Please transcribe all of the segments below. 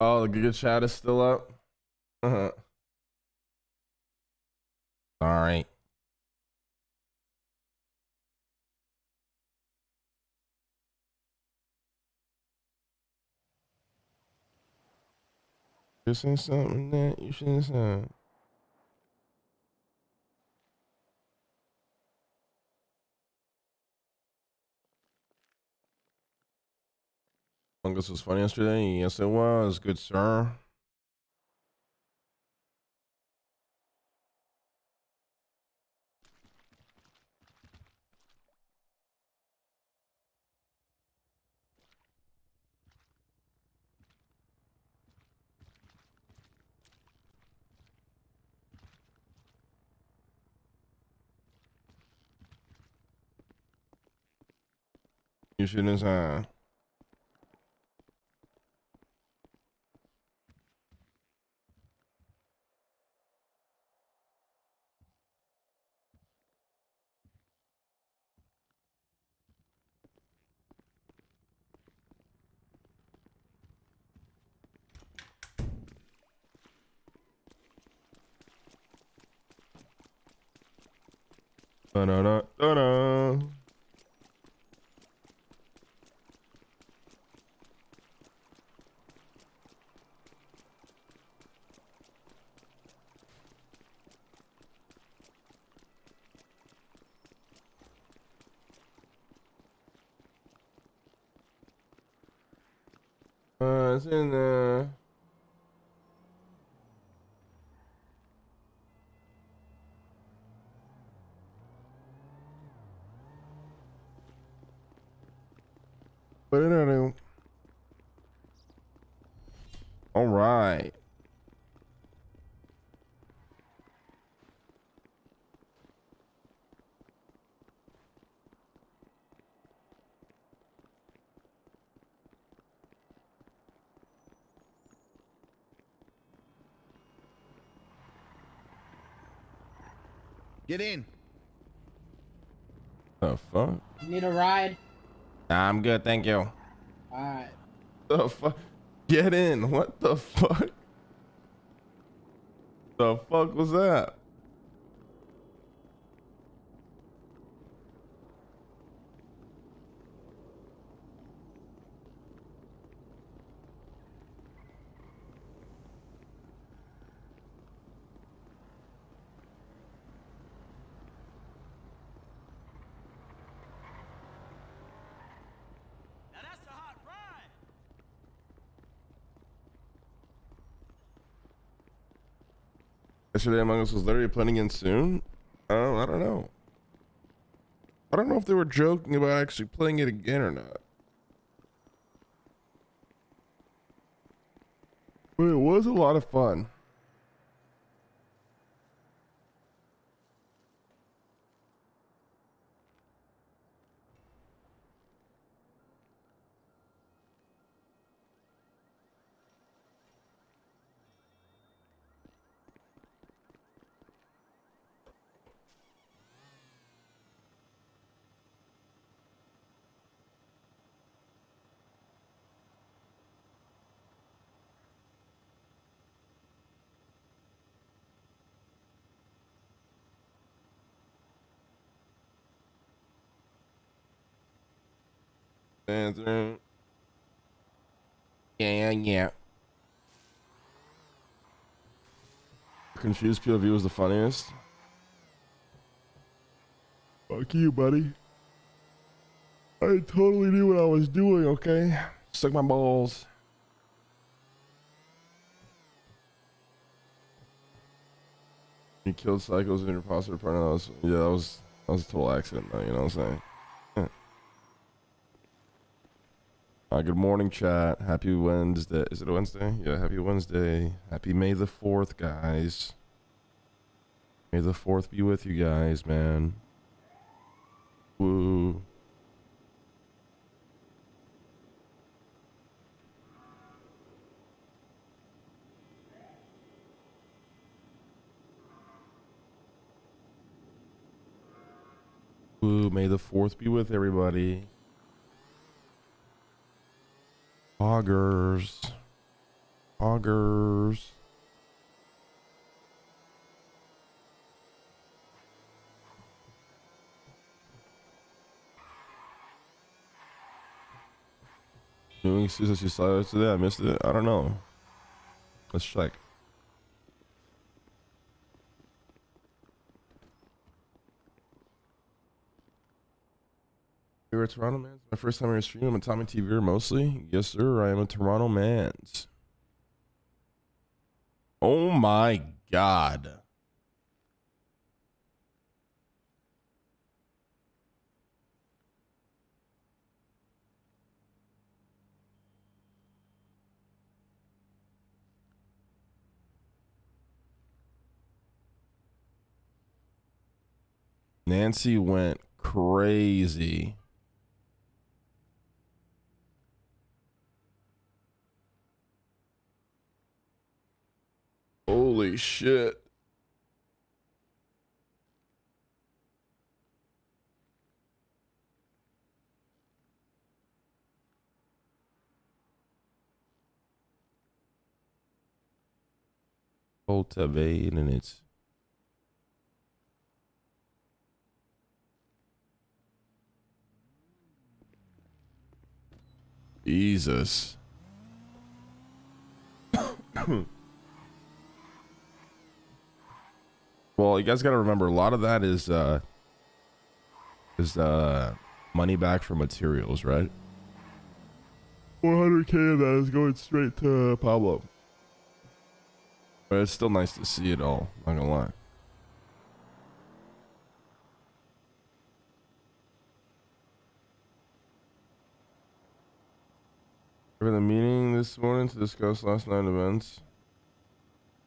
Oh, the good chat is still up. Uh-huh. All right. You seen something that you shouldn't say. Fungus was fun yesterday. Yes, it was. Good, sir. You shouldn't say. Da-da-da, da-da. Uh, it's in there. All right. Get in. The fuck? Need a ride? Nah, I'm good, thank you. Alright. The fuck? Get in. What the fuck? The fuck was that? Yesterday Among Us was literally planning in soon. Oh, I don't know. I don't know if they were joking about actually playing it again or not. But it was a lot of fun. And, uh, yeah, yeah. Confused POV was the funniest. Fuck you, buddy. I totally knew what I was doing, okay? Stuck my balls. You killed psychos in your imposter partner. That was, yeah, that was, that was a total accident, though, you know what I'm saying? Yeah. Uh, good morning, chat. Happy Wednesday. Is it a Wednesday? Yeah, happy Wednesday. Happy May the 4th, guys. May the 4th be with you guys, man. Woo. Woo, may the 4th be with everybody. Poggers. Augers. Doing it today. I missed it. I don't know. Let's check. You're a Toronto man. My first time here streaming. I'm a Tommy TV mostly. Yes, sir. I am a Toronto man's. Oh my god. Nancy went crazy. Holy shit. Cultivate and it's Jesus. well, you guys got to remember a lot of that is uh is uh money back for materials, right? 400k of that is going straight to Pablo. But it's still nice to see it all, not gonna lie. For the meeting this morning to discuss last night events.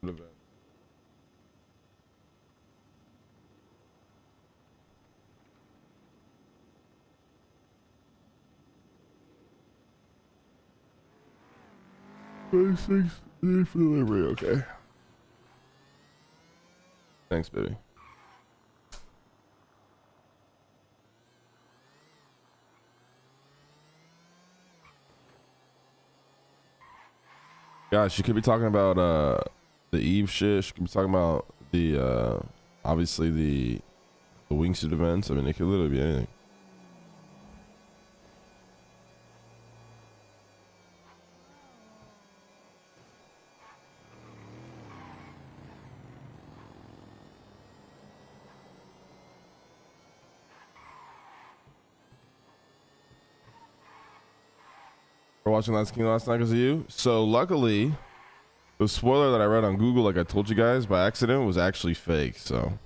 What event? Twenty-six for delivery. Okay. Thanks, baby. Yeah, she could be talking about uh the Eve shit. She could be talking about the uh obviously the the wingsuit events. I mean, it could literally be anything. Watching Last King last night because of you. So luckily, the spoiler that I read on Google, like I told you guys by accident, was actually fake. So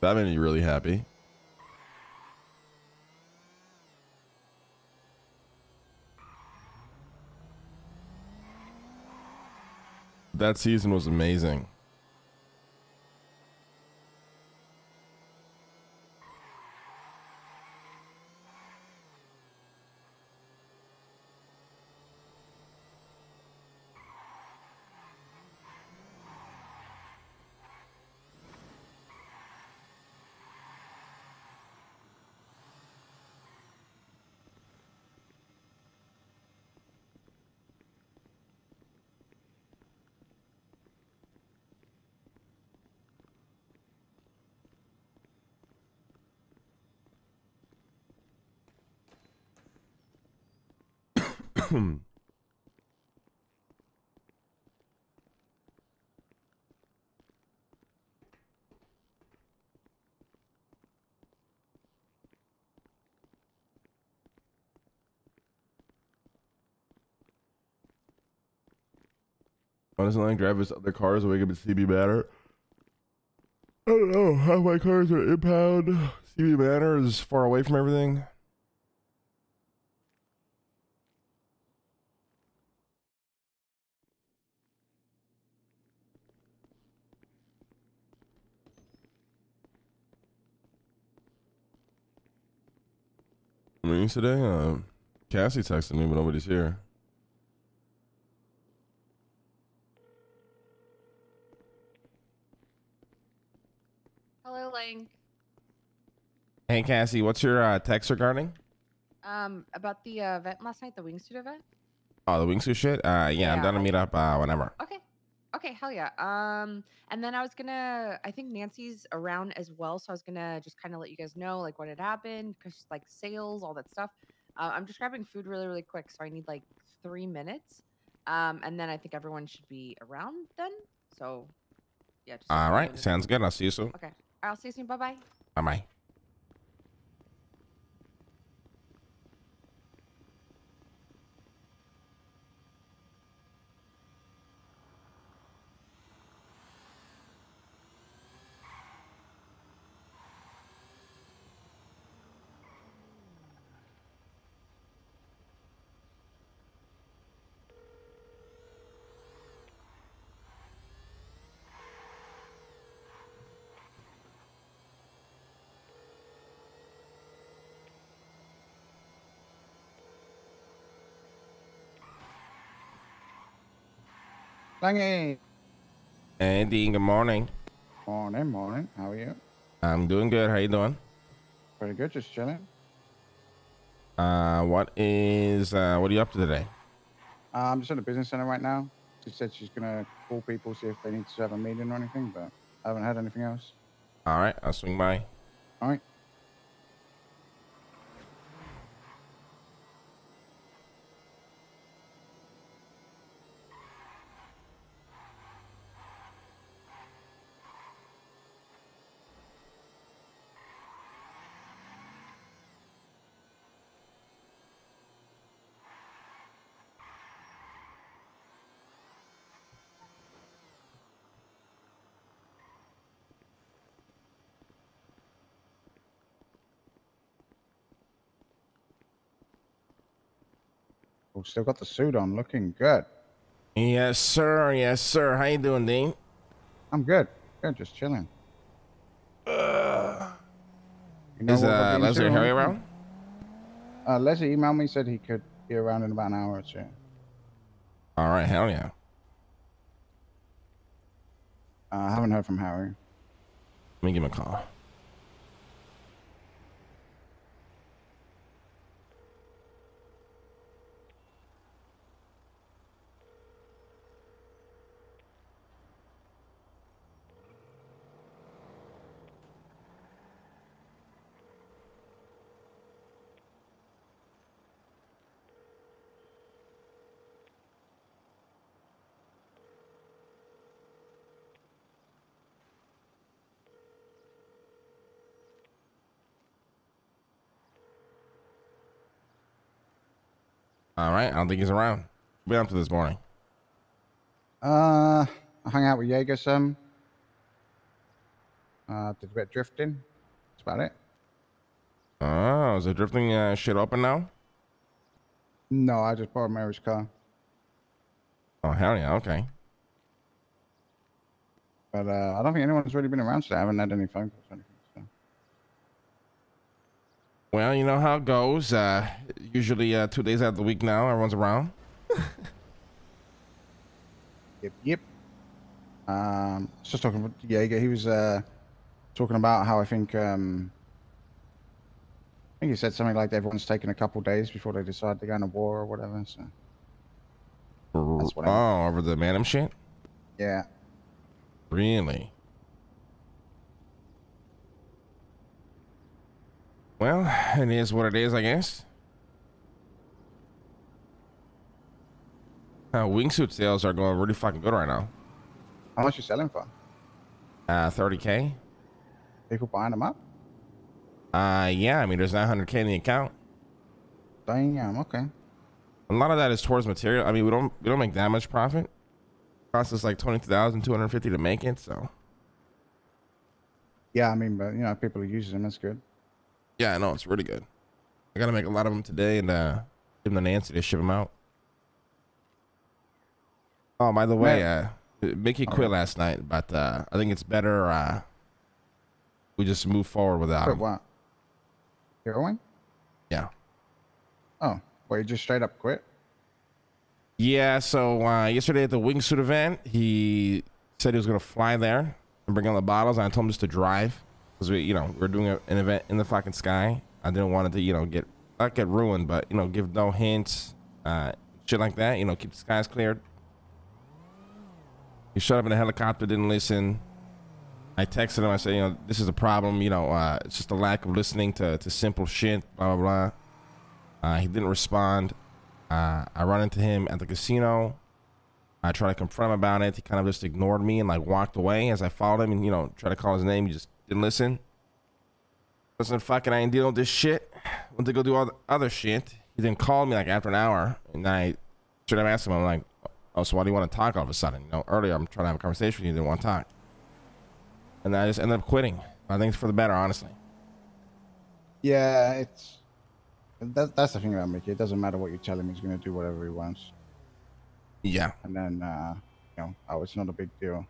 that made me really happy. That season was amazing. Doesn't Lang grab his other cars so we can CB Manor? I don't know. Half my cars are impound. CB Manor is far away from everything. Meetings today? Uh, Cassie texted me, but nobody's here. Hey, Cassie, what's your uh, text regarding? Um, about the uh, event last night, the wingsuit event. Oh, the wingsuit shit. Uh, yeah, I'm Yeah, down to meet up. Uh, whenever. Okay. Okay, hell yeah. Um, and then I was gonna, I think Nancy's around as well, so I was gonna just kind of let you guys know like what had happened, because like sales, all that stuff. Uh, I'm just grabbing food really, really quick, so I need like three minutes. Um, and then I think everyone should be around then. So, yeah. All right, sounds good. I'll see you soon. Okay. I'll see you soon. Bye bye. Bye bye. Langy. Hey, Dean. Good morning. Morning, morning. How are you? I'm doing good. How you doing? Pretty good, just chilling. Uh, what is uh, what are you up to today? Uh, I'm just in the business center right now. She said she's gonna call people, see if they need to have a meeting or anything, but I haven't had anything else. All right, I'll swing by. All right. Still got the suit on, looking good. Yes, sir. Yes, sir. How you doing, Dean? I'm good. Good, just chilling. You know Is uh, Leslie Harry around? Uh, Leslie emailed me, said he could be around in about an hour or two. All right, hell yeah. Uh, I haven't heard from Harry. Let me give him a call. All right, I don't think he's around. What been up to this morning? Uh, I hung out with Jaeger some. Uh, did a bit of drifting. That's about it. Oh, is the drifting uh, shit open now? No, I just borrowed Mary's car. Oh hell yeah, okay. But uh, I don't think anyone's really been around today. I haven't had any phone calls or anything. So. Well, you know how it goes. Uh, usually uh, two days out of the week now, everyone's around. Yep, yep. Um, I was just talking about Jaeger. He was uh, talking about how I think um, I think he said something like everyone's taking a couple days before they decide to go into war or whatever. So That's what I oh, over the Mandem shit? yeah, Really? Well, it is what it is, I guess. Uh, wingsuit sales are going really fucking good right now. how much you selling for? Uh, 30k. People buying them up? Uh, yeah. I mean, there's 900k in the account. Damn. Okay. A lot of that is towards material. I mean, we don't we don't make that much profit. Costs us like twenty thousand two hundred fifty to make it. So Yeah, I mean, but you know, people are using them. That's good. Yeah, I know it's really good. I gotta make a lot of them today and uh, give them to Nancy to ship them out. Oh, by the way, uh, Mickey All quit right. last night, but uh, I think it's better uh, we just move forward without Quit him. what? Heroin? Yeah. Oh, well, you just straight up quit? Yeah, so uh, yesterday at the wingsuit event, he said he was gonna fly there and bring all the bottles. And I told him just to drive because we, you know, we are doing a, an event in the fucking sky. I didn't want it to, you know, get not get ruined, but you know, give no hints, uh, shit like that. You know, keep the skies cleared. He showed up in a helicopter, didn't listen. I texted him. I said, you know, this is a problem. You know, uh, it's just a lack of listening to, to simple shit. Blah blah blah. Uh, he didn't respond. Uh, I run into him at the casino. I try to confront him about it. He kind of just ignored me and like walked away as I followed him and you know tried to call his name. He just didn't listen. Listen, fucking, I ain't dealing with this shit. Went to go do all the other shit. He then called me like after an hour, and I should have asked him. I'm like, oh, so why do you want to talk all of a sudden? You know, earlier I'm trying to have a conversation with you, you didn't want to talk, and I just ended up quitting. I think it's for the better, honestly. Yeah, it's that, that's the thing about Mickey. It doesn't matter what you tell him; he's going to do whatever he wants. Yeah. And then, uh, you know, oh, it's not a big deal.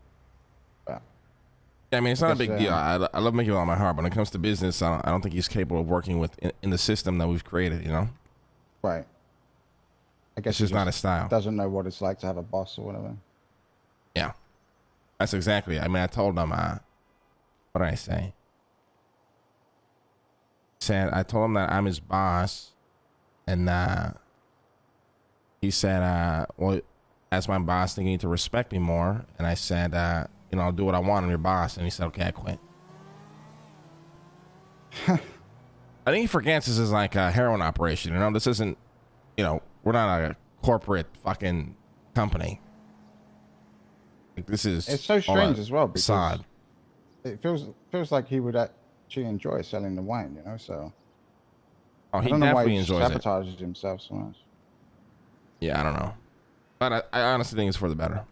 Yeah, I mean, it's not a big deal. I, I love Mickey with all my heart, but when it comes to business, I don't, I don't think he's capable of working with in, in the system that we've created. You know, right, I guess it's he just not his style. doesn't know what it's like to have a boss or whatever. Yeah, that's exactly. I mean, I told him. Uh, what did I say? Said I told him that I'm his boss, and uh, he said, uh, "Well, as my boss, then you need to respect me more." And I said, uh, "You know, I'll do what I want. I'm your boss." And he said, "Okay, I quit." I think he forgets this is like a heroin operation. You know, this isn't. You know, we're not a corporate fucking company. Like, this is. It's so strange as well because it feels feels like he would actually enjoy selling the wine, you know. So Oh, I he don't know why he enjoys it. sabotages himself so much. Yeah, I don't know, but I, I honestly think it's for the better.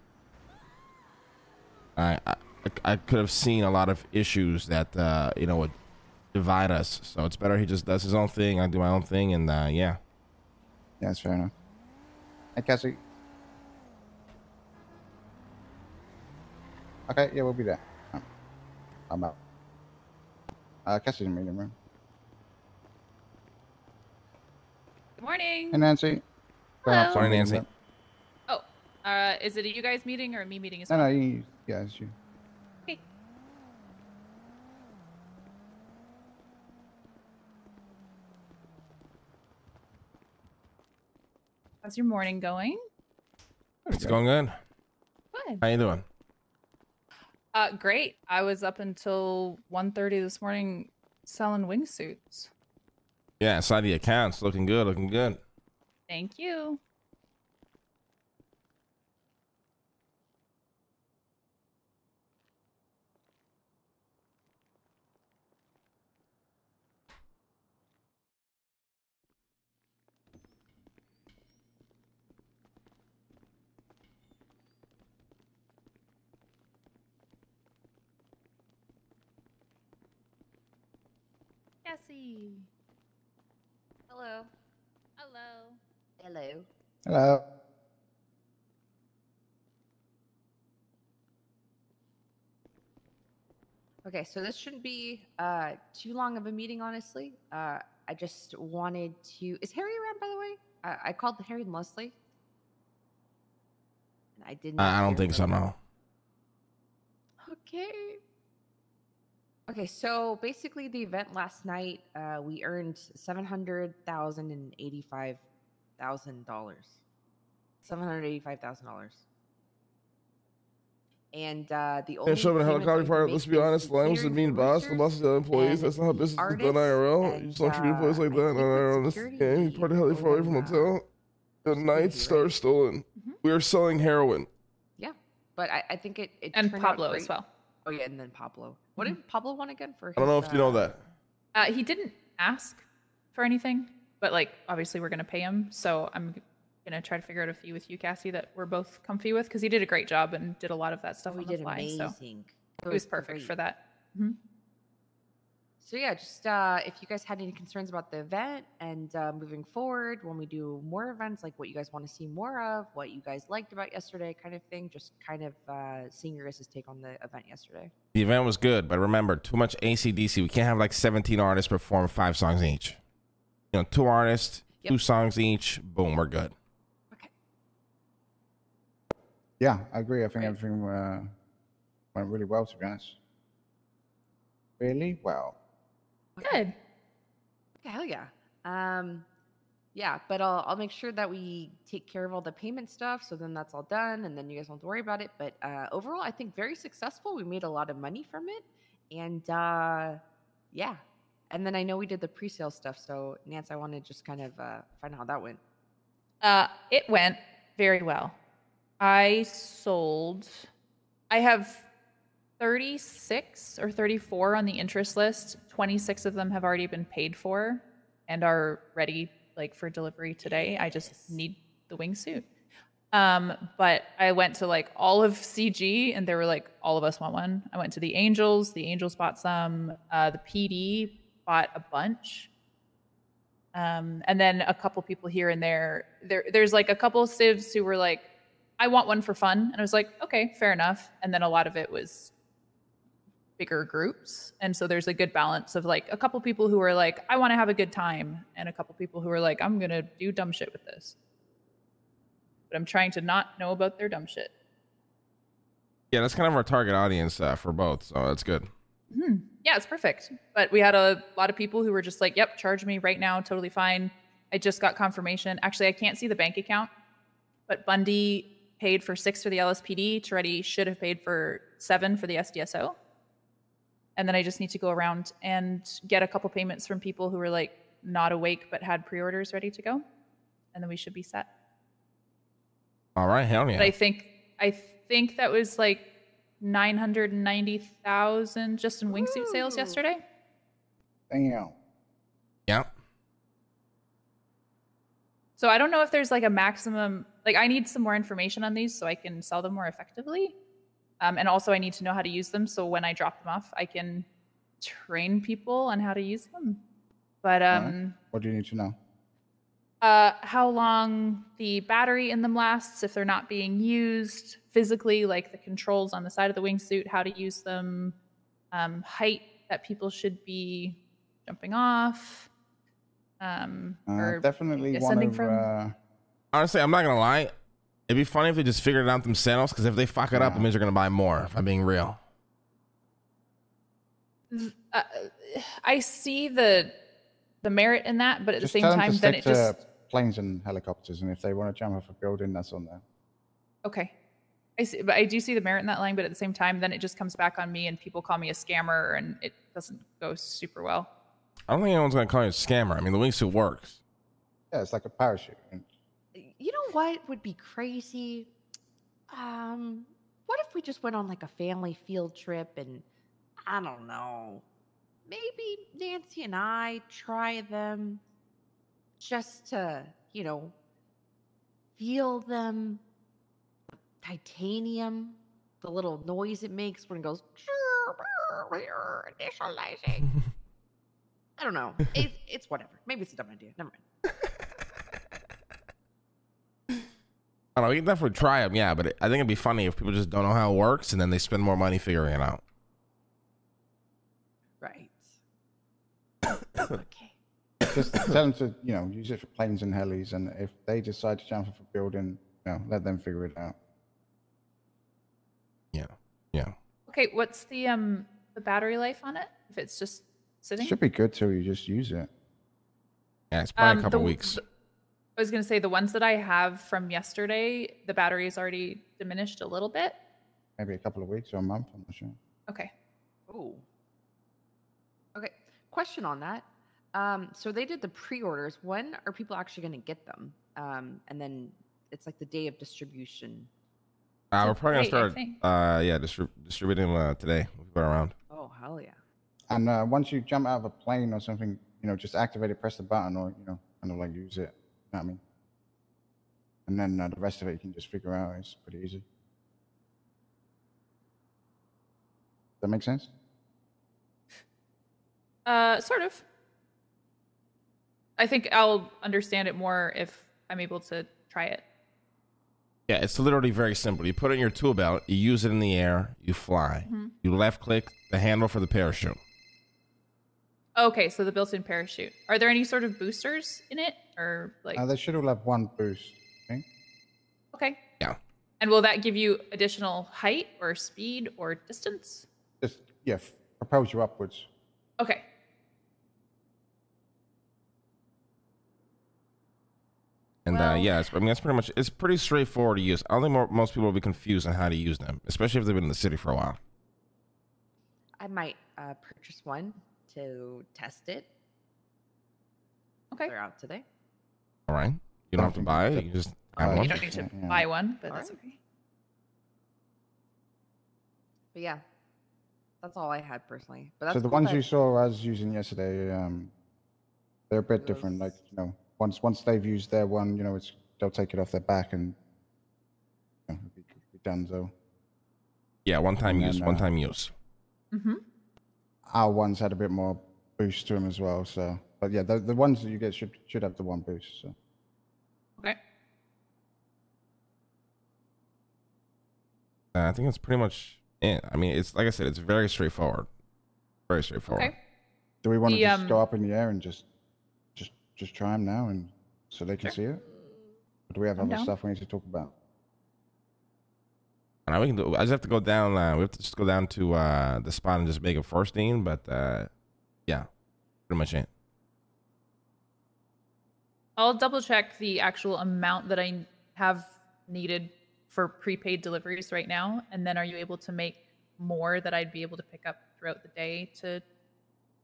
I, I I could have seen a lot of issues that uh, you know would divide us, so it's better he just does his own thing. I do my own thing, and uh, yeah, Yeah, that's fair enough. Hey, Cassie. Okay, yeah, we'll be there. Um, I'm out. Uh, Cassie's in the meeting room. Good morning. Hey, Nancy. Go Hello. outside Morning, Nancy. Oh, uh, is it a you guys meeting or a me meeting as No, no, you, yeah, it's you. Okay. How's your morning going? it's going good. Good. How you doing? Uh, great. I was up until 1.30 this morning selling wingsuits. Yeah, I saw the accounts looking good, looking good. Thank you. Cassie. Hello. Hello. Hello. Hello. Okay, so this shouldn't be uh, too long of a meeting, honestly. Uh, I just wanted to. Is Harry around, by the way? I, I called Harry and Leslie. And I didn't. I, I don't think so. No. Okay. Okay, so basically, the event last night, uh, we earned seven hundred thousand and eighty-five thousand dollars. Seven hundred eighty-five thousand dollars. And uh, the only Yeah, shove it in a helicopter part. Let's be honest. the Lion was the catering mean boss. The boss is the employees. That's not how business is done artists IRL. You just don't treat employees uh, like that in think IRL. with This is the game. You security party hell far away from hotel. The security, Night right? Star stolen. Mhm. We are selling heroin. Yeah, but I, I think it, it And turned out Pablo as well. Oh yeah, and then Pablo. What did Pablo want again for? I don't know his, if you know uh, that. Uh, he didn't ask for anything, but like obviously we're gonna pay him. So I'm gonna try to figure out a fee with you, Cassie, that we're both comfy with because he did a great job and did a lot of that stuff Oh, on he the did fly. amazing. So it was perfect for great. that. Mhm. So yeah, just uh, if you guys had any concerns about the event and uh, moving forward, when we do more events, like what you guys want to see more of, what you guys liked about yesterday, kind of thing, just kind of uh, seeing your guys' take on the event yesterday. The event was good, but remember, too much ACDC. We can't have like 17 artists perform five songs each. You know, two artists, Yep. two songs each. Boom, we're good. Okay. Yeah, I agree. I think Right. everything uh, went really well, to be honest. Really well. Good. Okay, hell yeah. Um, yeah, but I'll I'll make sure that we take care of all the payment stuff. So then that's all done, and then you guys don't have to worry about it. But uh, overall, I think very successful. We made a lot of money from it, and uh, yeah. And then I know we did the pre-sale stuff. So Nance, I want to just kind of uh, find out how that went. Uh, it went very well. I sold. I have 36 or 34 on the interest list. 26 of them have already been paid for and are ready like for delivery today. I just need the wingsuit. Um, but I went to like all of CG and they were like, all of us want one. I went to the Angels. The Angels bought some. Uh, the PD bought a bunch. Um, and then a couple people here and there. There, there's like a couple of civs who were like, "I want one for fun," and I was like, "Okay, fair enough." And then a lot of it was bigger groups, and so there's a good balance of like a couple people who are like, "I want to have a good time," and a couple people who are like, "I'm gonna do dumb shit with this." But I'm trying to not know about their dumb shit. Yeah, that's kind of our target audience uh, for both, so that's good. Hmm. Yeah, it's perfect. But we had a lot of people who were just like, yep, charge me right now, totally fine. I just got confirmation. Actually, I can't see the bank account, but Bundy paid for six for the LSPD. Toretti should have paid for seven for the SDSO. And then I just need to go around and get a couple payments from people who were like not awake but had pre orders ready to go. And then we should be set. All right, hell yeah. But I think I think that was like 990,000 just in wingsuit sales Ooh. yesterday. Damn. yeah. So I don't know if there's like a maximum. Like I need some more information on these so I can sell them more effectively. Um, and also I need to know how to use them so when I drop them off, I can train people on how to use them. But Alright. um, What do you need to know? uh, how long the battery in them lasts if they're not being used physically, like the controls on the side of the wingsuit, how to use them, um, height that people should be jumping off, um, Uh, or definitely one ascending of. from. Uh, Honestly, I'm not gonna lie. It'd be funny if they just figured it out themselves. Because if they fuck it up, it means they're gonna buy more. If I'm being real. uh, I see the the merit in that, but at just the same time, then stick it just planes and helicopters, and if they want to jump off a building, that's on them. okay. I see, but I do see the merit in that line, but at the same time, then it just comes back on me, and people call me a scammer, and it doesn't go super well. I don't think anyone's gonna call you a scammer. I mean, the wingsuit works. Yeah, it's like a parachute. You know what would be crazy? Um, what if we just went on like a family field trip and I don't know, maybe Nancy and I try them just to, you know, feel them. Titanium, the little noise it makes when it goes initializing. I don't know. It's, it's whatever. Maybe it's a dumb idea. Never mind. Don't know. We can definitely try them, yeah. But it, I think it'd be funny if people just don't know how it works and then they spend more money figuring it out. Right. okay. just tell them to, you know, use it for planes and helis, and if they decide to jump off a building, you know, let them figure it out. Yeah, yeah. Okay, what's the um the battery life on it? If it's just sitting, Should be good till you just use it. Yeah, it's probably Um, a couple the- weeks. the- I was gonna say the ones that I have from yesterday, the battery is already diminished a little bit. Maybe a couple of weeks or a month. I'm not sure. Okay. Oh. Okay. Question on that. Um, so they did the pre-orders. When are people actually going to get them? Um, and then it's like the day of distribution. Uh, we're probably Today, gonna start. think. Uh, yeah, distrib- distributing uh, today. We'll go around. Oh hell yeah! And uh, once you jump out of a plane or something, you know, just activate it, press the button, or you know, kind of like use it. You know what I mean? And then uh, the rest of it you can just figure out. It's pretty easy. Does that make sense? Uh, sort of. I think I'll understand it more if I'm able to try it. Yeah, it's literally very simple. You put it in your tool belt, you use it in the air, you fly. Mhm. You left click the handle for the parachute. Okay, so the built-in parachute. Are there any sort of boosters in it, or like? Uh, they should all have one boost. I think. okay. Yeah. And will that give you additional height or speed or distance? Just yeah, f- propels you upwards. Okay. And uh, Well- yeah, I mean that's pretty much it's pretty straightforward to use. I think more, most people will be confused on how to use them, especially if they've been in the city for a while. I might uh, purchase one to test it. Okay. They're out today. All right, you don't have to buy it. You just Uh, have You one. don't need to buy one, but All that's right. okay. But yeah, that's all I had personally. But that's so the cool ones that- you saw I was using yesterday, um, they're a bit different. Like you know, once once they've used their one, you know, it's they'll take it off their back and you know, it'll be, be done. So Yeah, one time And use, then, one uh, time use. Mm-hmm. Our ones had a bit more boost to them as well. So, but yeah, the the ones that you get should should have the one boost. So Okay. Uh, I think that's pretty much it. I mean, it's like I said, it's very straightforward. Very straightforward. Okay. do we want to The, just go um, up in the air and just just just try them now and so they can Sure. see it? Or do we have I'm other down. stuff we need to talk about? And we can do. I just have to go down. Uh, we have to just go down to uh, the spot and just make a first thing. But uh, yeah, pretty much it. I'll double check the actual amount that I have needed for prepaid deliveries right now. And then are you able to make more that I'd be able to pick up throughout the day to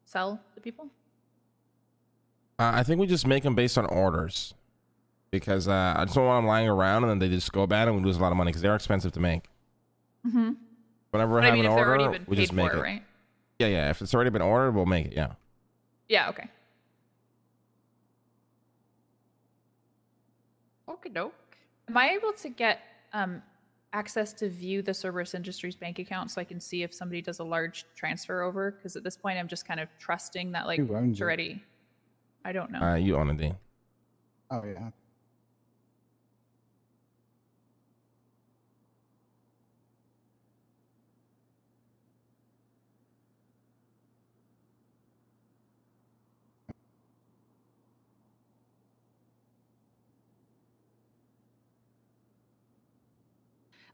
sell to people? Uh, I think we just make them based on orders, because uh, I just don't want them lying around and then they just go bad and we lose a lot of money because they're expensive to make. Mm-hmm. Whenever we But I have mean, an order, we just make for, it. right? Yeah, yeah. If it's already been ordered, we'll make it. Yeah. Yeah, okay. Okie doke. Am I able to get um, access to view the Cerberus Industries bank account so I can see if somebody does a large transfer over? Because at this point, I'm just kind of trusting that like Who owns it's it? already. I don't know. Uh, you own it, Dean. Oh yeah.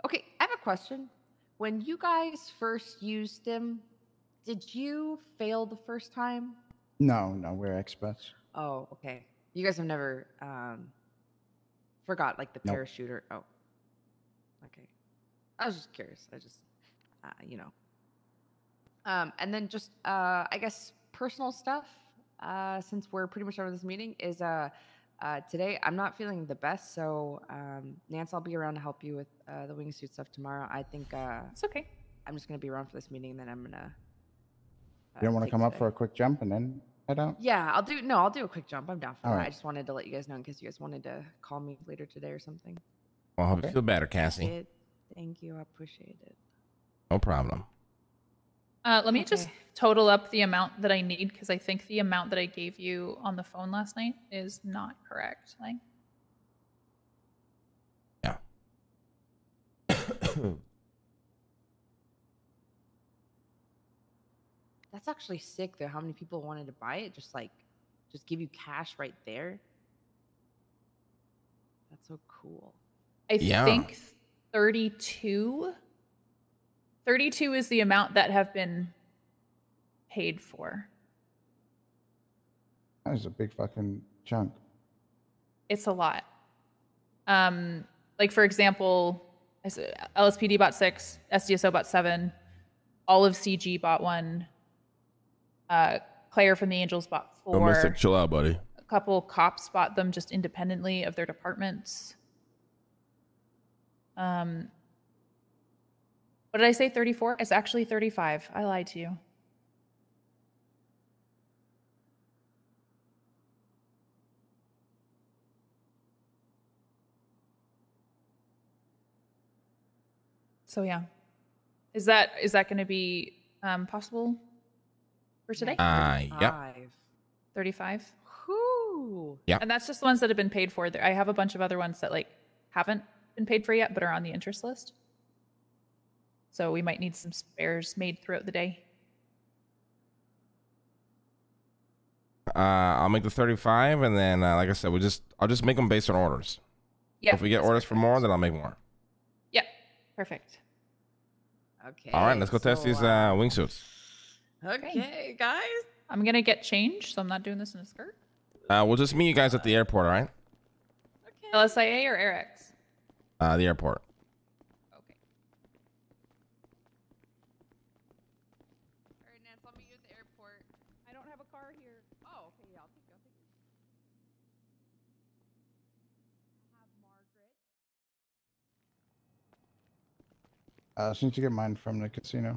Okay, I have a question. When you guys first used them, did you fail the first time? No, no, we're experts. Oh, okay. You guys have never um forgot like the Nope. parachuter. Oh. Okay. I was just curious. I just uh, you know. Um and then just uh I guess personal stuff uh since we're pretty much over this meeting is uh uh today I'm not feeling the best so um Nance I'll be around to help you with uh the wingsuit stuff tomorrow. I think uh it's okay. I'm just going to be around for this meeting and then I'm going to You don't want to come up for a quick jump and then head out? Yeah, I'll do. No, I'll do a quick jump. I'm down for All that. I just wanted to let you guys know in case you guys wanted to call me later today or something. Well, I hope Okay. you feel better, Cassie. It- Thank you. I appreciate it. No problem. Uh, let me just total up the amount that I need because I think the amount that I gave you on the phone last night is not correct. Like, That's actually sick though. How many people wanted to buy it? Just like, just give you cash right there. That's so cool. I Yeah. think 32. 32 is the amount that have been paid for. That is a big fucking chunk. It's a lot. Um, like for example, LSPD bought six, SDSO bought seven, all of CG bought one. Uh, Claire from the Angels bought Oh, four. Mystic, chill out, buddy. a couple cops bought them just independently of their departments. Um, what did I say? 34? It's actually 35. I lied to you. So yeah. Is that is that going to be um, possible for today? Uh, yep. 35? Whoo. Yeah. And that's just the ones that have been paid for. There- I have a bunch of other ones that like haven't been paid for yet, but are on the interest list. So we might need some spares made throughout the day. Uh, I'll make the 35, and then, uh, like I said, we just I'll just make them based on orders. Yeah. if we get that's orders for more, then I'll make more. Yeah. Perfect. Okay. All right, let's go test these uh, wingsuits. Okay, guys. I'm gonna get changed, so I'm not doing this in a skirt. Uh, we'll just meet you guys at the airport. All right. Okay. LSIA or Eric's? Uh, the airport. Okay. All right, Nance, I'll meet you at the airport. I don't have a car here. Oh, okay, yeah, I'll take you. I'll take you. I have Margaret. Uh, since you get mine from the casino.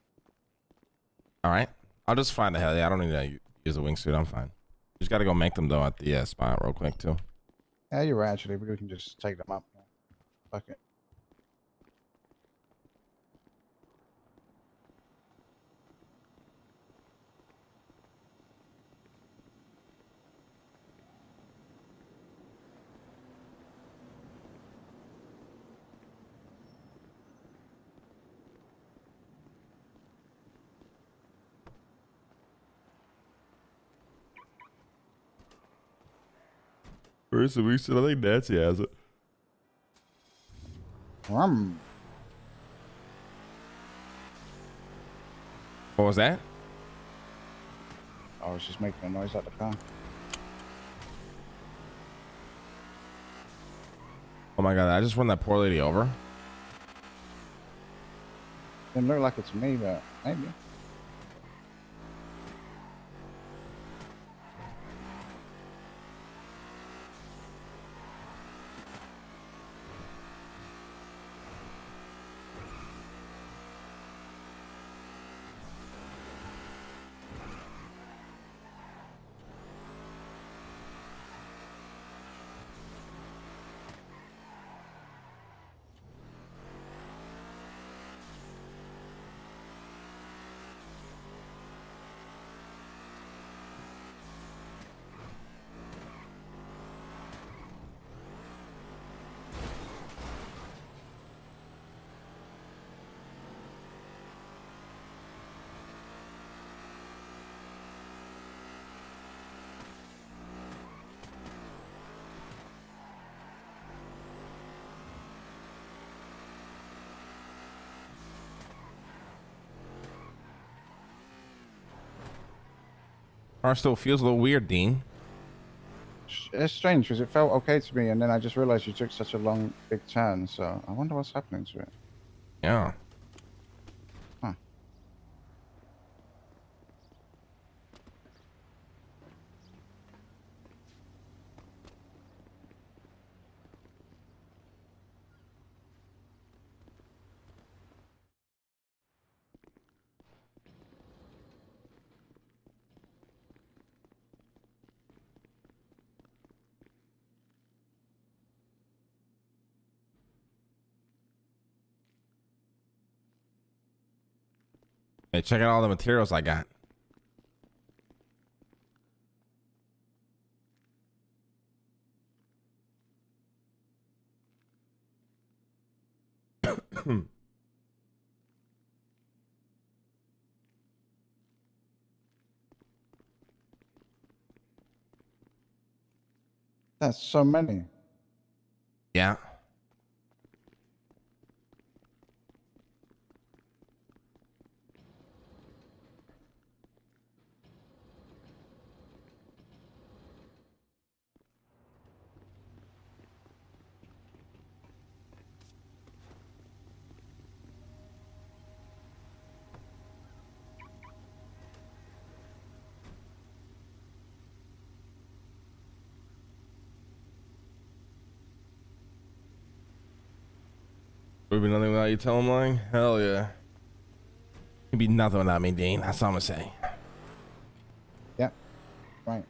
All right. I'll just find the hell. Yeah, I don't need to use a wingsuit. I'm fine. Just got to go make them though at the uh, spot real quick too. Yeah, you're right. Actually, we can just take them up. Fuck it. Where's the wingsuit? I think Nancy has it. Um, What was that? I was just making a noise out the car. Oh my god! I just run that poor lady over. Didn't look like it's me, but maybe. Car still feels a little weird, Dean. It's strange because it felt okay to me, and then I just realized you took such a long, big turn. So I wonder what's happening to it. Yeah. Hey, check out all the materials I got. That's so many. Yeah. Would be nothing without you, tell him lying? Hell yeah. It'd be nothing without me, Dean. That's all I'm gonna say. Yep. Right.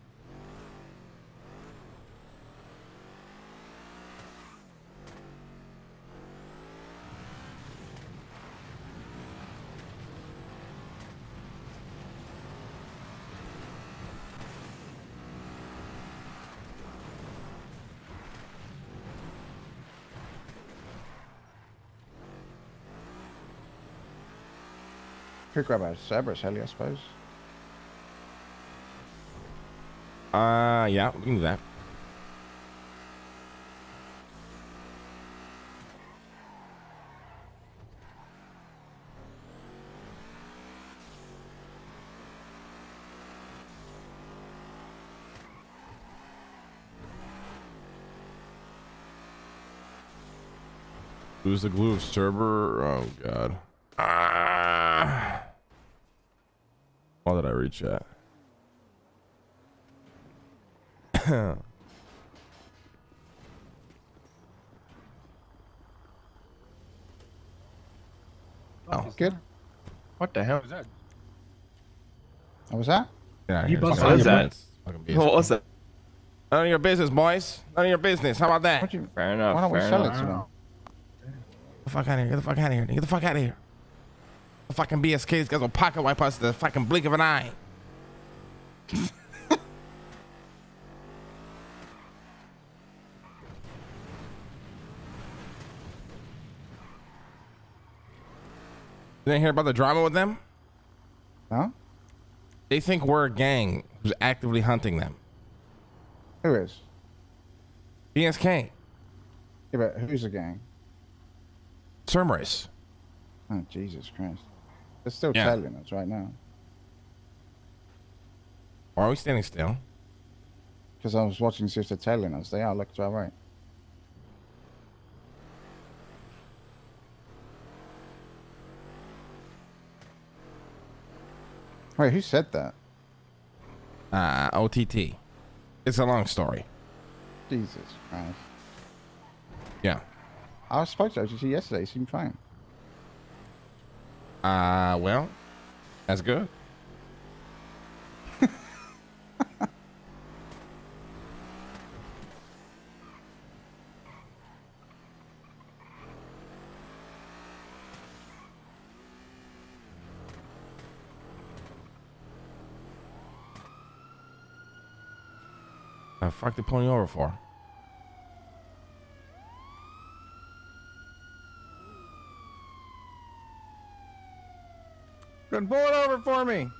Could grab a Cerberus heli, I suppose. Uh, yeah, we can do that. Lose the glue of server. Oh god. Ah. Why did I reach that? Oh, good. What the hell is that? What was that? Yeah, You here's buzzed fucking out. business. Fucking business. What was that? None of your business, boys. None of your business. How about that? What you, Fair enough. why don't we sell enough. it to them? Get the fuck out of here. Get the fuck out of here. Get the fuck out of here. The fucking BSK. These guys will pocket wipe us the fucking blink of an eye. You didn't hear about the drama with them? No? They think we're a gang who's actively hunting them. Who is? BSK. Yeah, but who's the gang? Cerberus. Oh, Jesus Christ. They're still Yeah. telling us right now. Why are we standing still? Because I was watching to see if they're telling us. They are. Look to our right. Wait, who said that? Uh, OTT. It's a long story. Jesus Christ. Yeah. I spoke to OTT yesterday. He seemed fine. Uh, well, that's good. Fuck they pulling over for? Then pull it over for me.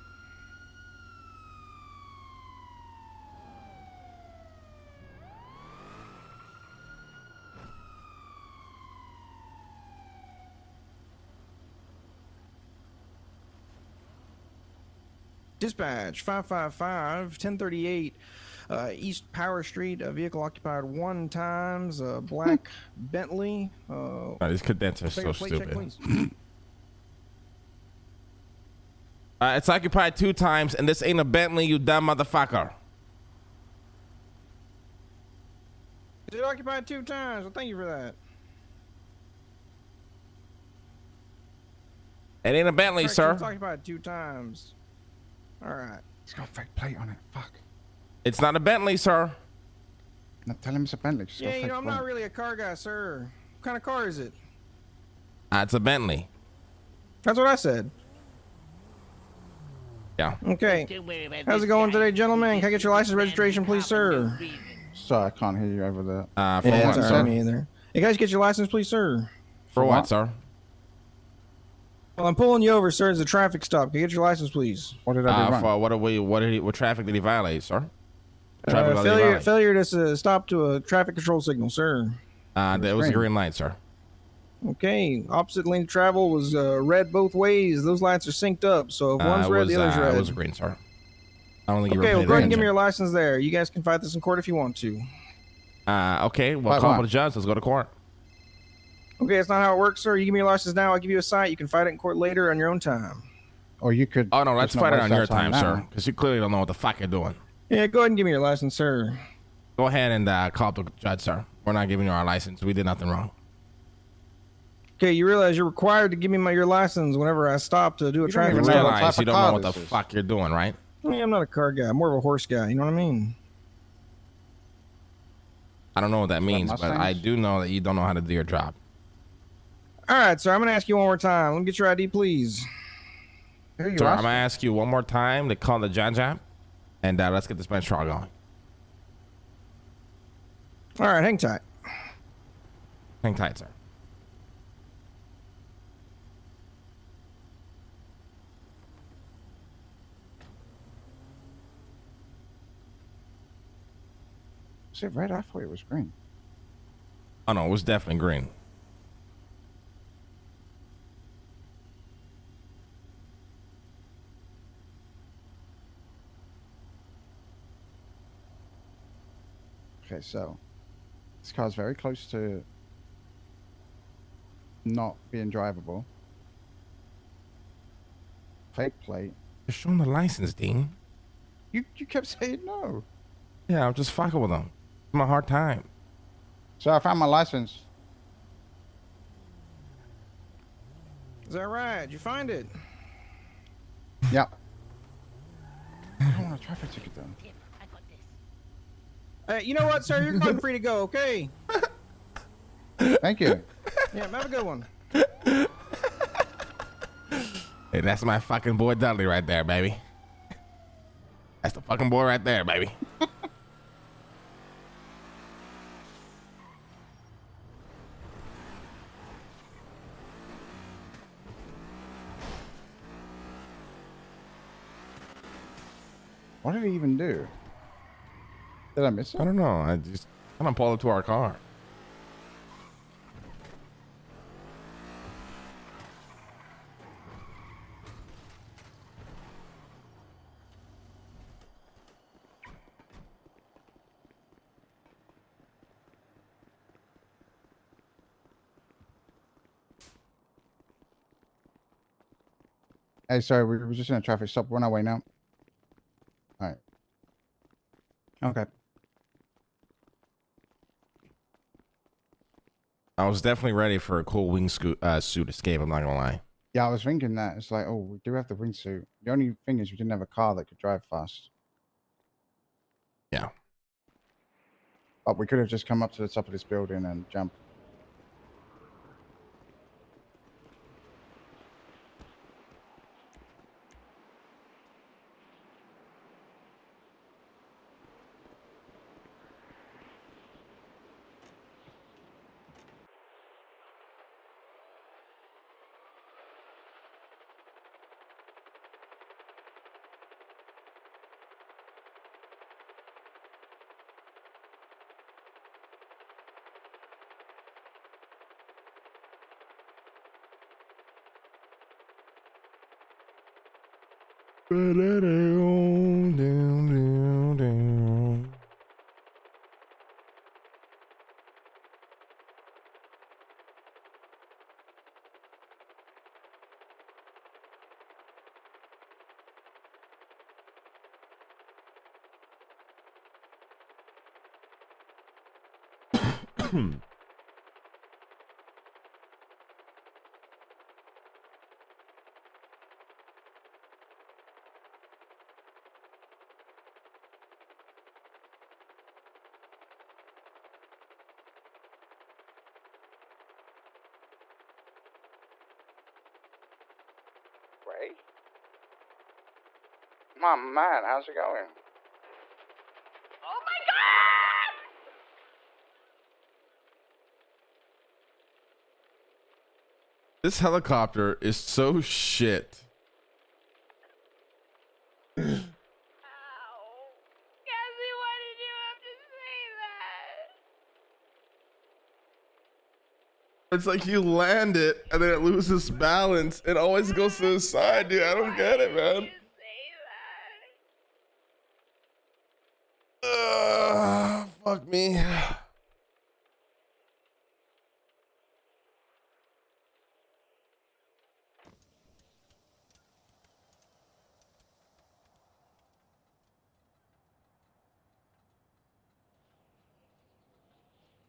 Dispatch 555 1038 uh, East Power Street. A vehicle occupied one times. A black Bentley. Uh, Oh, these cadets are so a plate check, stupid. Uh, it's occupied two times, and this ain't a Bentley, you dumb motherfucker. Is it occupied two times? Well, thank you for that. It ain't a Bentley, Correct, sir. It's occupied two times. All right. It's got a fake plate on it. Fuck. It's not a Bentley, sir. Now tell him it's a Bentley. It's got a Yeah, you know, I'm plate. not really a car guy, sir. What kind of car is it? Uh, it's a Bentley. That's what I said. Yeah. Okay. How's it going today, gentlemen? Can I get your license registration, please, sir? Sorry, I can't hear you over there. Uh, for Yeah, what, that's sir? all right, me either. Hey, guys, get your license, please, sir. For what, what? sir? Well, I'm pulling you over, sir. It's a traffic stop. Can I get your license, please? What did I do Uh, wrong? for what? Are we, what? Did he, what traffic did he violate, sir? What traffic Uh, law did he failure, failure to stop to a traffic control signal, sir. Uh, that was a green. green light, sir. Okay. Opposite lane of travel was uh, red both ways. Those lights are synced up. So if Uh, one's it red, was, the other's uh, red. It was green, sir. I don't think Okay, were well, go ahead and give me your license there. You guys can fight this in court if you want to. Uh, okay, well, Why- call why? for the judge. Let's go to court. Okay, that's not how it works, sir. You give me your license now. I'll give you a cite. You can fight it in court later on your own time. Or you could. Oh no, let's fight it on our your time, sir, because you clearly don't know what the fuck you're doing. Yeah, go ahead and give me your license, sir. Go ahead and uh, call the judge, sir. We're not giving you our license. We did nothing wrong. Okay, you realize you're required to give me my your license whenever I stop to do a You traffic even You know stop. realize you don't know what the fuck you're doing, right? I mean, I'm not a car guy. I'm more of a horse guy. You know what I mean? I don't know what that means, but I do know that you don't know how to do your job. All right, sir. I'm gonna ask you one more time. Let me get your ID, please. Who you Sir, I'm gonna ask you one more time to call the judge app, and uh, let's get this bench trial going. All right, hang tight. Hang tight, sir. Was it red? I thought it was green. Oh no, it was definitely green. Okay, so this car's very close to not being drivable. Fake plate. Just show him the license, Dean. You you kept saying no. Yeah, I'm just fucking with him. It's my hard time. So I found my license. Is that right? You find it? Yep. I don't want a traffic ticket though. Hey, you know what, sir? You're going free to go, okay? Thank you. Yeah, have a good one. Hey, that's my fucking boy Dudley right there, baby. That's the fucking boy right there, baby. What did he even do? Did I miss I don't know. I just kind of pulled up to our car. Hey, sorry, we were just in a traffic stop. We're on our way now. All right. Okay. I was definitely ready for a cool wingsuit uh, suit escape. I'm not gonna lie. Yeah, I was thinking that. It's like, oh, we do have the wingsuit. The only thing is we didn't have a car that could drive fast. Yeah. But we could have just come up to the top of this building and jump. Ray? How's it going? Oh my god! This helicopter is so shit. Ow. Cassie, why did you have to say that? It's like you land it and then it loses balance. It always goes to the side, dude. I don't get it, man. You say that. Ugh, fuck me.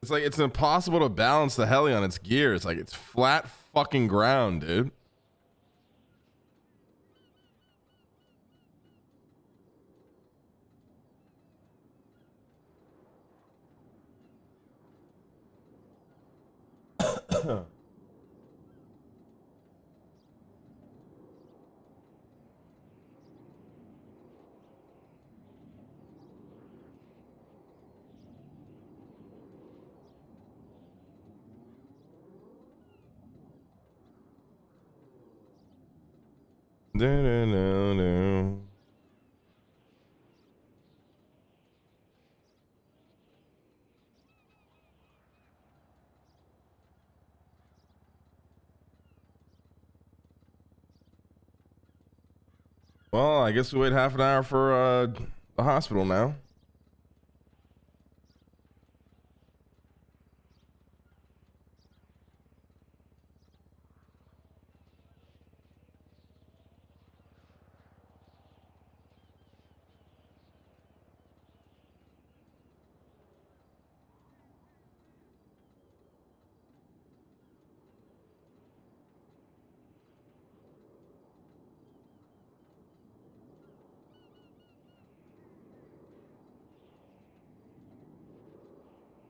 It's like it's impossible to balance the heli on its gears. Like it's flat fucking ground, dude. Do-do-do-do. Well, I guess we wait half an hour for uh, the hospital now.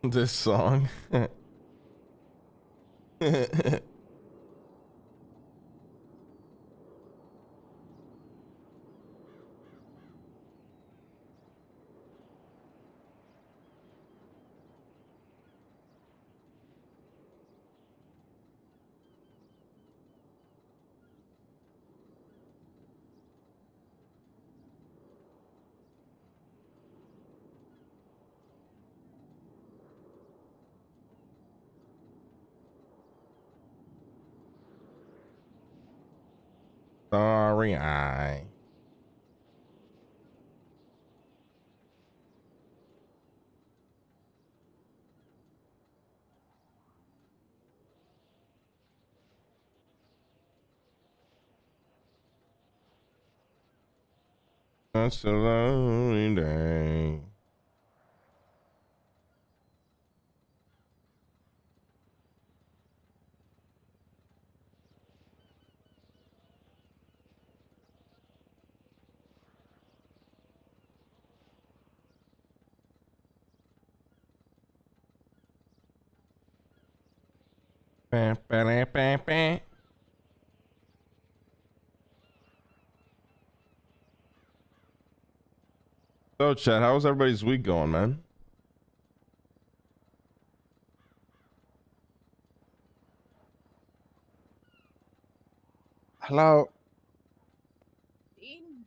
This song. I. That's a lonely day. Bah, bah, bah, bah. So, Chad, how's everybody's week going, man? Hello. Dean,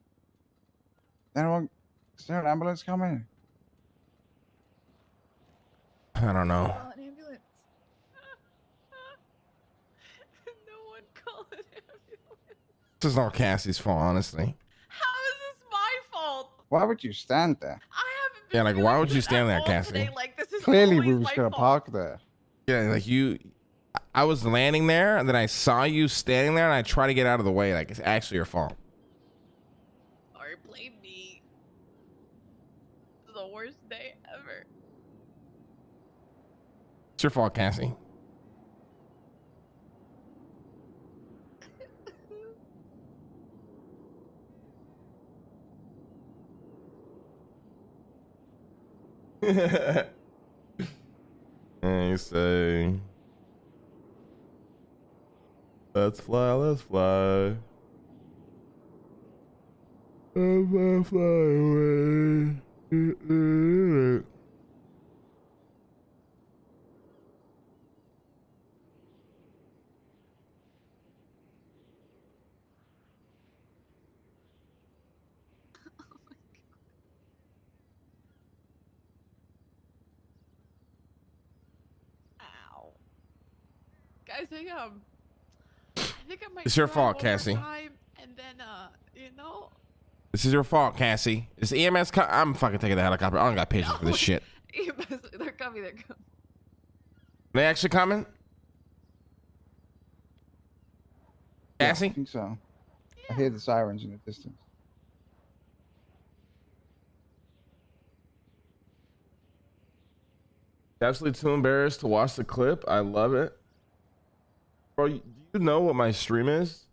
Anyone? Is there an ambulance coming? I don't know. call an ambulance. no one call an ambulance. This is all Cassie's fault, honestly. How is this my fault? Why would you stand there? I haven't been Yeah, like, why would you stand there, Cassie? today, Like this is Clearly, we always was gonna fault. park there. Yeah, like you, I was landing there, and then I saw you standing there, and I tried to get out of the way. Like it's actually your fault. Or blame me. This is the worst day ever. It's your fault, Cassie. and you say, "Let's fly, let's fly." Let's fly, away. Ow. Guys, I um I think I might It's your fault, Cassie. time, and then uh, you know, This is your fault, Cassie. Is the EMS? Co- I'm fucking taking the helicopter. I don't got patience for this shit. EMS, they're coming, they're coming. They actually coming? Yeah, Cassie? I think so. I hear the sirens in the distance. Absolutely too embarrassed to watch the clip. I love it. Bro, do you know what my stream is?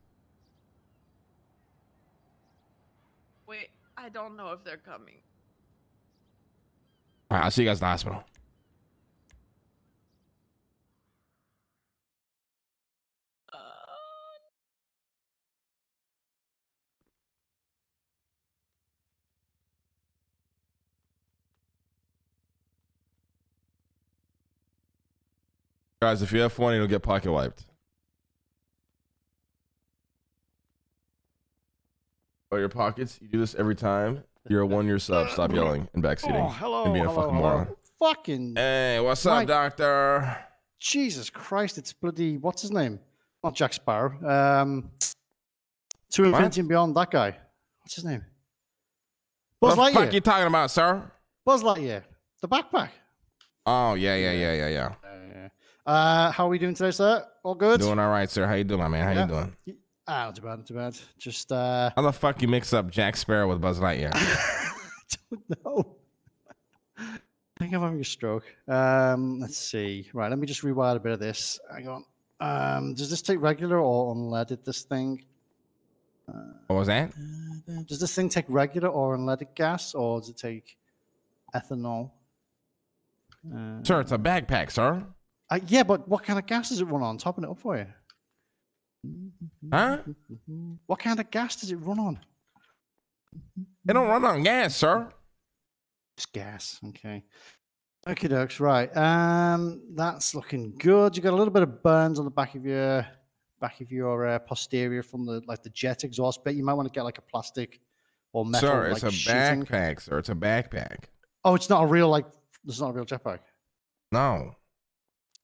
Wait, I don't know if they're coming. All right, I'll see you guys in the hospital. Uh, Guys, if you have fun, you'll get pocket wiped. Oh, your pockets? You do this every time? You're a one year sub. Stop yelling and backseating. Oh, hello, and being a hello, fucking hello. moron. Fucking Hey, what's up, Mike. doctor? Jesus Christ! It's bloody what's his name? Not Jack Sparrow. Um, to infinity and beyond. That guy. What's his name? Buzz what the fuck Lightyear. you talking about, sir? Buzz Lightyear. The backpack. Oh, yeah, yeah, yeah, yeah, yeah. Uh, how are we doing today, sir? All good? Doing all right, sir. How you doing, my man? How Yeah. you doing? Ah, not too bad, not too bad. Just uh, How the fuck you mix up Jack Sparrow with Buzz Lightyear? I don't know. I think I'm having a stroke. Um, let's see. Right, let me just rewire a bit of this. Hang on. Um, does this take regular or unleaded? This thing. What was that? Does this thing take regular or unleaded gas, or does it take ethanol? Uh, Sir, it's a backpack, sir. uh, yeah, but what kind of gas does it run on? Topping it up for you. Huh? What kind of gas does it run on? It don't run on gas, sir. It's gas. Okay. Okay, dokes. Right. Um, that's looking good. You got a little bit of burns on the back of your back of your uh, posterior from the like the jet exhaust bit. You might want to get like a plastic or metal. sir, it's like, a backpack, sir. It's a backpack. Oh, it's not a real like. It's not a real jetpack. No.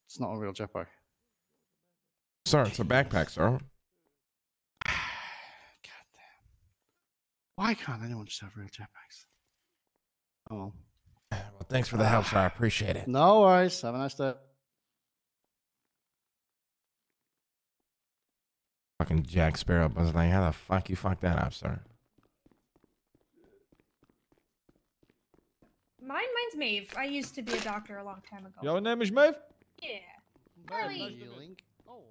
It's not a real jetpack. Sir, it's a backpack, sir. God damn. Why can't anyone just have real jetpacks? Oh, well. Well, thanks for the help, sir. I appreciate it. no worries. Have a nice day. Fucking Jack Sparrow was like, how the fuck you fuck that up, sir? Mine, mine's Maeve. I used to be a doctor a long time ago. Your name is Maeve? Yeah. Very Ellie. nice to meet- Oh.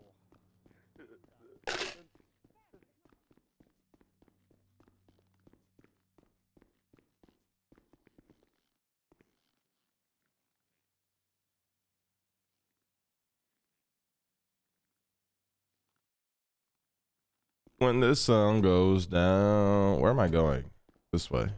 When the sun goes down, where am I going? This way.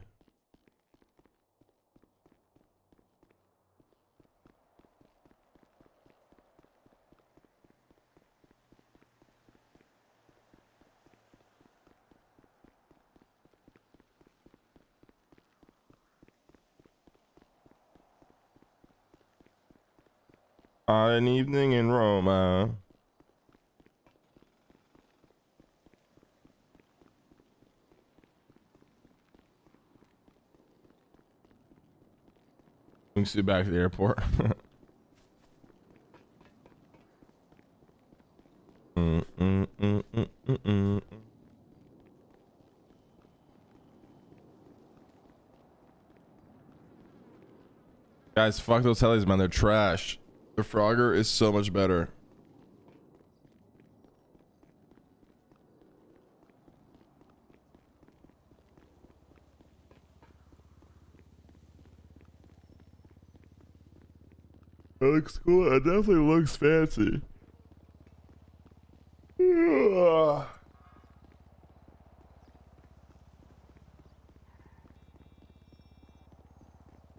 An evening in Roma. We can sit back to the airport. Mm, mm, mm. Guys, fuck those helis, man. They're trash. The Frogger is so much better. It looks cool. It definitely looks fancy. Ugh.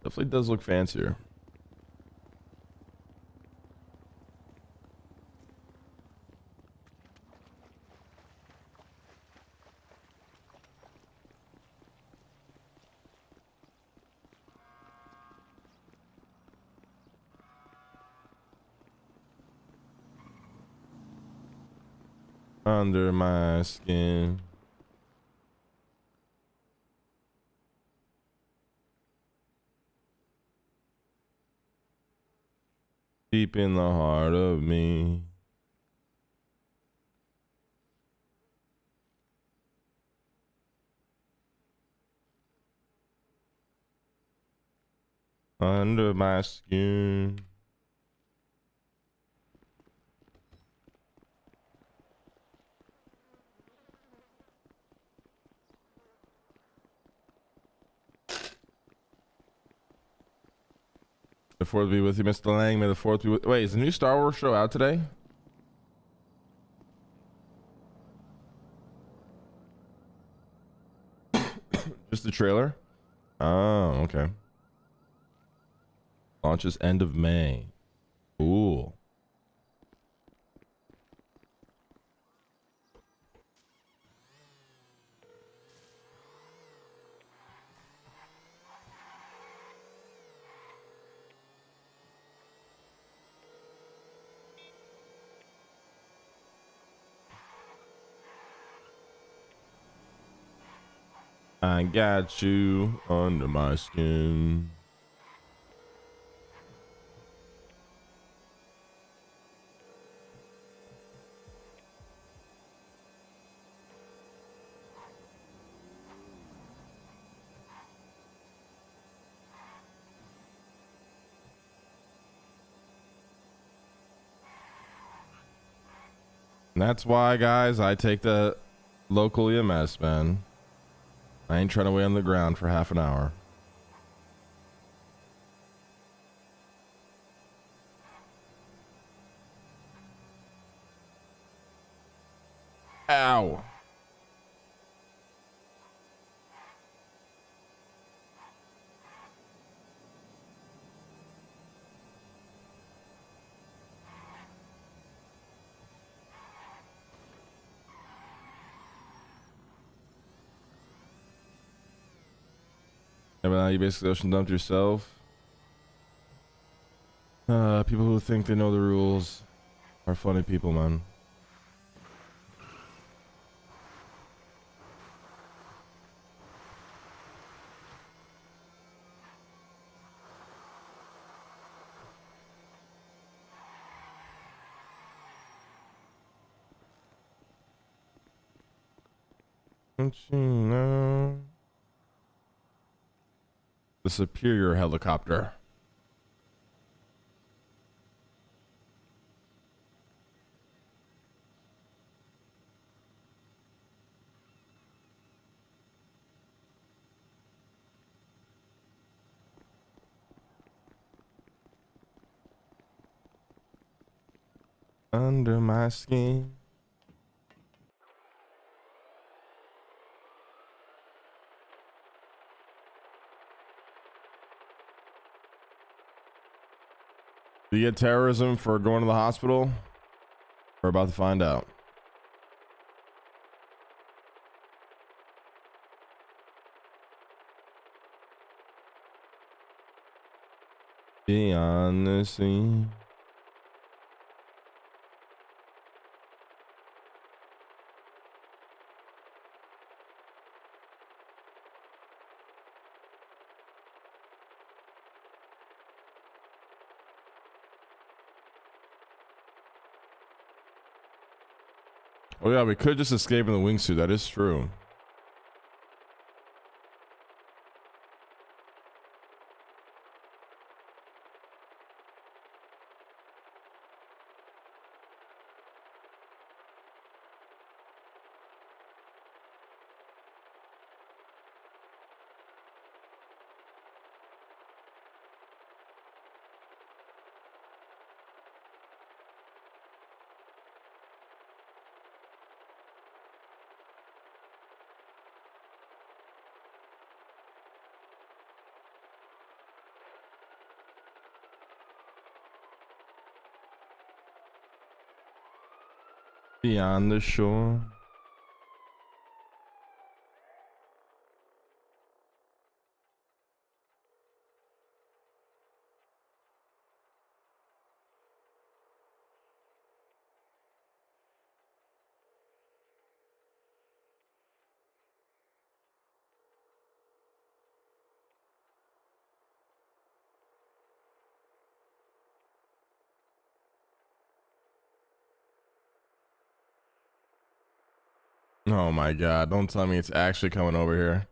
Definitely does look fancier. Under my skin. Deep in the heart of me. Under my skin. The fourth be with you, Mr. Lang. May the fourth be with. Wait, is the new Star Wars show out today? Just the trailer? Oh, okay. Launches end of May. Cool. I got you under my skin. That's why, guys, I take the local EMS, man. I ain't trying to wait on the ground for half an hour. Ow. But now you basically ocean dumped yourself. Uh, people who think they know the rules are funny people, man. Don't you know? The Superior helicopter. Under my skin. Do you get terrorism for going to the hospital? We're about to find out. Beyond the sea. Oh yeah, we could just escape in the wingsuit. That is true. Beyond the shore. Oh my god, don't tell me it's actually coming over here.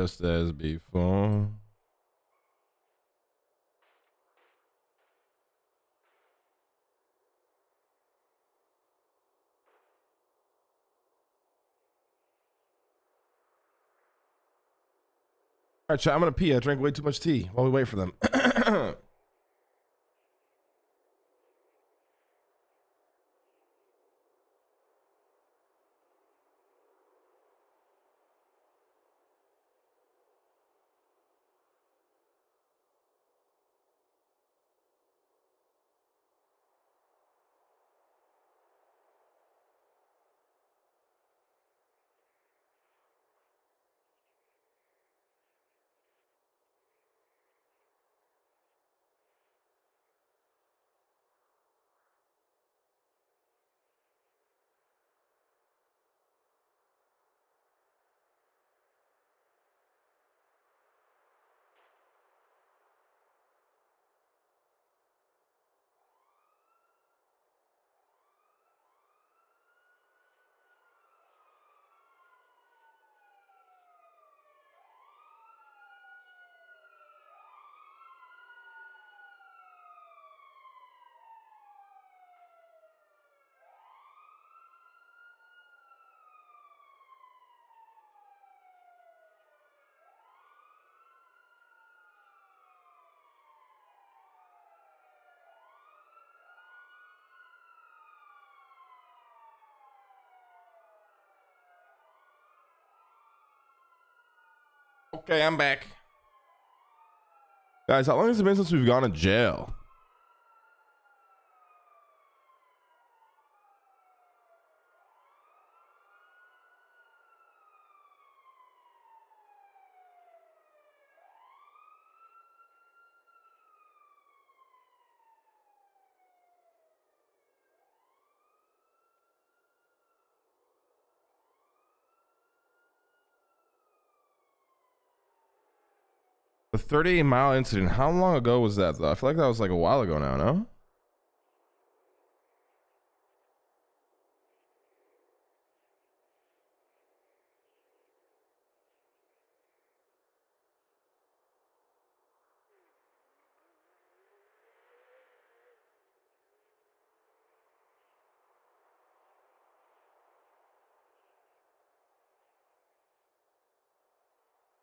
Just as before. All right, I'm gonna pee. I drank way too much tea while we wait for them. Okay, I'm back. Guys, how long has it been since we've gone to jail? The 38 mile incident. How long ago was that, though? I feel like that was like a while ago now, no?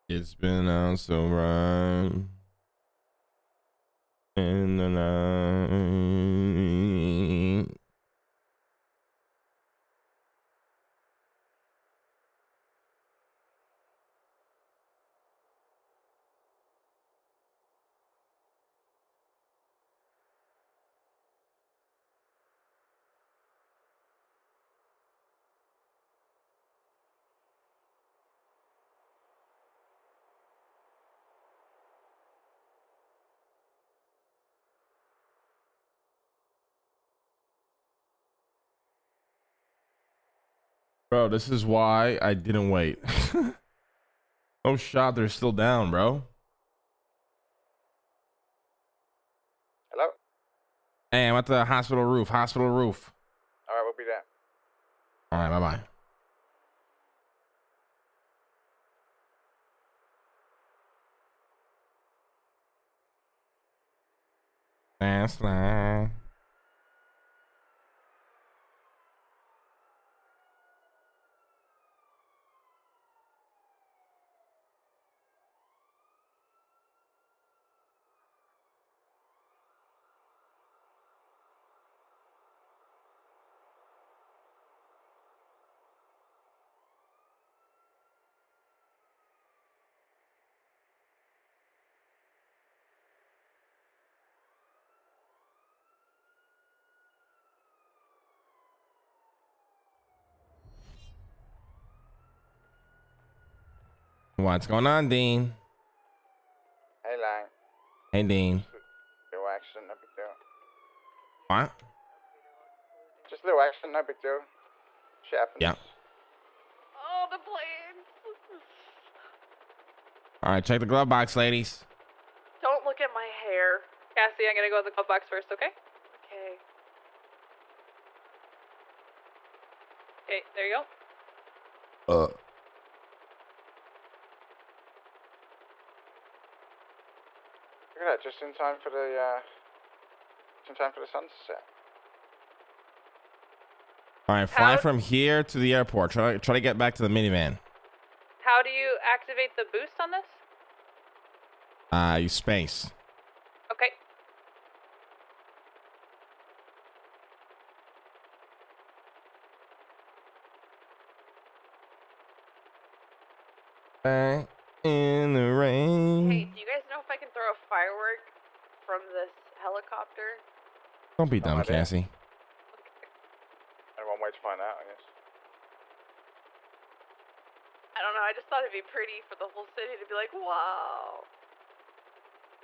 It's been out so right in the night. Bro, this is why I didn't wait. oh shot, they're still down, bro. Hello? Hey, I'm at the hospital roof. Hospital roof. All right, we'll be there. All right, bye bye. That's fine. What's going on, Dean? Hey, Lang. Hey, Dean. Little accident, no big deal. What? Just a little action, no big deal. Shit happens. Yeah. Oh, the planes. All right, check the glove box, ladies. Don't look at my hair. Cassie, I'm gonna go in the glove box first, okay? Okay. Okay, there you go. Uh. Look at that, just in time for the, uh, just in time for the sunset. All right, fly How- from here to the airport. Try, try to get back to the minivan. How do you activate the boost on this? Uh, you space. Okay. Back in the rain. Hey, I can throw a firework from this helicopter? Don't be dumb, idea. Cassie. Only one way to find out, I guess. I don't know. I just thought it'd be pretty for the whole city to be like, wow.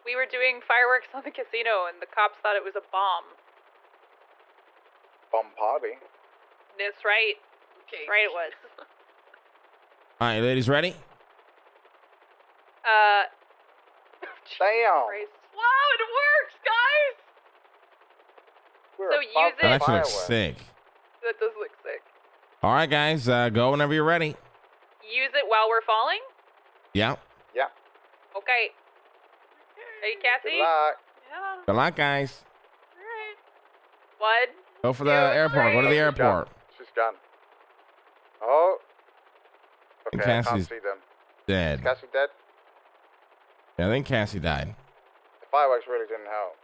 We were doing fireworks on the casino, and the cops thought it was a bomb. Bomb party. That's right. Okay. Right, it was. All right, ladies, ready? Uh, Damn! Christ. Wow, it works, guys! We're So use the That it- actually looks sick. that does look sick. All right, guys, uh, go whenever you're ready. Use it while we're falling? Yeah. Yeah. Okay. Hey, Good Cassie? luck. Yeah. Good luck, guys. Alright. One. Go for the Two, airport. Go to the airport. She's gone. Oh. And Okay, I can't see them. Dead. Is Cassie dead? Yeah, I think Cassie died. The fireworks really didn't help.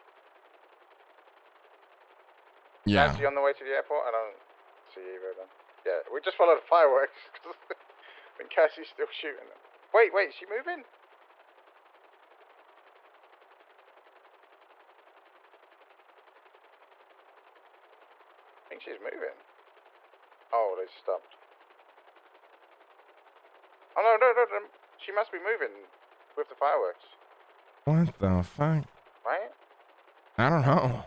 Yeah. Cassie on the way to the airport? I don't see either then. Yeah, we just followed the fireworks. and Cassie's still shooting them. Wait, wait, is she moving? I think she's moving. Oh, they stopped. Oh no, no, no, no. she must be moving with the fireworks, What the fuck? right? I don't know.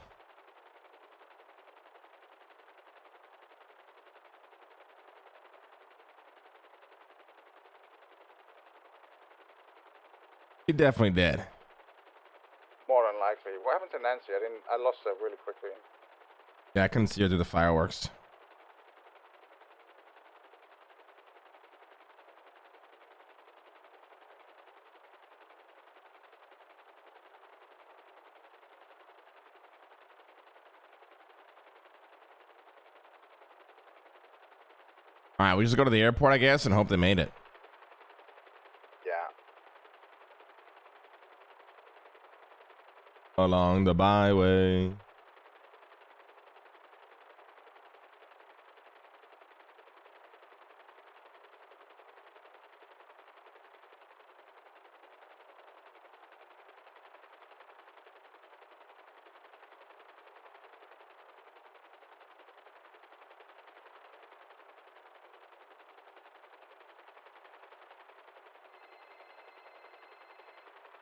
He definitely did. More than likely. What happened to Nancy? I didn't. I lost her really quickly. Yeah, I couldn't see her through the fireworks. All right, we just go to the airport, I guess, and hope they made it. Yeah. Along the byway.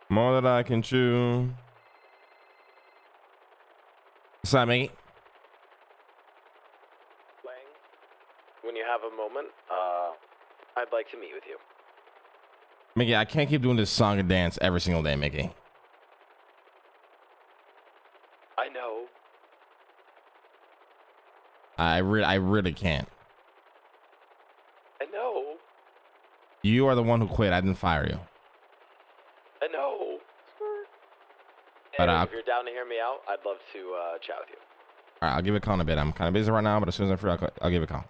More that I can chew. What's mate? Lang, when you have a moment, uh, I'd like to meet with you. Mickey, I can't keep doing this song and dance every single day, Mickey. I know. I re- I really can't. I know. You are the one who quit. I didn't fire you. I know. But, uh, if you're down to hear me out, I'd love to uh, chat with you. All right, I'll give it a call in a bit. I'm kind of busy right now, but as soon as I'm free, I'll, I'll give it a call.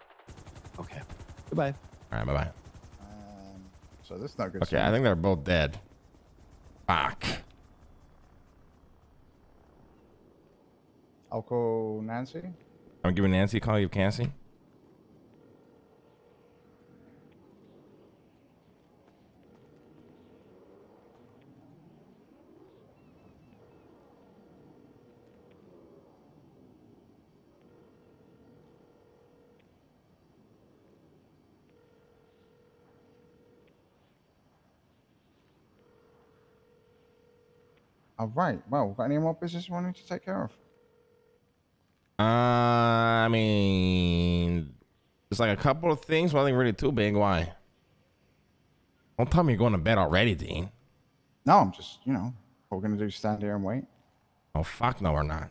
Okay. Goodbye. All right, bye bye. Um, so this is no good. Okay, sign. I think they're both dead. Fuck. I'll call Nancy. I'm giving Nancy a call. You can't see. All right. Well, got any more business wanting to take care of? Uh, I mean, there's like a couple of things, but nothing really too big. Why? Don't tell me you're going to bed already, Dean. No, I'm just, you know, we're gonna do stand here and wait. Oh fuck, no, we're not.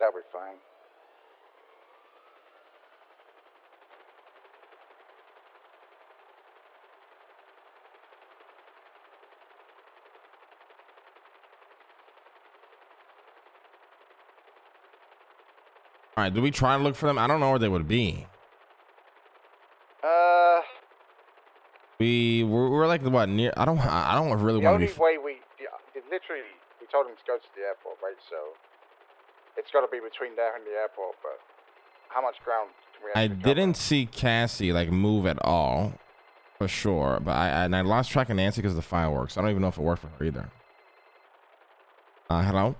That'll be fine. All right, do we try to look for them? I don't know where they would be. Uh, We we're, we're like what near? I don't I don't really the want only to be. way we, the, the, literally, we told him to go to the airport, right? So it's got to be between there and the airport. But how much ground can we? I didn't see Cassie like move at all, for sure. But I and I lost track of Nancy because of the fireworks. I don't even know if it worked for her either. Uh, hello.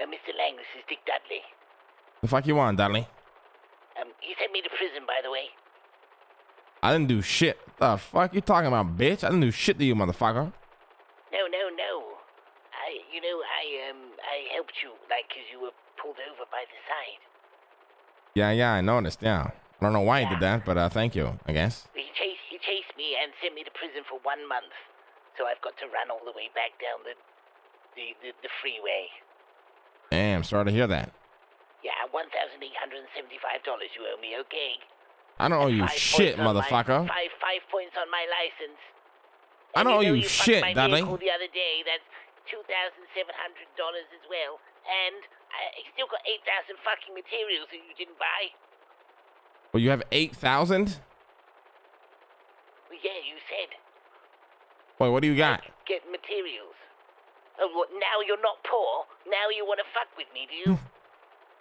Uh, Mr. Lang, this is Dick Dudley. The fuck you want, Dudley? Um, he sent me to prison, by the way. I didn't do shit. The fuck you talking about, bitch? I didn't do shit to you, motherfucker. No, no, no. I, you know, I, um, I helped you, like, 'cause you were pulled over by the side. Yeah, yeah, I noticed. Yeah, I don't know why you did that, but uh, thank you. I guess. He chased, he chased me and sent me to prison for one month. So I've got to run all the way back down the, the, the, the freeway. Damn, sorry to hear that. Yeah, one thousand eight hundred and seventy-five dollars you owe me, okay? I don't owe you Five shit, on my- motherfucker. five, five points on my license. I don't owe know you shit, Dudley. the other day. That's two thousand seven hundred dollars as well, and I still got eight thousand fucking materials that you didn't buy. Well, you have eight thousand. Well, yeah, you said Wait, what do you got? get materials. Oh, what, now you're not poor. Now you want to fuck with me, do you?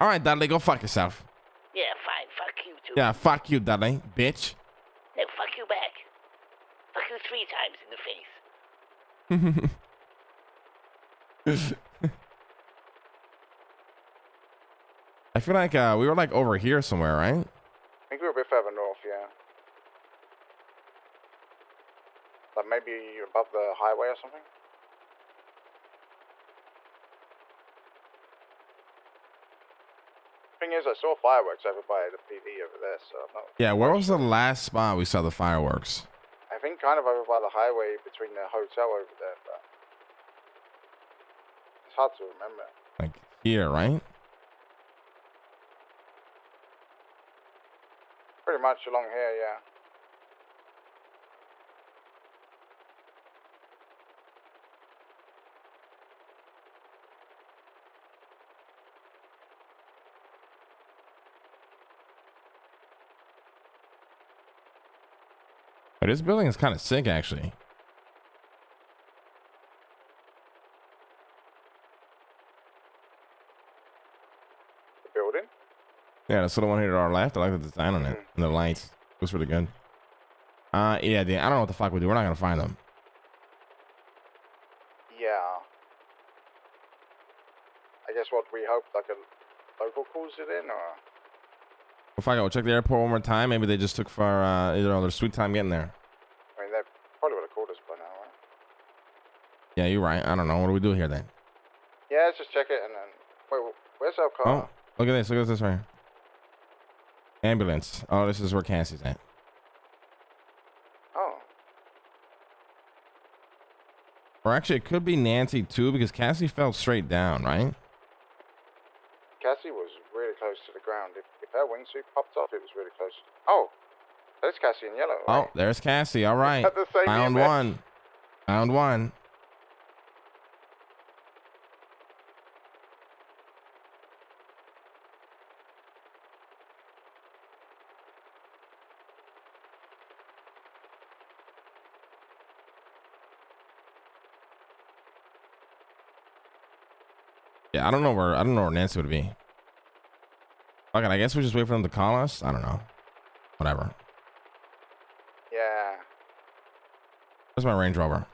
All right, Dudley, go fuck yourself. yeah, fine. Fuck you too. Yeah, fuck you, Dudley, bitch. No, fuck you back. Fuck you three times in the face. I feel like uh, we were like over here somewhere, right? I think we were a bit further north, yeah. Like maybe above the highway or something. Thing is, I saw fireworks over by the PD over there, so I'm not. Yeah, where was the last spot we saw the fireworks? I think kind of over by the highway between the hotel over there, but it's hard to remember. Like here, right? Pretty much along here, yeah. This building is kind of sick, actually. The building. Yeah, that's the one here to our left. I like the design on it and the lights. Looks really good. Uh, yeah, the, I don't know what the fuck we do. We're not gonna find them. Yeah. I guess what we hope like a local calls it in, or Well, fuck it. We'll check the airport one more time. Maybe they just took for uh, either their sweet time getting there. I mean they probably would have called us by now, right? Yeah, you're right. I don't know. What do we do here then? Yeah, let's just check it and then wait. wh- Where's our car? Oh, look at this. Look at this right here. Ambulance. Oh, this is where Cassie's at. Oh, Or actually, it could be Nancy too, because Cassie fell straight down, right? Cassie was really close to the ground. If, if her wingsuit popped off, it was really close. Oh, there's Cassie in yellow. Oh, there's Cassie. All right. Found one. Found one. Yeah, I don't know where I don't know where Nancy would be. Fuck it, I guess we just wait for them to call us. I don't know. Whatever. Yeah. Where's my Range Rover?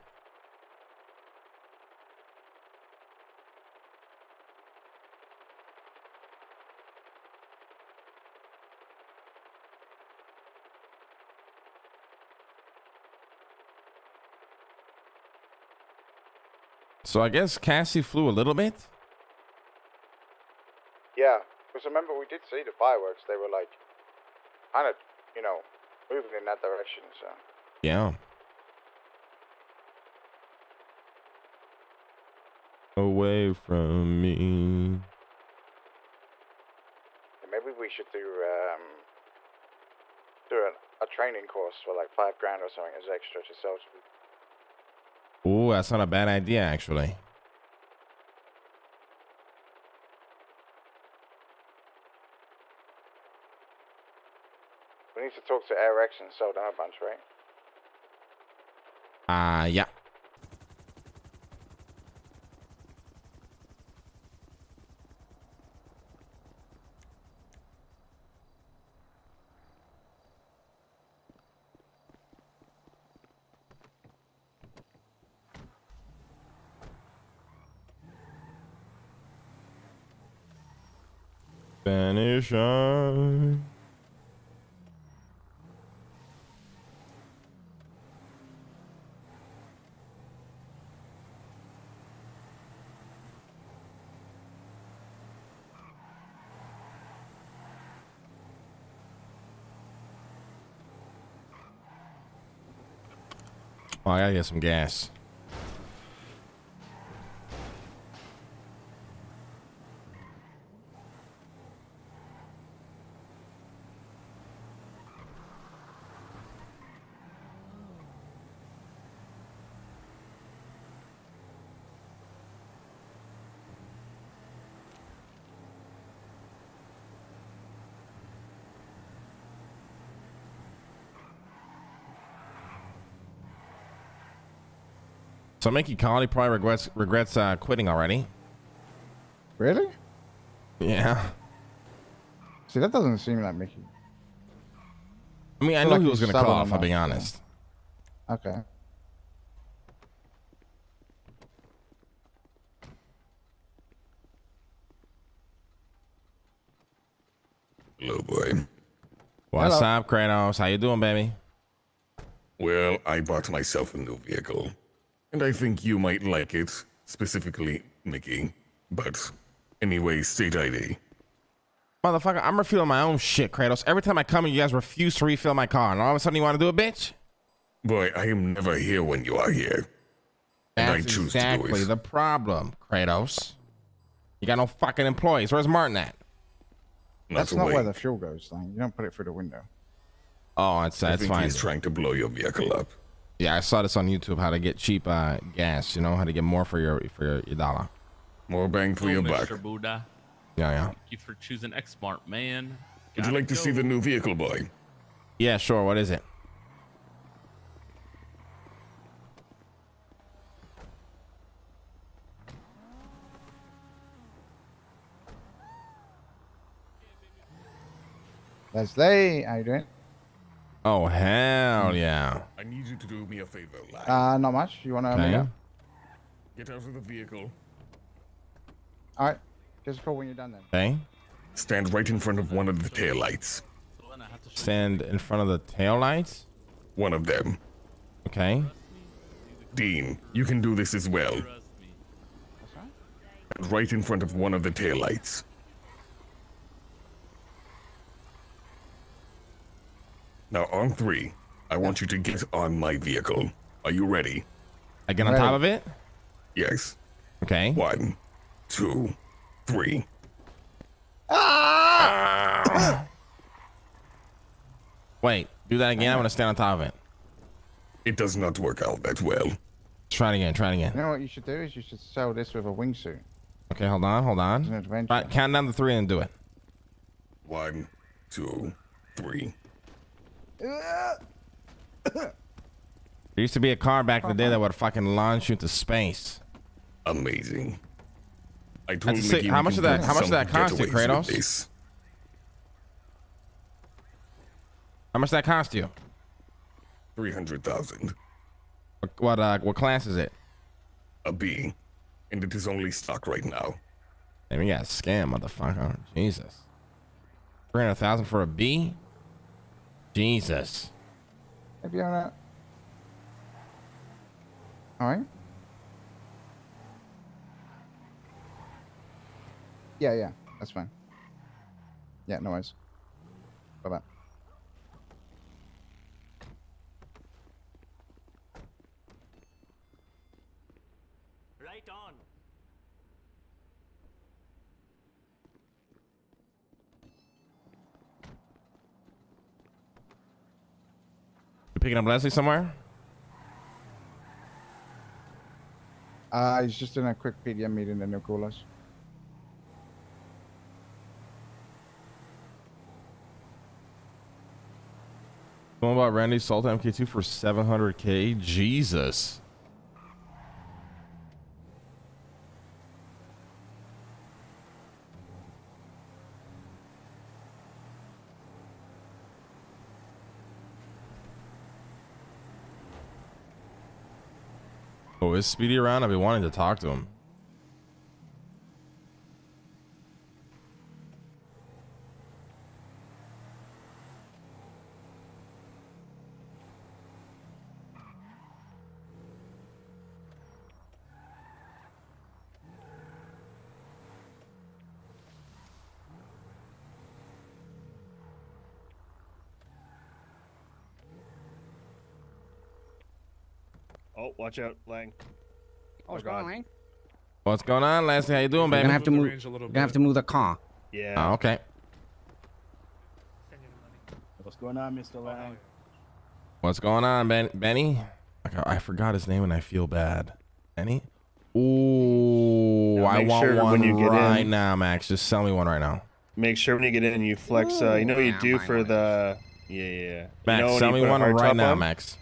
So I guess Cassie flew a little bit. Yeah, because remember we did see the fireworks. They were like, kind of, you know, moving in that direction. So Yeah. Away from me. maybe we should do um, do a, a training course for like five grand or something as extra to sell to people. Ooh, that's not a bad idea, actually. Need to talk to AirX and sell them a bunch, right? Uh, yeah. Spanish eye. Oh, I gotta get some gas. So Mickey Colley probably regrets regrets uh, quitting already. Really? Yeah. See, that doesn't seem like Mickey. I mean, I, I knew like he was going to call off. I'll be honest. Okay. Hello, boy. What's Hello. up, Kratos? How you doing, baby? Well, I bought myself a new vehicle and I think you might like it, specifically Mickey. But anyway, state ID. Motherfucker, I'm refilling my own shit, Kratos. Every time I come in, you guys refuse to refill my car, and all of a sudden you want to do it, bitch? Boy, I am never here when you are here. And I That's choose to do exactly it. the problem, Kratos. You got no fucking employees. Where's Martin at? That's not where the fuel goes, thing. You don't put it through the window. Oh, it's I that's think fine. he's trying to blow your vehicle up. Yeah, I saw this on YouTube. How to get cheap uh, gas. You know how to get more for your for your, your dollar. More bang for Hello, your buck. Mr. Buddha. Yeah, yeah. Thank you for choosing Xmart, man. Would you Gotta like to see the new vehicle, boy? Yeah, sure. What is it? Leslie, how you doing? Oh hell yeah! I need you to do me a favor, lad. Uh, not much. You want to? Okay. Get out of the vehicle. All right. Just us call when you're done then. Okay. Stand right in front of one of the taillights. Stand in front of the tail lights. One of them. Okay. Dean, you can do this as well. Right in front of one of the taillights. Now, on three, I want you to get on my vehicle. Are you ready? I get on top of it. Yes. Okay. One, two, three. Ah! Wait. Do that again. I want to stand on top of it. It does not work out that well. Try it again. Try it again. You know what you should do is you should sell this with a wingsuit. Okay, hold on, hold on. It's an adventure. Right, count down to three and do it. One, two, three. There used to be a car back in the day that would fucking launch you into space. Amazing. I That's told sick. Mickey How much of that? How much of that cost you, Kratos? How much that cost you? Three hundred thousand. What what, uh, what class is it? A B, and it is only stock right now. Damn, you got a scam, motherfucker. Jesus. Three hundred thousand for a B. Jesus. If you wanna. All right. Yeah, yeah, that's fine. Yeah, no worries. Bye bye. Right on. You picking up Leslie somewhere? Uh, he's just in a quick PDM meeting, in call us. Going about Randy Salt MK2 for 700k. Jesus. Is Speedy around? I've been wanting to talk to him. Oh, watch out, Lang. Oh, what's going on, Lang? What's going on, Leslie? How you doing, We're baby? gonna have to move. We're gonna have to move the car. Yeah. Oh, okay. What's going on, Mr. Lang? What's going on, ben- Benny? I, I forgot his name and I feel bad. Benny? Ooh, I want sure one when you get right in- now, Max. Just sell me one right now. Make sure when you get in, you flex. Uh, you know what you do for the. Yeah, yeah. yeah. Max, you know sell me one right now, on? Max.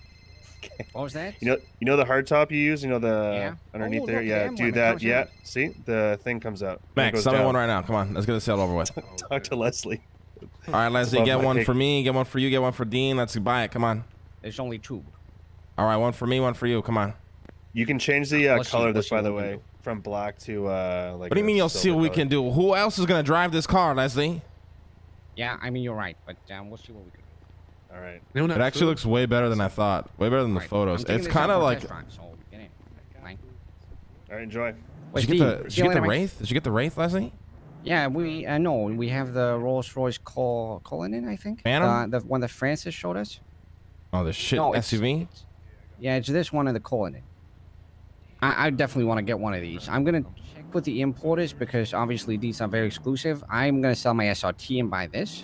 What was that? You know, you know the hard top you use. You know the Yeah. underneath Oh, there. Yeah, do that that. Yeah, out. see the thing comes out. Then it Max, goes sell me one right now. Come on, let's get the sale over with. Talk to Leslie. All right, Leslie, get one pay- for me, get one for you, get one for Dean. Let's buy it. Come on. There's only two. All right, one for me, one for you. Come on. You can change the uh, Let's color of this, by the what we way, from black to uh, like. What do you mean you'll see silver what we can do? Who else is gonna drive this car, Leslie? Yeah, I mean you're right, but um, we'll see what we can. Do. All right. It actually looks way better than I thought. Way better than the Right. photos. It's kind of like. test so get in. Fine. All right, enjoy. Did you get the, did you get the wraith? Did you get the wraith, Leslie? Yeah, we uh, no, we have the Rolls Royce Col Cullinan, I think. Phantom? The, the one that Francis showed us. Oh, the shit No, it's- SUV. Yeah, it's this one and the Cullinan. I, I definitely want to get one of these. I'm gonna check with the importers because obviously these are very exclusive. I'm gonna sell my SRT and buy this.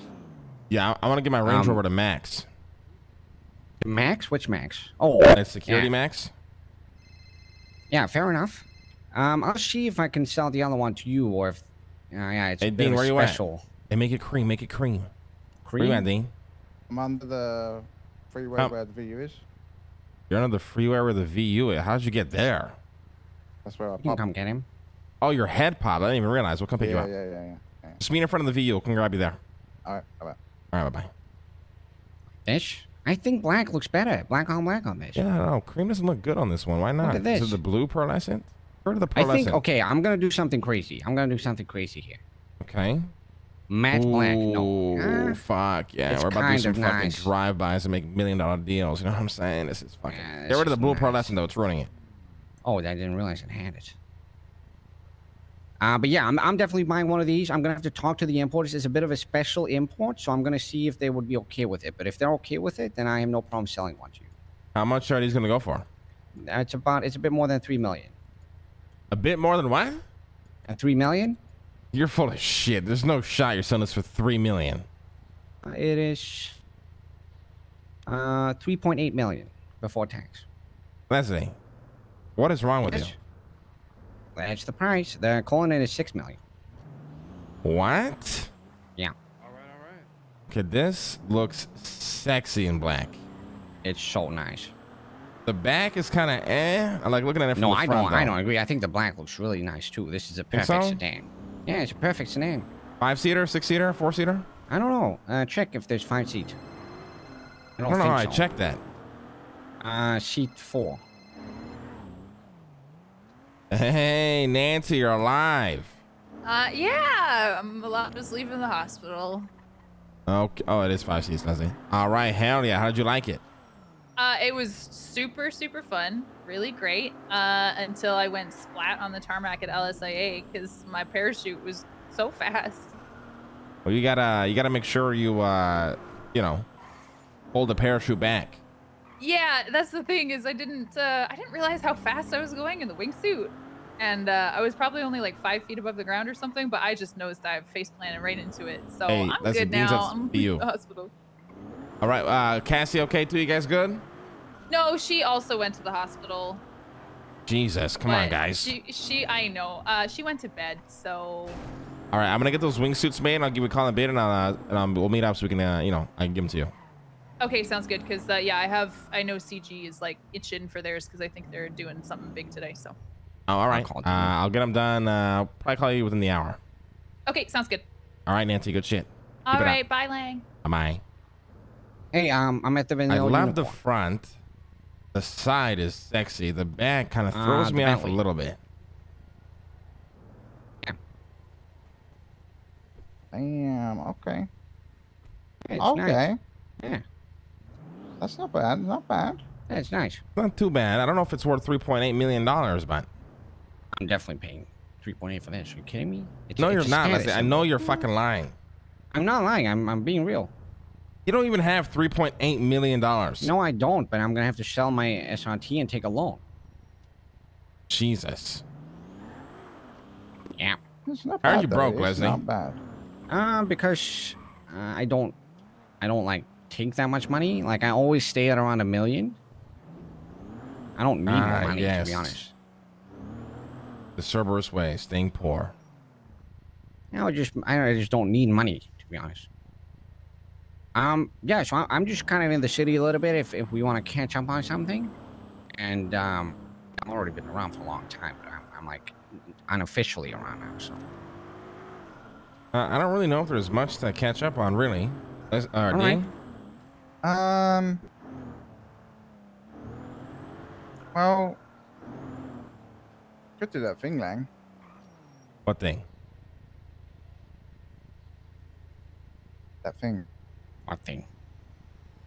Yeah, I, want to get my Range Um, Rover to Max. Max? Which Max? Oh, That security yeah. Max. Yeah, fair enough. Um, I'll see if I can sell the other one to you, or if, uh, yeah, it's Hey, a bit Dean, of a you special. at? Hey, make it cream. Make it cream. Where you Cream? at, Dean? I'm under the freeway Oh. where the VU is. You're under the freeway where the VU is. How'd you get there? That's where I You can come get him. Oh, your head popped. I didn't even realize. We'll come pick yeah, you up. yeah, yeah, yeah, yeah. Just meet in front of the VU. We can grab you there. All right, bye bye. All right, bye bye. This? I think black looks better. Black on black on this. Yeah, no, cream doesn't look good on this one. Why not? Look at Is this. it the blue pearlescent? Or the pearlescent? I think okay. I'm gonna do something crazy. I'm gonna do something crazy here. Okay. Matte black. No. Ooh, fuck yeah. it's We're about to do some fucking nice. drive-bys and make million dollar deals. You know what I'm saying? This is fucking. Yeah, Get rid of the blue nice. pearlescent though. It's ruining it. Oh, I didn't realize it had it. Uh, but yeah, I'm, I'm definitely buying one of these. I'm gonna have to talk to the importers. It's a bit of a special import, so I'm gonna see if they would be okay with it. But if they're okay with it, then I have no problem selling one to you. How much are these gonna go for? Uh, It's about it's a bit more than three million. A bit more than what? Uh, three million? You're full of shit. There's no shot you're selling this for three million. Uh, it is uh 3.8 million before tax. Leslie, what is wrong with Yes. That's the price. The Cullinan is six million. What? Yeah. Okay, this looks sexy in black. It's so nice. The back is kind of eh. I like looking at it from No, the I front, don't. I don't agree. I think the black looks really nice too. This is a perfect so? sedan. Yeah, it's a perfect sedan. Five seater, six seater, four seater? I don't know. Uh, check if there's five seats. I I don't, don't know. think I checked that. Uh, seat four. Hey, Nancy, you're alive. Uh, yeah, I'm allowed just leaving the hospital. Okay. Oh, it is five seats, Leslie. All right. Hell yeah. How'd you like it? Uh, it was super, super fun, really great. Uh, until I went splat on the tarmac at LSIA because my parachute was so fast. Well, you gotta you gotta make sure you uh you know hold the parachute back. Yeah, that's the thing is I didn't uh, I didn't realize how fast I was going in the wingsuit, and uh, I was probably only like five feet above the ground or something. But I just nosedive face planted right into it, so Hey, I'm good now. I'm you. in the hospital. All right. Uh, Cassie, okay too? You guys good? No, she also went to the hospital. Jesus, come on, guys. She, she, I know. Uh, she went to bed, so All right, I'm gonna get those wingsuits made. and I'll give you a call in a bit, and I'll uh, and um, we'll meet up so we can uh, you know I can give them to you. okay, sounds good. Cause uh, yeah, I have. I know CG is like itching for theirs because I think they're doing something big today. So Oh, all right. Uh, I'll get them done. Uh, I'll probably call you within the hour. okay, sounds good. All right, Nancy. Good shit. All right, bye, Lang. Bye. Hey, um, I'm at the I vanilla. love the front. The side is sexy. The back kind of Ah, throws the me off a little bit. Damn. Okay. Yeah, it's nice. okay. Yeah. That's not bad. Not bad. Yeah, it's nice. Not too bad. I don't know if it's worth 3.8 million dollars, but I'm definitely paying 3.8 for this. Are you kidding me? It's, no, it's you're not. status Leslie. I know you're fucking lying. I'm not lying. I'm, I'm being real. You don't even have 3.8 million dollars. No, I don't. But I'm gonna have to sell my SRT and take a loan. Jesus. Yeah. It's not How are you though. broke, It's Leslie? Not bad. Uh, because uh, I don't, I don't like take that much money. Like I always stay at around a million. I don't need Ah, more money to be honest. The Cerberus way, staying poor. No, I just I, I just don't need money to be honest. Um, yeah, so I- I'm just kind of in the city a little bit if if we want to catch up on something, and um, I've already been around for a long time, but I'm, I'm like unofficially around now. So Uh, I don't really know if there's much to catch up on, really. Les- Uh, All Dean? right. Um. Well, could do that thing, Lang. What thing? that thing. What thing?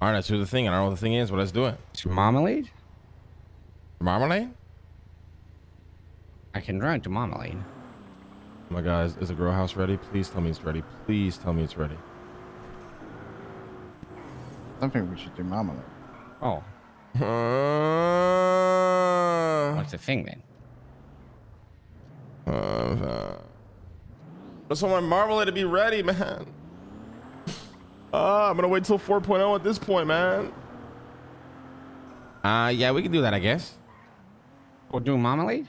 All right, let's do the thing. I don't know what the thing is, but let's do it. It's marmalade? Marmalade? I can run to marmalade. Oh my God, is, is the grow house ready? Please tell me it's ready. Please tell me it's ready. I don't think we should do marmalade. Oh. Uh, What's the thing then? Uh, I just want my marmalade to be ready, man. Uh, I'm gonna wait till 4.0 at this point, man. Uh, yeah, we can do that, I guess. We'll do marmalade?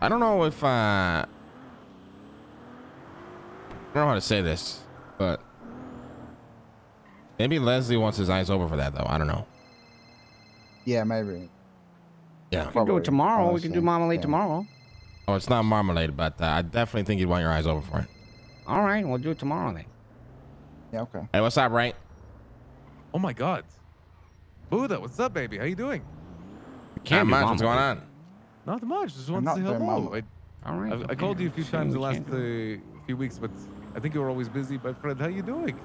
I don't know if, uh, I don't know how to say this, but maybe Leslie wants his eyes over for that, though. I don't know. Yeah, maybe. Yeah. We can do it tomorrow. We can do honestly, marmalade yeah. tomorrow. Oh, it's not marmalade, but uh, I definitely think you'd want your eyes over for it. All right, we'll do it tomorrow then. Yeah, okay. Hey, what's up, right? Oh my god. Buddha, what's up, baby? How you doing? Can't much. What's going on? Not much. Just I'm wanted to not say doing hello. mama. I, All right. I, I called you a few times the last uh, few weeks, but I think you were always busy. But Fred, how you doing?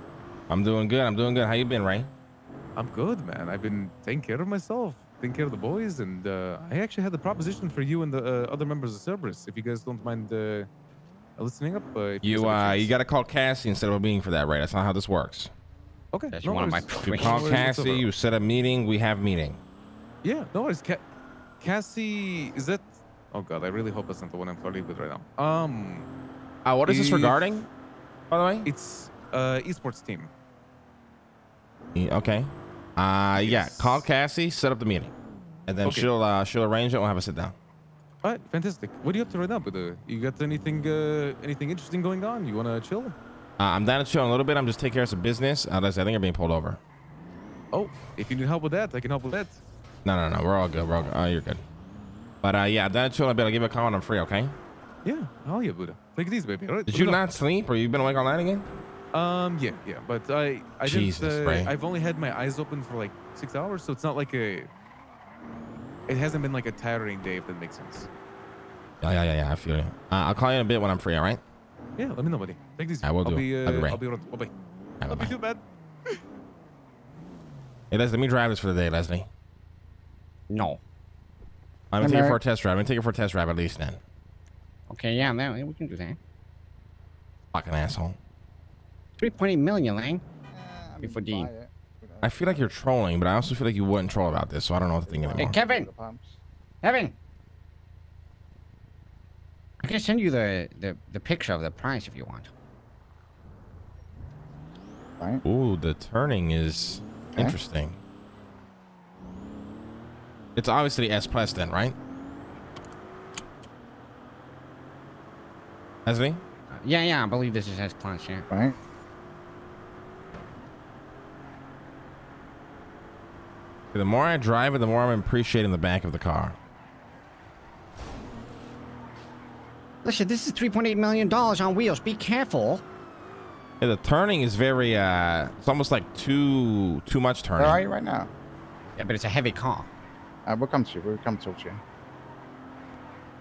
I'm doing good. I'm doing good. How you been, Ray? I'm good, man. I've been taking care of myself, taking care of the boys, and uh, I actually had a proposition for you and the uh, other members of Cerberus. If you guys don't mind uh, listening up, uh, You guys have a uh, chance. you got to call Cassie instead of being for that, right? That's not how this works. Okay, That's no one of my worries. You call worries Cassie. You set a meeting. We have meeting. Yeah, no worries. Ca- Cassie, is that? Oh god, I really hope that's not the one I'm flirting with right now. Um, Uh, what is this regarding? By the way. It's uh esports team. Yeah, Okay. Uh, yeah. Call Cassie. Set up the meeting, and then Okay. she'll uh, she'll arrange it. We'll have a sit down. All right, fantastic. What are you up to right now, Buddha? You got anything uh anything interesting going on? You wanna chill? Uh, I'm down to chill a little bit. I'm just taking care of some business. Uh, I think I'm being pulled over. Oh, if you need help with that, I can help with that. No, no, no. We're all good. We're all good. Oh, you're good. But uh, yeah, down to chill a bit. I'll give you a call when I'm free. Okay. Yeah. Oh yeah, Buddha. Take it easy, baby. All right. Did you not sleep, or you been awake all night again? Um. Yeah. Yeah. But I. I Jesus, didn't, uh, Ray. I've only had my eyes open for like six hours, so it's not like a. It hasn't been like a tiring day, if that makes sense. Yeah, yeah, yeah, yeah. I feel you. Uh, I'll call you in a bit when I'm free. All right. Yeah. Let me know, buddy. Take it easy. I will I'll do. be. Uh, I'll be right. I'll be around. Bye bye. Bye, Love bye. you too, bad. Hey, Leslie, let me drive this for the day, Leslie. No. I'm gonna Hey, take it for a test drive. I'm gonna take it for a test drive at least then. Okay, yeah, man, we can do that. Fucking asshole. 3.8 million, Lang. Before Dean. I feel like you're trolling, but I also feel like you wouldn't troll about this, so I don't know what to think Hey, anymore. Kevin. Kevin. I can send you the, the, the picture of the price if you want. Right. Ooh, the turning is Okay. interesting. It's obviously S plus then, right? Leslie? Uh, yeah, yeah, I believe this is S plus, yeah. Right. The more I drive it, the more I'm appreciating the back of the car. Listen, this is 3.8 million dollars on wheels. Be careful. Yeah, the turning is very uh it's almost like too too much turning. Where are you right now? Yeah, but it's a heavy car. Uh, we'll come to you. We'll come talk to you.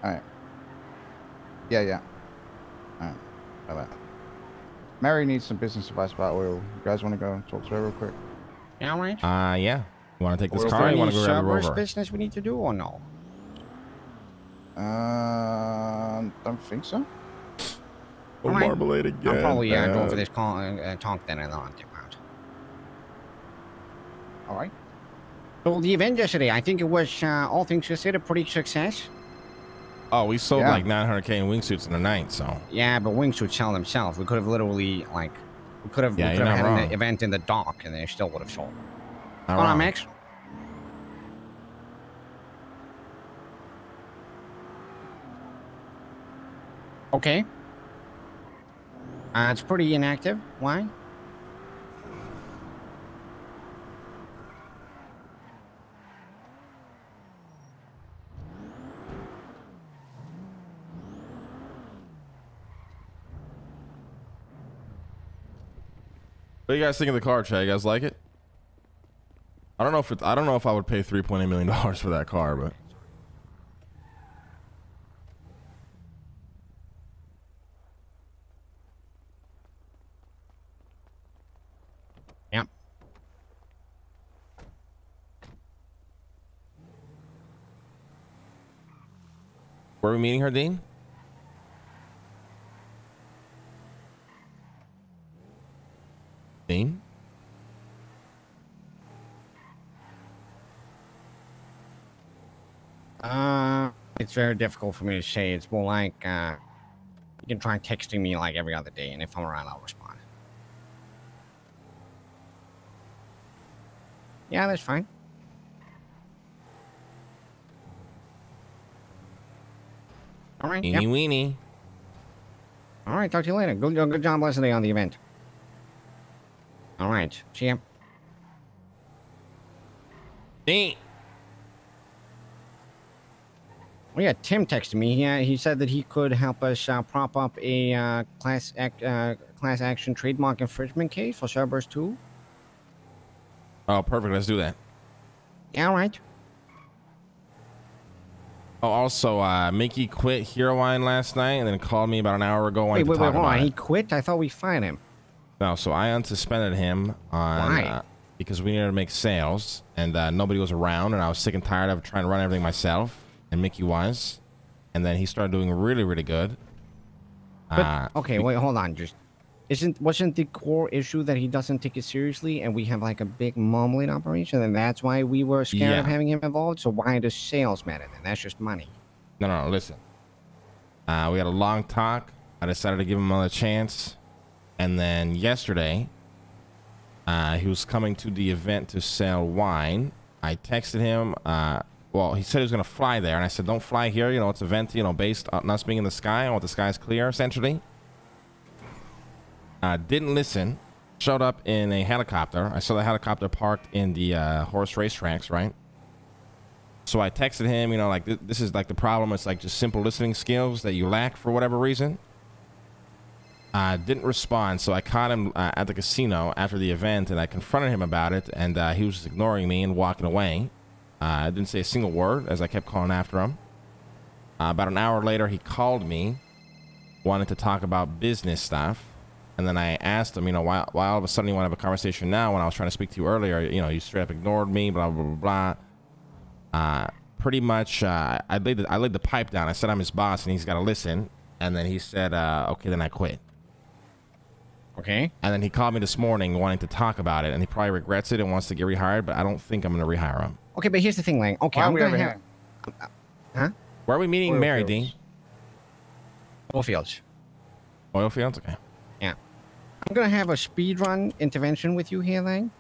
All right. Yeah, yeah. All right. Bye bye. Mary needs some business advice about oil. You guys want to go talk to her real quick? Yeah, all right. Uh yeah. You wanna take this Is car there you wanna go grab a Cerberus rover? business we need to do or no? Uh, don't think so. All right. marmalade I'm probably uh, going for this call, uh, uh, talk then and on about. All right. So the event yesterday, I think it was, uh, all things considered, a pretty success. Oh, we sold Yeah. like 900k in wingsuits in the night, so Yeah, but wingsuits sell themselves. We could have literally, like, we could have, Yeah, we could have had wrong. an event in the dock and they still would have sold. Not Hold on. Max. Okay. Uh, it's pretty inactive. Why? What do you guys think of the car, Chad? You guys like it? I don't know if it's, I don't know if I would pay three point eight million dollars for that car, but yeah. Where are we meeting her, Dean? Dean? Uh, it's very difficult for me to say. It's more like uh, you can try texting me like every other day, and if I'm around, I'll respond. Yeah, that's fine. All right. Eeny Yep. weeny. All right. Talk to you later. Good, good job listening on the event. All right. See ya. Oh yeah, Tim texted me. He, uh, he said that he could help us uh, prop up a uh, class ac- uh, class action trademark infringement case for Cerberus 2. Oh, perfect. Let's do that. Yeah, all right. Oh, also, uh, Mickey quit Hero Wine last night and then called me about an hour ago. Wait, wait, wait, hold on. it. He quit? I thought we fired him. No, so I unsuspended him on Why? Because we needed to make sales and uh, nobody was around and I was sick and tired of trying to run everything myself and Mickey Wise, and then he started doing really really good. But, Uh, okay, wait, hold on. Just isn't wasn't the core issue that he doesn't take it seriously and we have like a big mumbling operation and that's why we were scared of having him involved? So why does sales matter then? That's just money. No, no, no, listen. Uh, we had a long talk. I decided to give him another chance. And then yesterday, uh, he was coming to the event to sell wine. I texted him. Uh, well, he said he was going to fly there. And I said, don't fly here. You know, it's an event, you know, based on us being in the sky. I want the skies clear, essentially. Uh, didn't listen. Showed up in a helicopter. I saw the helicopter parked in the uh, horse racetracks, right? So I texted him, you know, like th- this is like the problem. It's like just simple listening skills that you lack for whatever reason. Uh, didn't respond, so I caught him uh, at the casino after the event, and I confronted him about it, and uh, he was ignoring me and walking away. Uh, I didn't say a single word as I kept calling after him. Uh, about an hour later, he called me, wanted to talk about business stuff, and then I asked him, you know, why, why all of a sudden you want to have a conversation now when I was trying to speak to you earlier? You know, you straight up ignored me, blah blah blah blah. Uh, pretty much, uh, I laid the, I laid the pipe down. I said I'm his boss, and he's got to listen. And then he said, uh, okay, then I quit. Okay. And then he called me this morning wanting to talk about it, and he probably regrets it and wants to get rehired, but I don't think I'm going to rehire him. Okay, but here's the thing, Lang. Okay, Why I'm we gonna over have? Huh? Where are we meeting Oil Mary, fields. Dean? Oil fields. Oil fields? Okay. Yeah. I'm gonna have a speed run intervention with you here, Lang.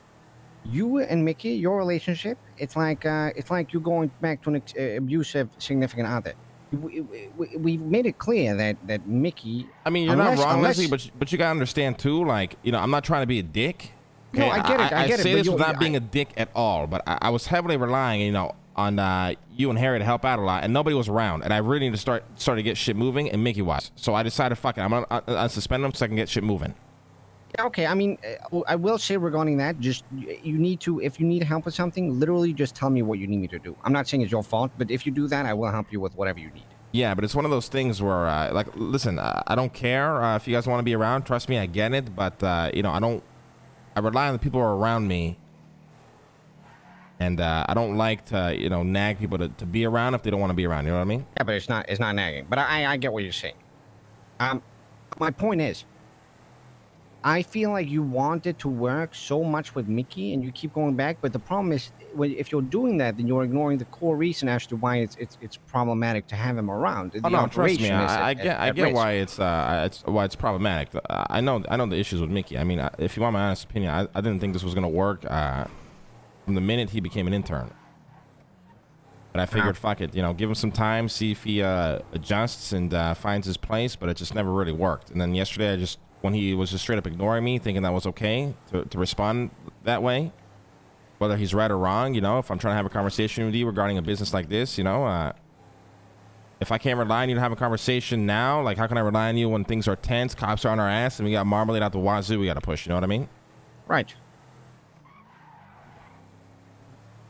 You and Mickey, your relationship, it's like uh, it's like you going back to an ex- uh, abusive significant other. We, we, we made it clear that that Mickey. I mean, you're unless- not wrong, unless- Leslie, but but you gotta understand too. Like, you know, I'm not trying to be a dick. No, I get it, I get it, say but this without being a dick at all, but I, I was heavily relying, you know, on uh, you and Harry to help out a lot, and nobody was around, and I really need to start start to get shit moving, and Mickey was. So I decided, fuck it, I'm gonna uh, uh, suspend him so I can get shit moving. Okay, I mean, uh, I will say regarding that, just you need to, if you need help with something, literally just tell me what you need me to do. I'm not saying it's your fault, but if you do that, I will help you with whatever you need. Yeah, but it's one of those things where, uh, like, listen, uh, I don't care uh, if you guys want to be around. Trust me, I get it. But uh, you know, I don't. I rely on the people around me, and uh, I don't like to, you know, nag people to, to be around if they don't want to be around. You know what I mean? Yeah, but it's not, it's not nagging. But I, I get what you're saying. Um, my point is, I feel like you wanted to work so much with Mickey, and you keep going back. But the problem is, if you're doing that, then you're ignoring the core reason as to why it's it's, it's problematic to have him around. The Oh, no, trust me. I, I at- get, at- I at get risk. why it's, uh, it's why it's problematic. I know, I know the issues with Mickey. I mean, uh, if you want my honest opinion, I, I didn't think this was gonna work uh, from the minute he became an intern. But I figured, fuck it, you know, give him some time, see if he uh, adjusts and uh, finds his place. But it just never really worked. And then yesterday, I just when he was just straight up ignoring me, thinking that was okay to, to respond that way, whether he's right or wrong, you know, if I'm trying to have a conversation with you regarding a business like this, you know, uh, if I can't rely on you to have a conversation now, like how can I rely on you when things are tense, cops are on our ass, and we got marmalade out the wazoo, we got to push. You know what I mean? Right.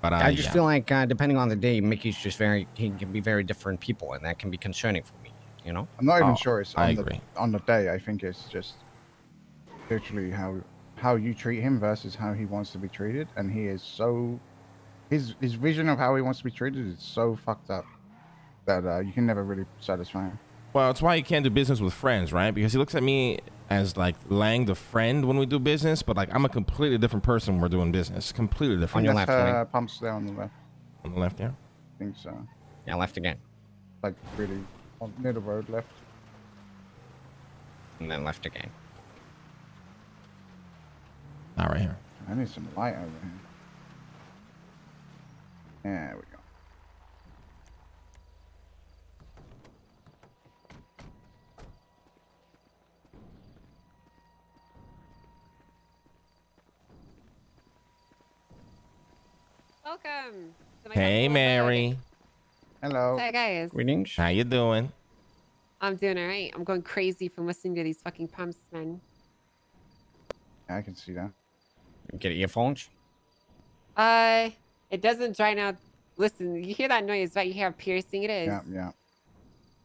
But uh, I just yeah. feel like uh, depending on the day, Mickey's just very he can be very different people, and that can be concerning for me. You know. I'm not even Oh, sure it's I on the agree. on the day. I think it's just literally how how you treat him versus how he wants to be treated, and he is so his his vision of how he wants to be treated is so fucked up. that uh, you can never really satisfy him. Well, it's why you can't do business with friends, right? Because he looks at me as like Lang the friend when we do business, but like I'm a completely different person when we're doing business. Completely different. That's, uh, pumps there on the left. On the left, yeah. I think so. Yeah, left again. Like really on, near the road left. And then left again. Not right here. I need some light over here. There we go. Welcome. Hey. Mary. Hello. Hi guys. Greetings. How you doing? I'm doing all right. I'm going crazy from listening to these fucking pumps, man. I can see that. Get earphones. Uh, it doesn't drown out. Listen, you hear that noise, right? You hear how piercing it is. Yeah, yeah.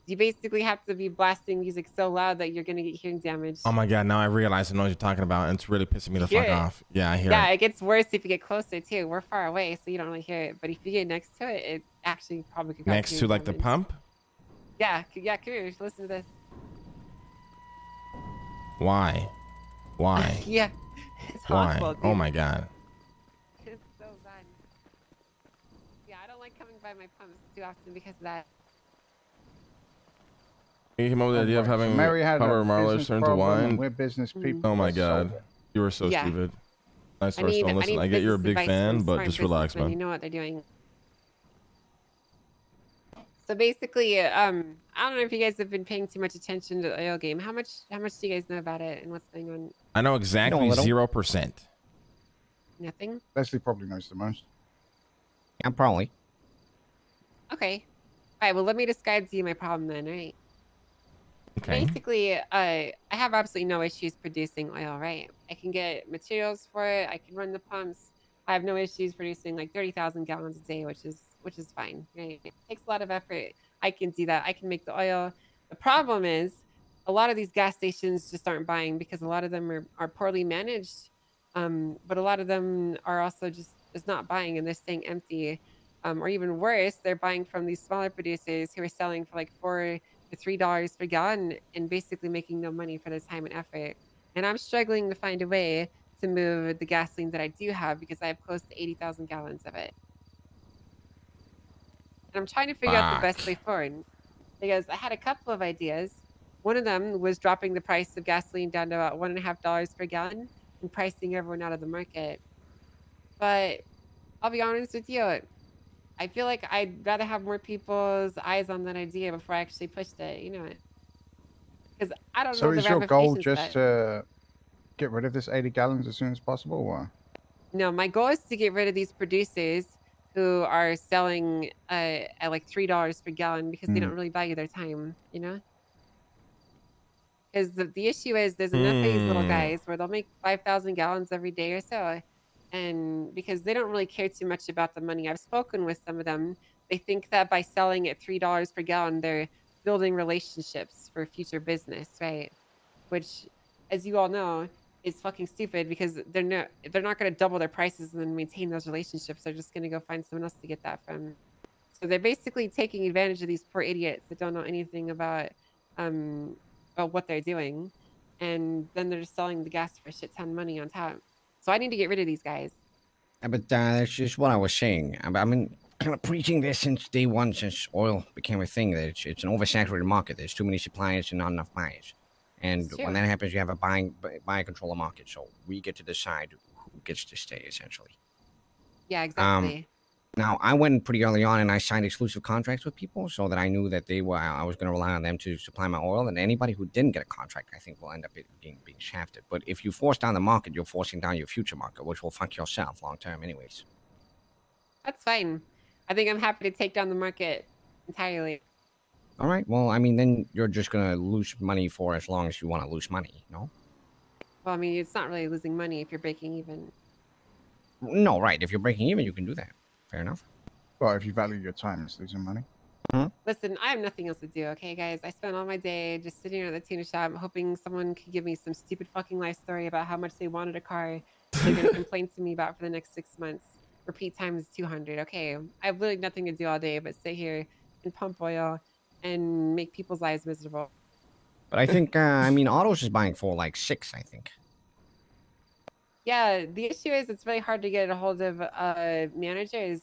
You basically have to be blasting music so loud that you're gonna get hearing damage. Oh my god! Now I realize the noise you're talking about, and it's really pissing me the fuck it? off. Yeah, I hear it. yeah, it. it gets worse if you get closer too. We're far away, so you don't really hear it. But if you get next to it, it actually probably could. Next to hearing like the pump. Yeah, yeah. Come here, listen to this. Why? Why? Yeah, it's Why? awful. Oh my god. It's so bad. Yeah, I don't like coming by my pumps too often because of that. You came up with the idea of having Mary had Power Marlowe turn to wine. We're business people. Oh my god. it. You were so Yeah. stupid. Nice I first need, one. I Listen, need I get you're a big fan, but just relax, man. You know what they're doing. So basically, um, I don't know if you guys have been paying too much attention to the oil game. How much? How much do you guys know about it and what's going on? I know exactly little. zero percent. Nothing. Leslie probably knows the most. Yeah, probably. Okay. All right. Well, let me describe to you my problem then. right? Okay. Basically, uh, I have absolutely no issues producing oil. Right. I can get materials for it. I can run the pumps. I have no issues producing like thirty thousand gallons a day, which is which is fine. Right. It takes a lot of effort. I can do that. I can make the oil. The problem is, a lot of these gas stations just aren't buying because a lot of them are, are poorly managed. Um, but a lot of them are also just just not buying and they're staying empty. Um, or even worse, they're buying from these smaller producers who are selling for like four to three dollars per gallon and basically making no money for their time and effort. And I'm struggling to find a way to move the gasoline that I do have because I have close to eighty thousand gallons of it. And I'm trying to figure out the best way forward because I had a couple of ideas. One of them was dropping the price of gasoline down to about one and a half dollars per gallon and pricing everyone out of the market. But I'll be honest with you, I feel like I'd rather have more people's eyes on that idea before I actually pushed it. You know it? Because I don't So know. is the your goal just to get rid of this 80 gallons as soon as possible? Or? No, my goal is to get rid of these producers who are selling uh, at like three dollars per gallon because they don't Mm. really value their time. You know. Because the, the issue is there's enough of these little Hmm. guys where they'll make five thousand gallons every day or so, and because they don't really care too much about the money. I've spoken with some of them. They think that by selling at three dollars per gallon, they're building relationships for future business, right? Which, as you all know, is fucking stupid because they're not they're not going to double their prices and then maintain those relationships. They're just going to go find someone else to get that from. So they're basically taking advantage of these poor idiots that don't know anything about um about what they're doing, and then they're just selling the gas for a shit ton of money on top. So I need to get rid of these guys. But uh, that's just what I was saying. I, I mean, kind of preaching this since day one, since oil became a thing. That it's, it's an oversaturated market. There's too many suppliers and not enough buyers. And when that happens, you have a buying bu- buyer controller market. So we get to decide who gets to stay, essentially. Yeah, um, exactly. Now, I went pretty early on and I signed exclusive contracts with people so that I knew that they were, I was going to rely on them to supply my oil. And anybody who didn't get a contract, I think, will end up being, being shafted. But if you force down the market, you're forcing down your future market, which will fuck yourself long term, anyways. That's fine. I think I'm happy to take down the market entirely. All right. Well, I mean, then you're just going to lose money for as long as you want to lose money, no? Well, I mean, it's not really losing money if you're breaking even. No, right. If you're breaking even, you can do that. Fair enough. Well, if you value your time, it's losing money. Mm-hmm. Listen, I have nothing else to do, okay, guys? I spent all my day just sitting at the tuna shop hoping someone could give me some stupid fucking life story about how much they wanted a car they're going to complain to me about for the next six months. Repeat times 200. Okay, I have literally nothing to do all day but sit here and pump oil and make people's lives miserable. But I think, uh, I mean, Autos is buying for like six, I think. Yeah, the issue is it's really hard to get a hold of uh, managers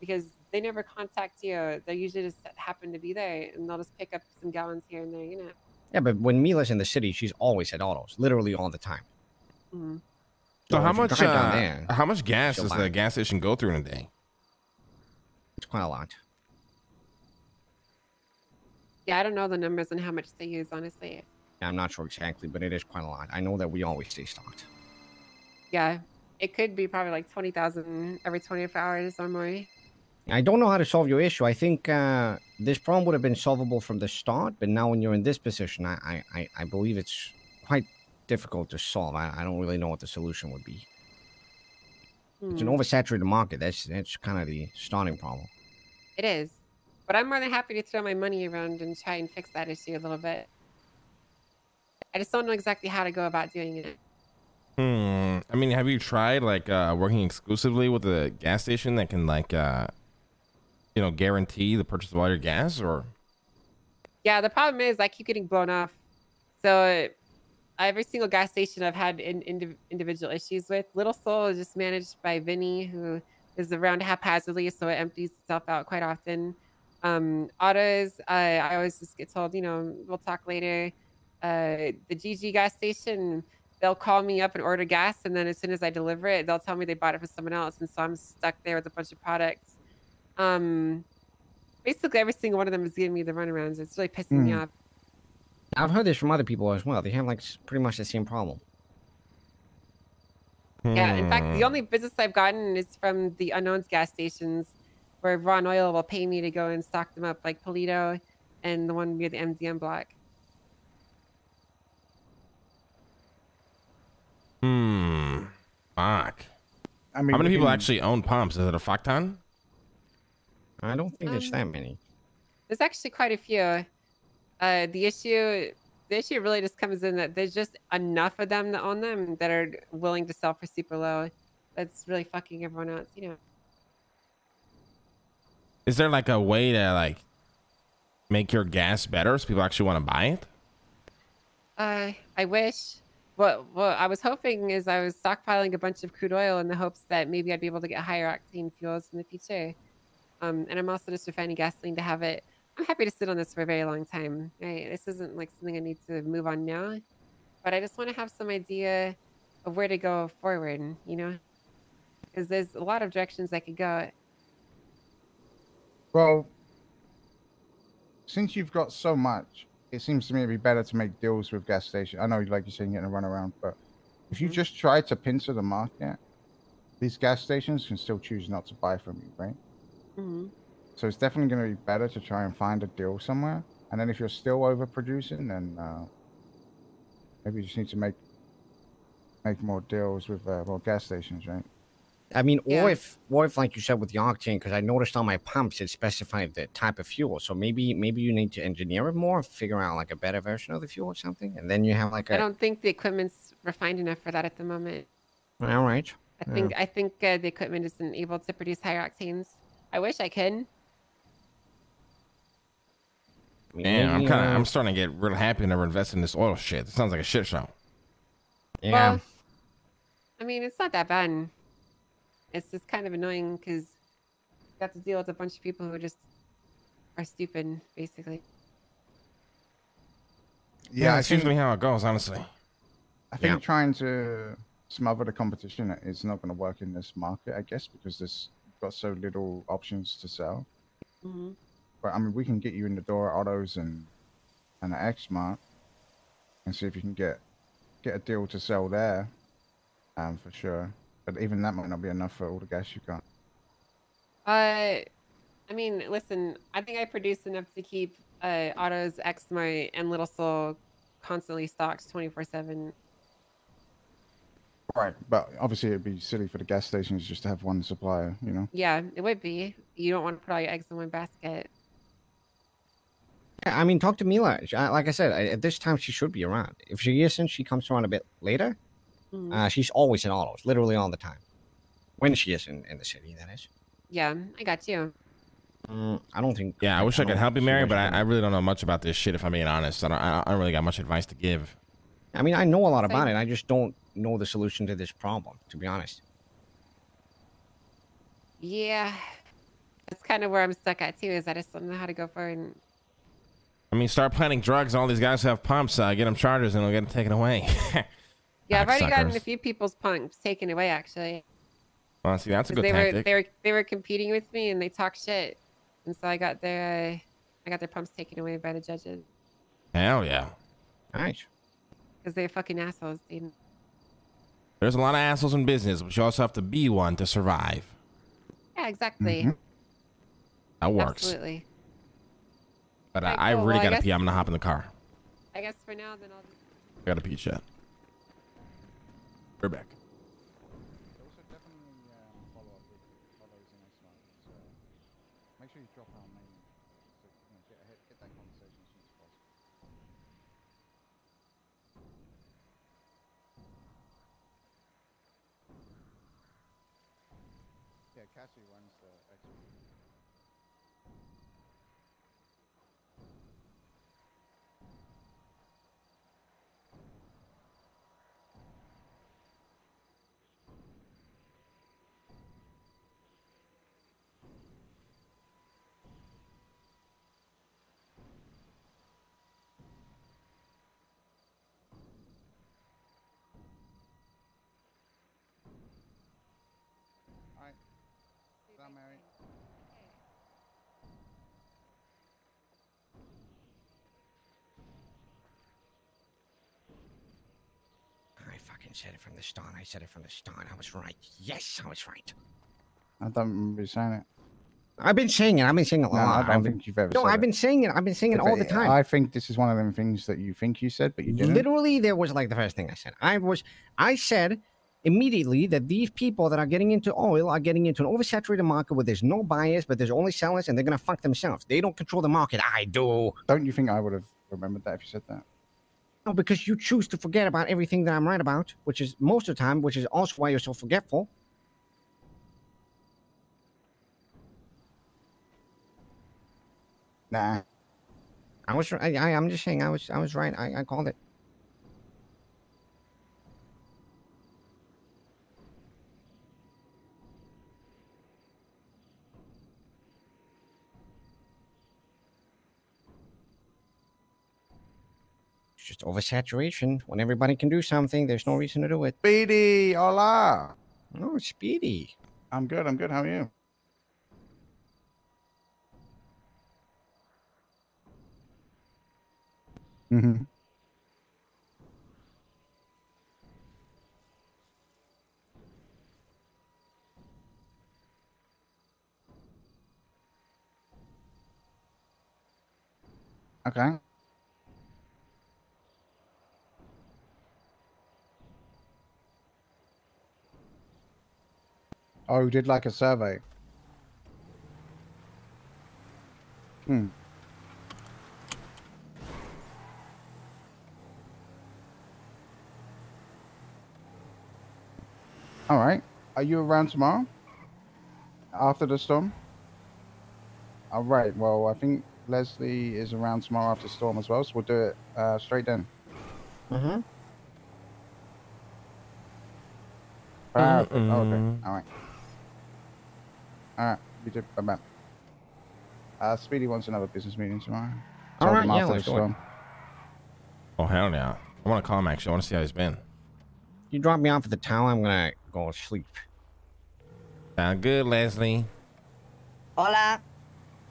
because they never contact you. They usually just happen to be there and they'll just pick up some gallons here and there, you know. Yeah, but when Mila's in the city, she's always at Autos, literally all the time. Mhm. So how much uh, there, how much gas does the gas station go through in a day? It's quite a lot. Yeah, I don't know the numbers and how much they use, honestly. I'm not sure exactly, but it is quite a lot. I know that we always stay stocked. Yeah, it could be probably like 20,000 every 24 hours or more. I don't know how to solve your issue. I think uh, this problem would have been solvable from the start, but now when you're in this position, I, I, I- believe it's quite difficult to solve. I, I don't really know what the solution would be. It's an Hmm. oversaturated market. That's that's kind of the starting problem. It is. But I'm more than happy to throw my money around and try and fix that issue a little bit. I just don't know exactly how to go about doing it. Hmm. I mean, have you tried like uh, working exclusively with a gas station that can like, uh, you know, guarantee the purchase of all your gas, or Yeah, the problem is I keep getting blown off. So every single gas station I've had in, indiv- individual issues with. Little Seoul is just managed by Vinny, who is around haphazardly, so it empties itself out quite often. Um, autos, I, I always just get told, you know, we'll talk later. Uh, the GG gas station, they'll call me up and order gas, and then as soon as I deliver it, they'll tell me they bought it for someone else, and so I'm stuck there with a bunch of products. Um, basically, every single one of them is giving me the runarounds. It's really pissing me Hmm. off. I've heard this from other people as well. They have like pretty much the same problem. Yeah, in fact, Hmm. the only business I've gotten is from the unknowns gas stations, where Ron Oil will pay me to go and stock them up, like Paleto and the one near the MDM block. hmm, fuck. I mean, how many people can- actually own pumps? Is it a fuck ton? I don't think there's Um, that many. There's actually quite a few. Uh, the issue, the issue really just comes in that there's just enough of them that own them that are willing to sell for super low. That's really fucking everyone else, you know. Is there like a way to like make your gas better so people actually want to buy it? Uh, I wish. What what I was hoping is I was stockpiling a bunch of crude oil in the hopes that maybe I'd be able to get higher octane fuels in the future. Um, and I'm also just refining gasoline to have it. I'm happy to sit on this for a very long time. Right? This isn't like something I need to move on now, but I just want to have some idea of where to go forward. You know, because there's a lot of directions I could go. Well, since you've got so much, it seems to me it'd be better to make deals with gas stations. I know, you like you're saying, you're getting a run around, but if you just try to pincer the market, these gas stations can still choose not to buy from you, right? hmm So it's definitely going to be better to try and find a deal somewhere. And then if you're still overproducing, then uh, maybe you just need to make make more deals with uh, more gas stations, right? I mean, Yeah. or if, or if, like you said, with the octane, because I noticed on my pumps it specified the type of fuel. So maybe, maybe you need to engineer it more, figure out like a better version of the fuel or something, and then you have like a. I don't think the equipment's refined enough for that at the moment. All right. I Yeah. think I think uh, the equipment isn't able to produce higher octanes. I wish I could. Man, I'm kind of I'm starting to get real happy I never invested in this oil shit. It sounds like a shit show. Yeah. Well, I mean, it's not that bad. It's just kind of annoying because you got to deal with a bunch of people who just are stupid, basically. Yeah, I it seems to think- me how it goes, honestly. I think Yeah. trying to smother the competition is not going to work in this market, I guess, because there's got so little options to sell. hmm But I mean, we can get you in the door at Autos and and at Xmart and see if you can get get a deal to sell there, um, for sure. But even that might not be enough for all the gas you've got. Uh, I mean, listen, I think I produce enough to keep uh, Autos, Xmart, and Little Seoul constantly stocked 24 7. Right. But obviously, it'd be silly for the gas stations just to have one supplier, you know. Yeah, it would be. You don't want to put all your eggs in one basket. Yeah, I mean, talk to Mila. Like I said, at this time she should be around. If she isn't, she comes around a bit later. Mhm. Uh, she's always in autos, literally all the time. When she is in, in the city, that is. Yeah, I got you. Mm, I don't think. Yeah, I wish I, could help you, Mary, but I. I really don't know much about this shit. If I'm being honest, I don't. I I don't really got much advice to give. I mean, I know a lot about it. I just don't know the solution to this problem. To be honest. Yeah, that's kind of where I'm stuck at too. Is I just don't know how to go forward. And I mean, start planting drugs. All these guys have pumps. Uh, get them charters, and they'll get them taken away. yeah, I've already gotten a few people's pumps taken away actually. well, see, that's a 'Cause good they were they were they were competing with me and they talk shit, and so I got their uh, I got their pumps taken away by the judges Hell yeah. Nice. because they're fucking assholes. Dude. There's a lot of assholes in business, but you also have to be one to survive. Yeah, exactly. Mhm. That works. Absolutely. But Alright, I, I really Well, gotta guess- pee. I'm gonna hop in the car. I guess for now, then I'll just. I gotta pee, chat. We're back. Also, definitely um, follow up with photos in next Um, month. So make sure you drop our. So, you know, get, ahead, get that conversation as soon as possible. Yeah, Cassie runs the expert. Fucking said it from the start. I said it from the start. I was right. Yes, I was right. I don't remember you saying it. I've been saying it. I've been saying it a No, I don't I've been- think you've ever No, I've it. been saying it. I've been saying it If all the time. I think this is one of them things that you think you said, but you didn't. Literally, there was like the first thing I said. I was, I said immediately that these people that are getting into oil are getting into an oversaturated market where there's no buyers, but there's only sellers, and they're gonna fuck themselves. They don't control the market. I do. Don't you think I would have remembered that if you said that? No, because you choose to forget about everything that I'm right about, which is most of the time, which is also why you're so forgetful. Nah. I was. I, I, I'm just saying. I was. I was right. I, I called it. Just oversaturation. When everybody can do something, there's no reason to do it. Speedy, hola. Oh, Speedy. I'm good. I'm good. How are you? Mm-hmm. Okay. Oh, you did like a survey. Hmm. All right. Are you around tomorrow? After the storm? All right. Well, I think Leslie is around tomorrow after storm as well, so we'll do it uh, straight then. Mm-hmm. Perfect. Oh, okay. All right. All right. You too. Bye bye. Uh, Speedy wants another business meeting tomorrow. All Told right, him yeah, after let's the storm. Oh hell yeah! I want to call him actually. I want to see how he's been. You drop me off at the tower. I'm gonna go sleep. Sound good, Leslie. Hola.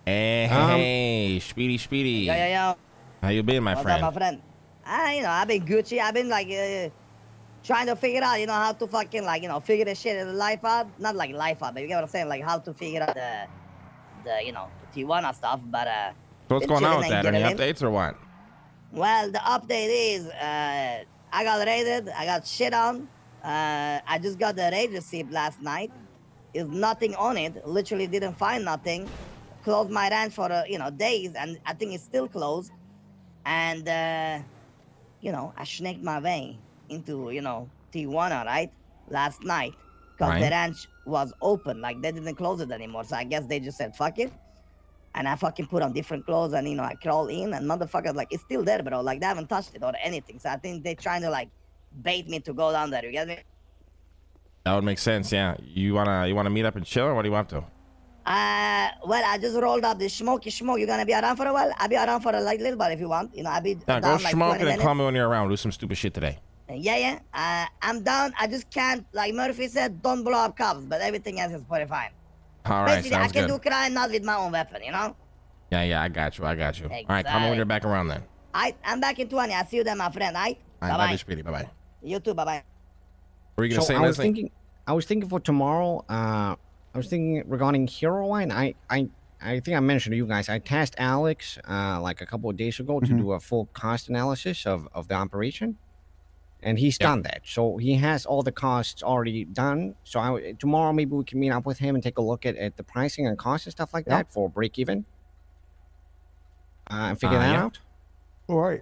Hey, Um, hey, Speedy, Speedy. Yo, yo, yo. How you been, my What's friend? up, my friend? I, you know, I've been Gucci. I've been like uh, trying to figure out, you know, how to fucking like, you know, figure this shit in life out. Not like life out, but you get what I'm saying? Like how to figure out the, the, you know, the Tijuana stuff. But uh, So what's going on with that? Any updates or what? Well, the update is uh, I got raided. I got shit on. Uh, I just got the raid receipt last night. Is nothing on it. Literally didn't find nothing. Closed my ranch for uh, you know days, and I think it's still closed. And uh, you know, I snaked my way into you know Tijuana right last night because the ranch was open. Like they didn't close it anymore. So I guess they just said fuck it. and I fucking put on different clothes and you know I crawl in and motherfuckers like it's still there, bro. Like they haven't touched it or anything. So I think they're trying to like bait me to go down there. You get me? That would make sense. Yeah. You wanna you wanna meet up and chill, or what do you want to? Uh, well, I just rolled up the smoky smoke. You're gonna be around for a while? I'll be around for a like little while if you want. You know, I'll be Yeah, down go like smoke 20 it and minutes. call me when you're around. Do some stupid shit today. Yeah, yeah. Uh, I'm down. I just can't, like Murphy said, don't blow up cops, but everything else is pretty fine. All right, Basically, I can good. do crime not with my own weapon, you know? Yeah, yeah, I got you. I got you. All right, call me when you're back around then. I, I'm back in 20. I see you then, my friend. All right? All right, Bye-bye. love you, Speedy. Bye bye. You too. Bye-bye. Were you gonna so say I was Leslie? thinking, I was thinking for tomorrow. Uh, I was thinking regarding Hero Wine. I, I, I think I mentioned to you guys. I tasked Alex uh, like a couple of days ago to Mhm. do a full cost analysis of of the operation, and he's done that. So he has all the costs already done. So I, tomorrow maybe we can meet up with him and take a look at, at the pricing and costs and stuff like Yeah. that for break even. Uh, and figure Uh, that yeah. out. All right.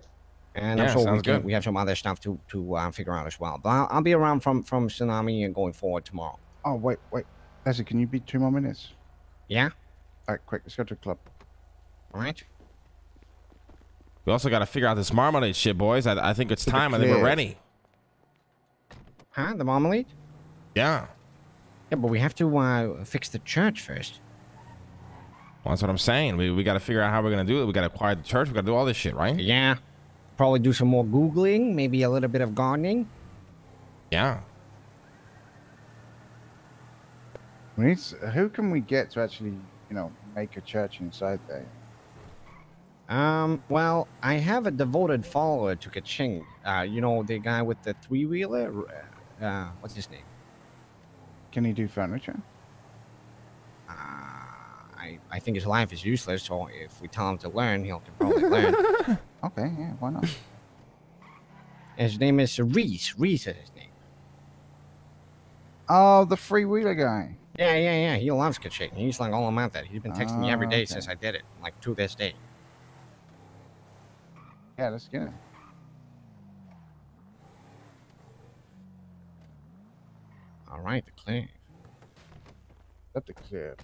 And Yeah, I'm sure we can, we have some other stuff to to uh, figure out as well. But I'll, I'll be around from from Tsunami and going forward tomorrow. Oh wait, wait, Leslie, can you be two more minutes? Yeah. All right, quick. Let's go to the club. All right. We also got to figure out this marmalade shit, boys. I, I think it's time. I think we're ready. Huh? The marmalade? Yeah. Yeah, but we have to uh, fix the church first. Well, that's what I'm saying. We, we got to figure out how we're gonna do it. We got to acquire the church. We got to do all this shit, right? Yeah. Probably do some more googling, maybe a little bit of gardening. Yeah. We need. s- Who can we get to actually, you know, make a church inside there? Um, well, I have a devoted follower to Kaching. Uh, you know, the guy with the three wheeler? Uh, what's his name? Can he do furniture? I, I think his life is useless, so if we tell him to learn, he'll probably learn. Okay, yeah, why not? His name is Reese. Reese is his name. Oh, the freewheeler guy. Yeah, yeah, yeah. He loves Kaching. He's like all about that. He's been texting me every Oh, okay. since I did it, like to this day. Yeah, let's get it. All right, the clear. Let the clear.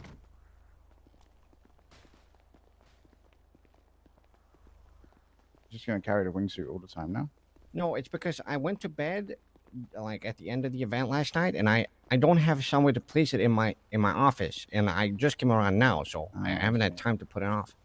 Just gonna carry the wingsuit all the time now. No, it's because I went to bed like at the end of the event last night, and I I don't have somewhere to place it in my in my office, and I just came around now, so I Oh, haven't had time to put it off.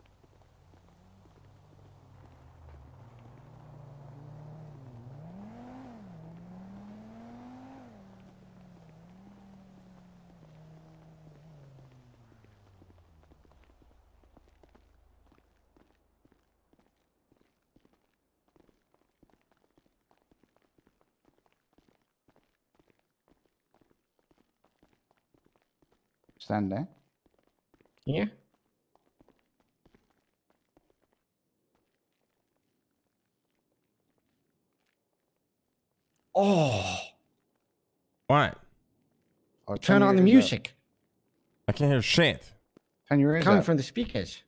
Stand there. Yeah. Oh, What? Oh, turn on the ears up. music I can't hear shit. Turn your ears coming up. from the speakers.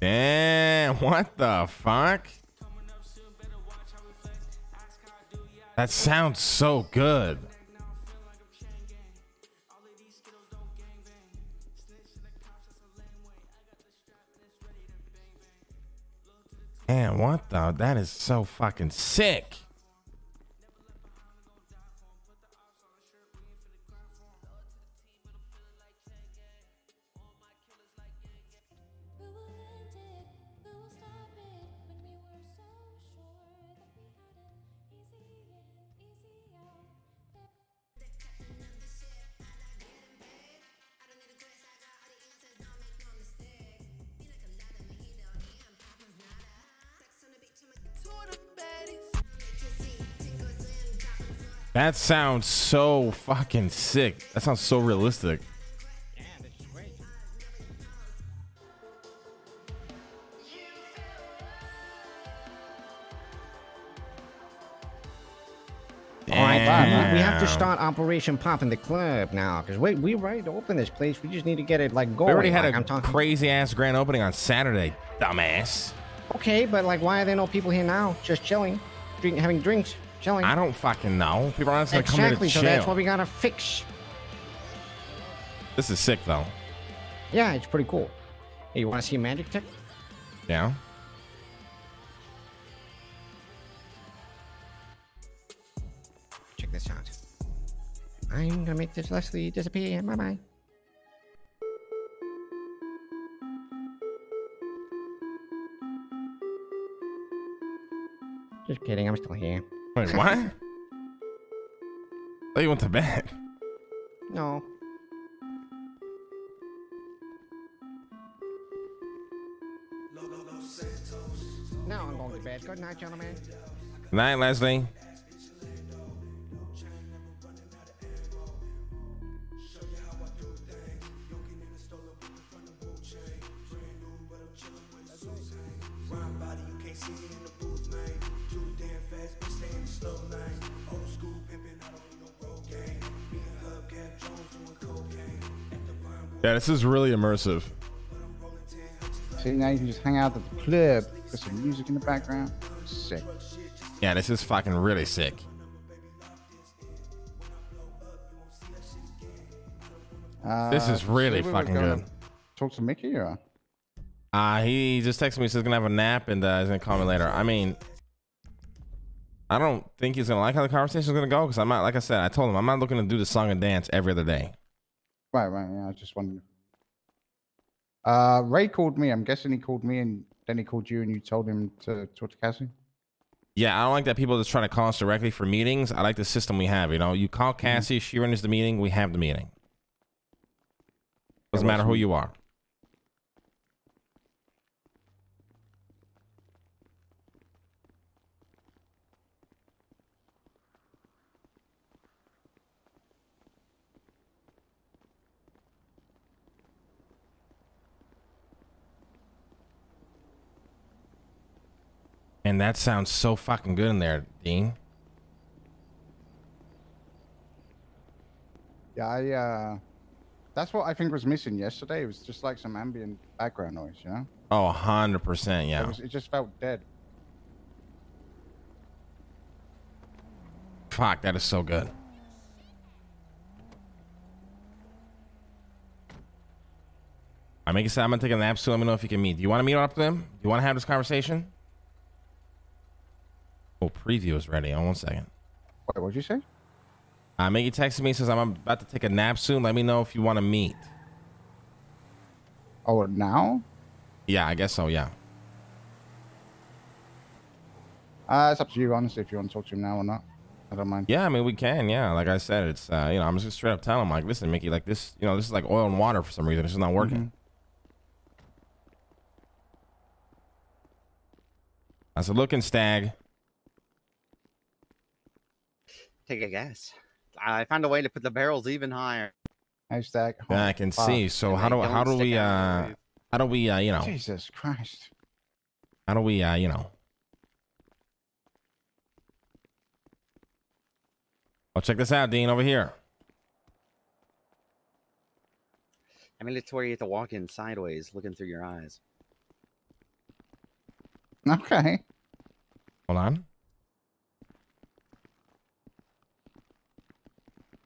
Damn, what the fuck? That sounds so good. Man, what the? That is so fucking sick. That sounds so fucking sick. That sounds so realistic. All right, we, we have to start Operation Pop in the club now, because we we ready to open this place. We just need to get it like going. We already had like a I'm talking. crazy ass grand opening on Saturday, dumbass. Okay, but like, why are there no people here now? Just chilling, drink, having drinks. Chilling. I don't fucking know. People aren't gonna come to Exactly. So that's what we gotta fix. This is sick though. Yeah, it's pretty cool. Hey, you want to see a magic trick? Yeah. Check this out. I'm gonna make this Leslie disappear. Bye bye. Just kidding. I'm still here. Wait, what? I thought oh, you went to bed. No. Now I'm going to bed. Good night, gentlemen. Night, Leslie. Yeah, this is really immersive. See, now you can just hang out at the club, put some music in the background. Sick. Yeah, this is fucking really sick. Uh, This is so really we fucking good. Talk to Mickey or? Uh, he just texted me. He says he's gonna have a nap and uh, he's gonna call me later. I mean, I don't think he's gonna like how the conversation's gonna go because I'm not. Like I said, I told him I'm not looking to do the song and dance every other day. Right, right. Yeah, I was just wondering. Uh, Ray called me. I'm guessing he called me, and then he called you, and you told him to talk to Cassie. Yeah, I don't like that people just try to call us directly for meetings. I like the system we have. You know, you call Cassie, she runs the meeting, we have the meeting. Doesn't matter who you are. And that sounds so fucking good in there, Dean. Yeah, I. uh That's what I think was missing yesterday. It was just like some ambient background noise, you know. Oh, 100%, It, yeah. was, it just felt dead. Fuck, that is so good. I make it say I'm gonna take a nap soon. Let me know if you can meet. Do you want to meet up with them? Do you want to have this conversation? Oh, preview is ready. On one second. Wait, what'd you say? Uh, Maggie texted me says I'm about to take a nap soon. Let me know if you want to meet. Oh, now? Yeah, I guess so. Yeah. Uh, it's up to you, honestly, if you want to talk to him now or not. I don't mind. Yeah, I mean we can. Yeah, like I said, it's uh, you know I'm just gonna straight up tell him like, listen, Mickey, like this, you know, this is like oil and water for some reason. This is not working. I said, looking stag. Take a guess. I found a way to put the barrels even higher. Hey, Stack. Yeah, I can see. So how do they how do we uh how do we uh you know Jesus Christ. how do we uh you know Oh, check this out, Dean, over here. I mean, it's where you have to walk in sideways, looking through your eyes. Okay. Hold on.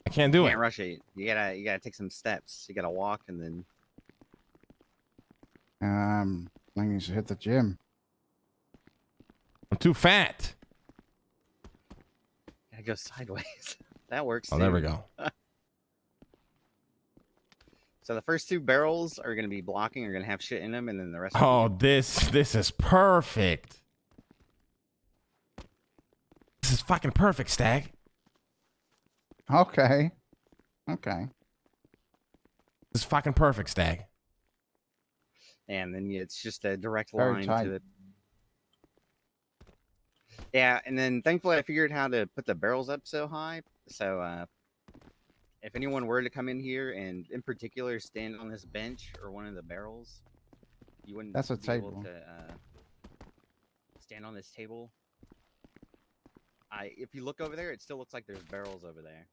I can't do you it. can't rush it. You gotta, you gotta take some steps. You gotta walk and then. Um, I need to hit the gym. I'm too fat. Gotta go sideways. that works. Oh, there we go. so the first two barrels are gonna be blocking, are gonna have shit in them, and then the rest. Oh, this this is perfect. This is fucking perfect, Stag. Okay. Okay. This is fucking perfect, Stag. and then it's just a direct Very line tight. to the. Yeah, and then thankfully I figured how to put the barrels up so high. So uh, if anyone were to come in here and in particular stand on this bench or one of the barrels, you wouldn't. That's a be able table. To, uh, stand on this table. I if you look over there, it still looks like there's barrels over there.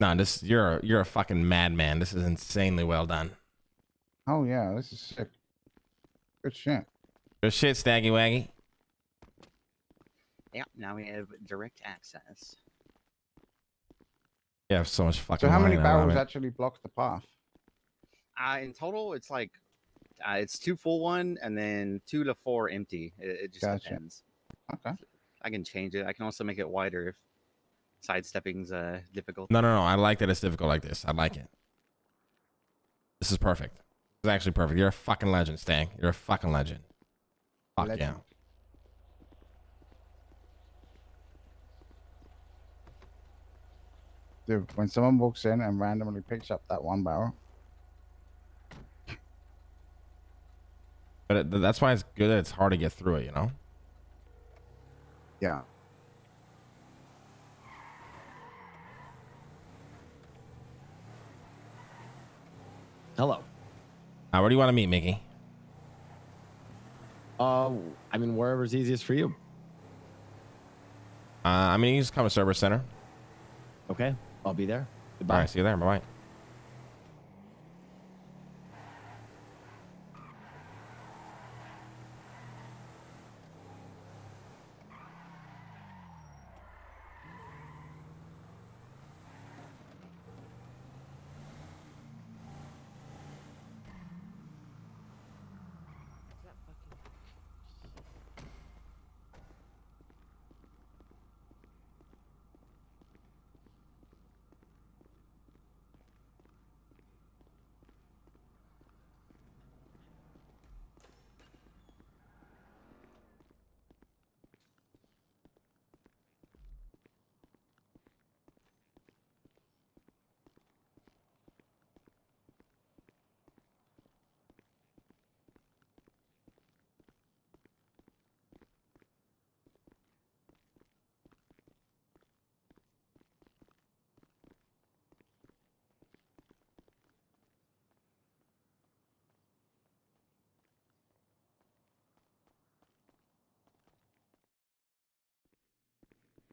No, this you're a, you're a fucking madman. This is insanely well done. Oh yeah, this is sick. Good shit. Good shit, Staggy Waggy. Yep. Now we have direct access. You have so much fucking. So how many wine, barrels actually block the path? Uh, in total, it's like uh, it's two full one and then two to four empty. It, it just Gotcha. depends. Okay. I can change it. I can also make it wider if sidestepping's uh difficult. No, no, no. I like that it's difficult like this. I like it. This is perfect. This is actually perfect. You're a fucking legend, Stang. You're a fucking legend. Fuck yeah. Dude, when someone walks in and randomly picks up that one barrel, But it, that's why it's good that it's hard to get through it. You know. yeah. Hello. Uh, where do you want to meet, Mickey? Uh, I mean, wherever's easiest for you. Uh, I mean, you just come to Service Center. Okay, I'll be there. All Goodbye. right, see you there. Bye bye.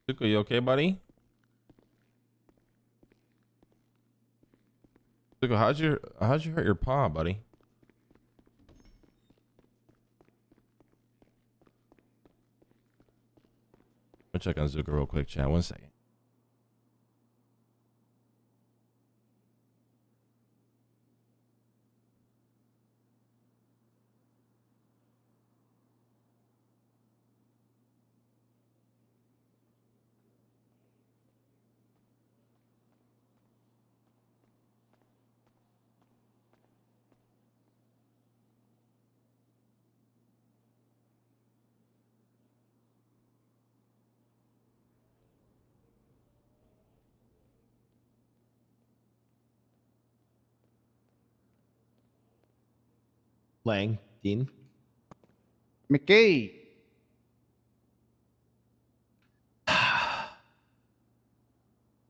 Zuko, you okay, buddy? Zuko, how'd you how'd you hurt your paw, buddy? Let me check on Zuko real quick, chat. One second. Lang, Dean. McKay.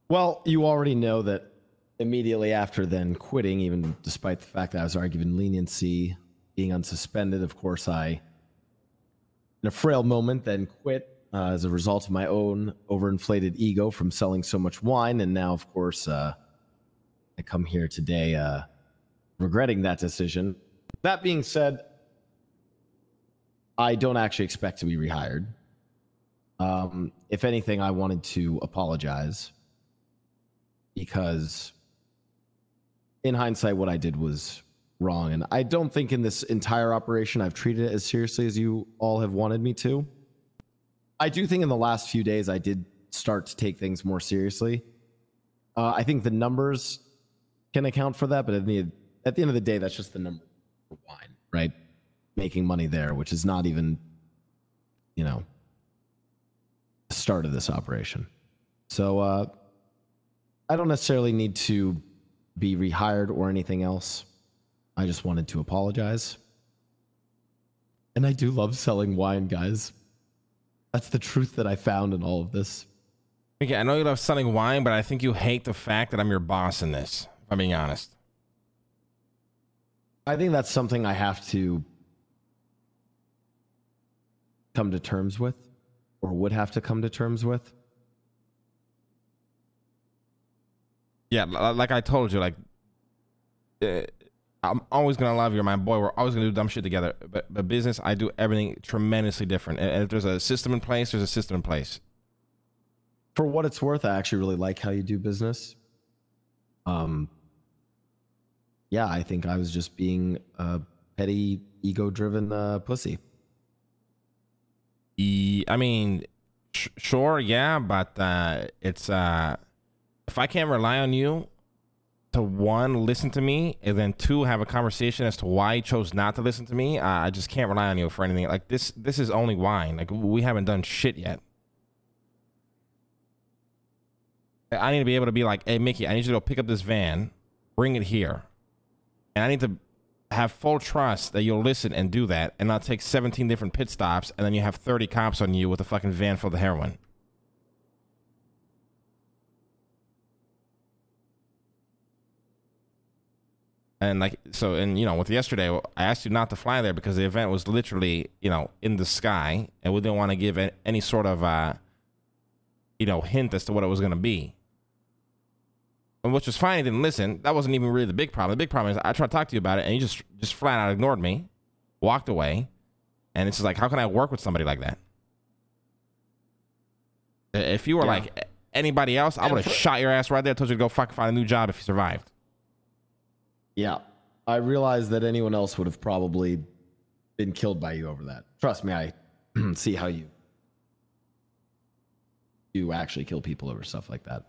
Well, you already know that immediately after then quitting, even despite the fact that I was already given leniency, being unsuspended, of course, I, in a frail moment, then quit uh, as a result of my own overinflated ego from selling so much wine. And now, of course, uh, I come here today uh, regretting that decision. That being said, I don't actually expect to be rehired. Um, if anything, I wanted to apologize because, in hindsight, what I did was wrong. And I don't think in this entire operation I've treated it as seriously as you all have wanted me to. I do think in the last few days I did start to take things more seriously. Uh, I think the numbers can account for that, but at the, at the end of the day, that's just the number wine, right? Making money there, which is not even, you know, the start of this operation. So uh, I don't necessarily need to be rehired or anything else. I just wanted to apologize. And I do love selling wine, guys. That's the truth that I found in all of this. Okay, I know you love selling wine, but I think you hate the fact that I'm your boss in this. If I'm being honest. I think that's something I have to come to terms with, or would have to come to terms with. Yeah, like I told you, like uh, I'm always gonna love you, my boy. We're always gonna do dumb shit together. But but business, I do everything tremendously different. And, and if there's a system in place, there's a system in place. For what it's worth, I actually really like how you do business. Um, yeah, I think I was just being a petty, ego-driven uh, pussy. I mean, sh- sure, yeah, but uh, it's uh, if I can't rely on you to one listen to me and then two have a conversation as to why you chose not to listen to me, I just can't rely on you for anything. Like this, this is only wine. Like we haven't done shit yet. I need to be able to be like, hey, Mickey, I need you to go pick up this van, bring it here. And I need to have full trust that you'll listen and do that and not take 17 different pit stops and then you have 30 cops on you with a fucking van full of heroin. And like so, and you know, with yesterday, I asked you not to fly there because the event was literally, you know, in the sky, and we didn't want to give any sort of, uh, you know, hint as to what it was going to be. Which was fine. He didn't listen. That wasn't even really the big problem. The big problem is I tried to talk to you about it, and you just just flat out ignored me, walked away, and it's just like, how can I work with somebody like that? If you were Yeah. like anybody else, I would have shot your ass right there. Told you to go fucking find a new job if you survived. Yeah. I realized that anyone else would have probably been killed by you over that. Trust me, I see how you you actually kill people over stuff like that.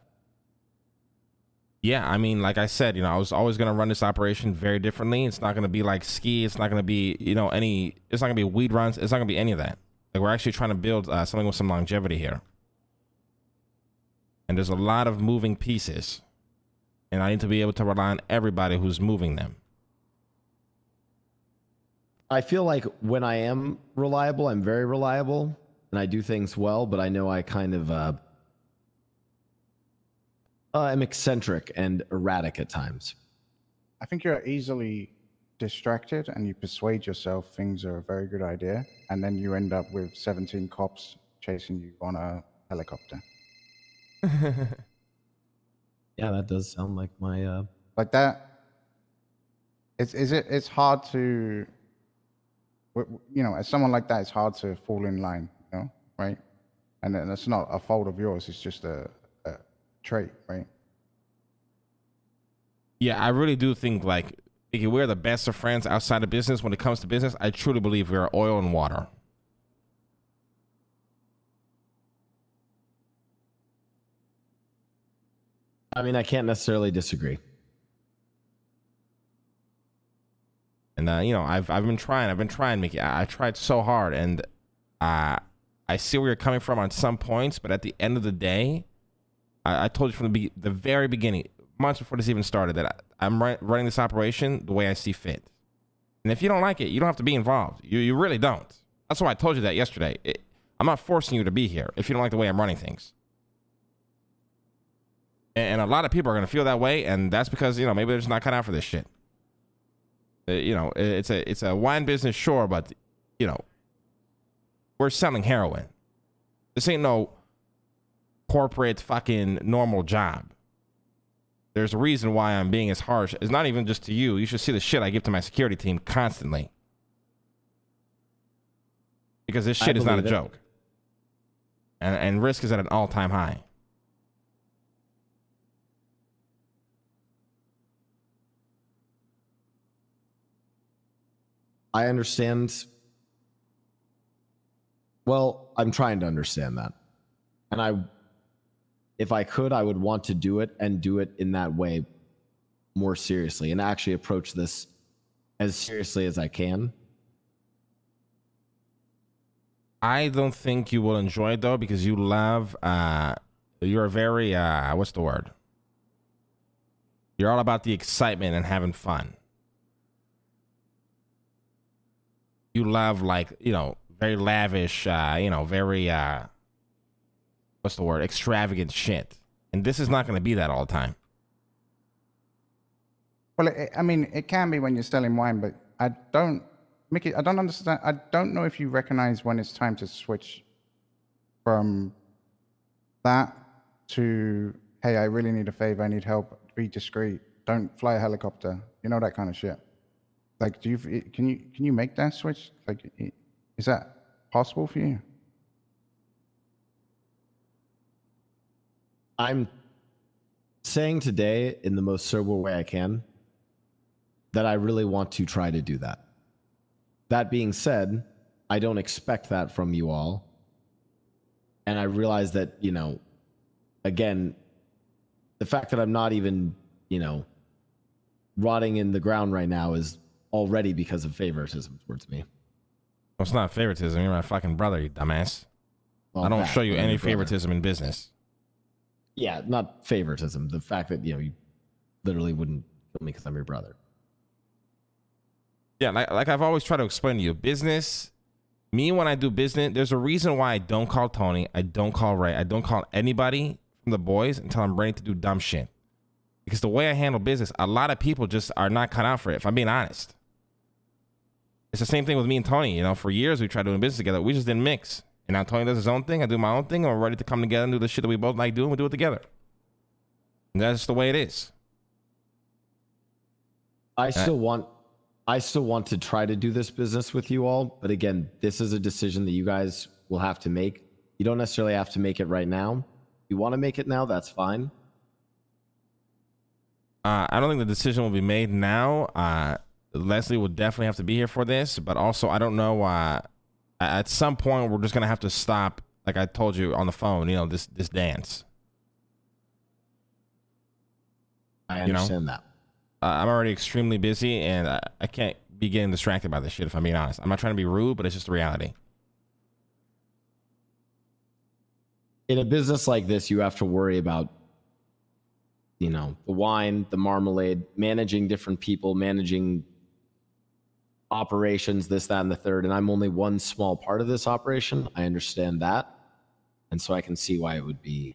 Yeah, I mean, like I said, you know, I was always going to run this operation very differently. It's not going to be like ski. It's not going to be, you know, any. It's not going to be weed runs. It's not going to be any of that. Like we're actually trying to build uh, something with some longevity here. And there's a lot of moving pieces, and I need to be able to rely on everybody who's moving them. I feel like when I am reliable, I'm very reliable and I do things well, but I know I kind of uh, uh, am eccentric and erratic at times. I think you're easily distracted and you persuade yourself things are a very good idea, and then you end up with 17 cops chasing you on a helicopter. Yeah, that does sound like my uh Like that. It's is it it's hard to you know, as someone like that, it's hard to fall in line, you know, right? And then it's not a fault of yours, it's just a trait, right? Yeah, I really do think like if we're the best of friends outside of business when it comes to business. I truly believe we are oil and water. I mean, I can't necessarily disagree. And uh, you know, I've I've been trying. I've been trying, Mickey. I, I tried so hard, and uh, I see where you're coming from on some points. But at the end of the day, I, I told you from the be- the very beginning, months before this even started, that I, I'm run- running this operation the way I see fit. And if you don't like it, you don't have to be involved. You you really don't. That's why I told you that yesterday. It, I'm not forcing you to be here if you don't like the way I'm running things. And, and a lot of people are going to feel that way, and that's because you know maybe they're just not cut out for this shit. Uh, you know, it- it's a it's a wine business, sure, but you know, we're selling heroin. This ain't no corporate fucking normal job. There's a reason why I'm being as harsh. It's not even just to you. You should see the shit I give to my security team constantly. Because this I shit is not a it. joke. And and risk is at an all-time high. I understand. Well, I'm trying to understand that. And I, if I could, I would want to do it and do it in that way more seriously and actually approach this as seriously as I can. I don't think you will enjoy it though because you love uh you're very uh what's the word? You're all about the excitement and having fun. You love like, you know, very lavish, uh, you know, very uh what's the word? extravagant shit. And this is not going to be that all the time. Well, it, I mean, it can be when you're selling wine, but I don't, Mickey, I don't understand. I don't know if you recognize when it's time to switch from that to, hey, I really need a favor, I need help, be discreet, don't fly a helicopter, you know, that kind of shit. Like, do you can you can you make that switch? Like, is that possible for you? I'm saying today in the most sober way I can that I really want to try to do that. That being said, I don't expect that from you all. And I realize that, you know, again, the fact that I'm not even, you know, rotting in the ground right now is already because of favoritism towards me. Well, it's not favoritism. You're my fucking brother, you dumbass. Well, I don't show you any your brother. favoritism in business. Yeah, not favoritism. The fact that, you know, you literally wouldn't kill me because I'm your brother. Yeah, like, like I've always tried to explain to you, business, me when I do business, there's a reason why I don't call Tony, I don't call Ray, I don't call anybody from the boys until I'm ready to do dumb shit. Because the way I handle business, a lot of people just are not cut out for it, if I'm being honest. It's the same thing with me and Tony. You know, for years we tried doing business together. We just didn't mix. And now Tony does his own thing, I do my own thing, and we're ready to come together and do the shit that we both like doing, we do it together. And that's the way it is. I still want I still want to try to do this business with you all, but again, this is a decision that you guys will have to make. You don't necessarily have to make it right now. If you want to make it now, that's fine. Uh, I don't think the decision will be made now. Uh, Leslie will definitely have to be here for this, but also I don't know. Uh, at some point, we're just gonna have to stop. Like I told you on the phone, you know, this this dance. I You know? understand that. Uh, I'm already extremely busy, and I, I can't be getting distracted by this shit. If I'm being honest, I'm not trying to be rude, but it's just the reality. In a business like this, you have to worry about you know, the wine, the marmalade, managing different people, managing operations, this, that, and the third. And I'm only one small part of this operation. I understand that. And so I can see why it would be.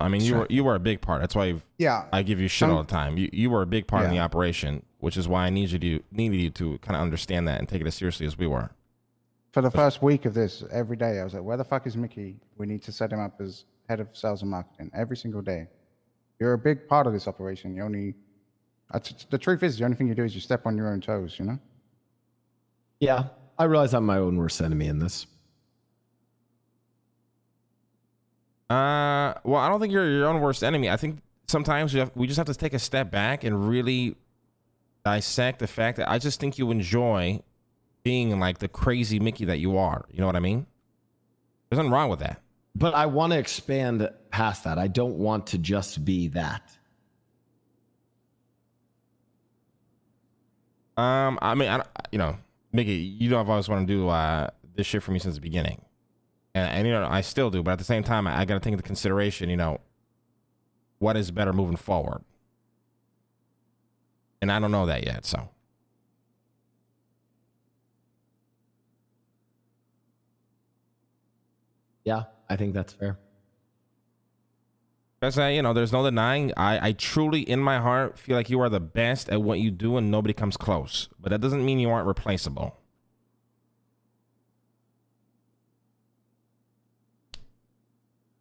I mean, you were you were a big part. That's why you've, Yeah. I give you shit Um, all the time. You you were a big part in the operation, which is why I need you to needed you to kind of understand that and take it as seriously as we were. For the first week of this, every day I was like, "Where the fuck is Mickey? We need to set him up as head of sales and marketing every single day." You're a big part of this operation. You only, that's- the truth is, the only thing you do is you step on your own toes. You know. Yeah, I realize I'm my own worst enemy in this. Uh, well, I don't think you're your own worst enemy. I think sometimes we have, we just have to take a step back and really dissect the fact that I just think you enjoy being like the crazy Mickey that you are. You know what I mean? There's nothing wrong with that. But I want to expand past that. I don't want to just be that. Um, I mean, I, you know, Mickey, you know, I've always wanted to do uh, this shit for me since the beginning, and, and you know, I still do. But at the same time, I, I got to take into consideration, you know, what is better moving forward, and I don't know that yet. So, Yeah, I think that's fair. Because I, you know, there's no denying. I, I truly, in my heart, feel like you are the best at what you do, and nobody comes close. But that doesn't mean you aren't replaceable.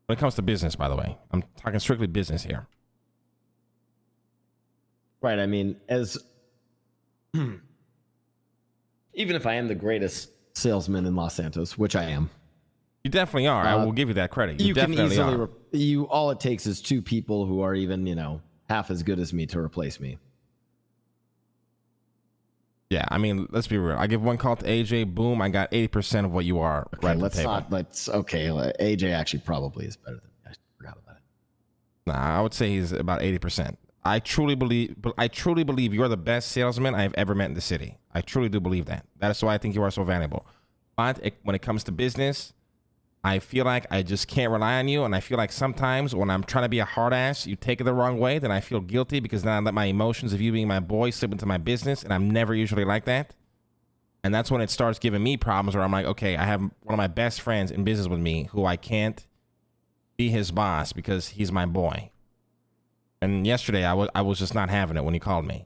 When it comes to business, by the way, I'm talking strictly business here. Right. I mean, as even if I am the greatest salesman in Los Santos, which I am, You definitely are. I Uh, will give you that credit. You, you can easily are. re- you. All it takes is two people who are even you know half as good as me to replace me. yeah, I mean, let's be real. I give one call to AJ. Boom, I got eighty percent of what you are. Okay, right let's table. not. Let's okay. AJ actually probably is better than me. I forgot about it. Nah, I would say he's about eighty percent. I truly believe, but I truly believe you are the best salesman I have ever met in the city. I truly do believe that. That is why I think you are so valuable. But it, when it comes to business, I feel like I just can't rely on you, and I feel like sometimes when I'm trying to be a hard ass, you take it the wrong way. Then I feel guilty because then I let my emotions of you being my boy slip into my business, and I'm never usually like that. And that's when it starts giving me problems where I'm like, okay, I have one of my best friends in business with me who I can't be his boss because he's my boy. And yesterday I was I was just not having it when he called me.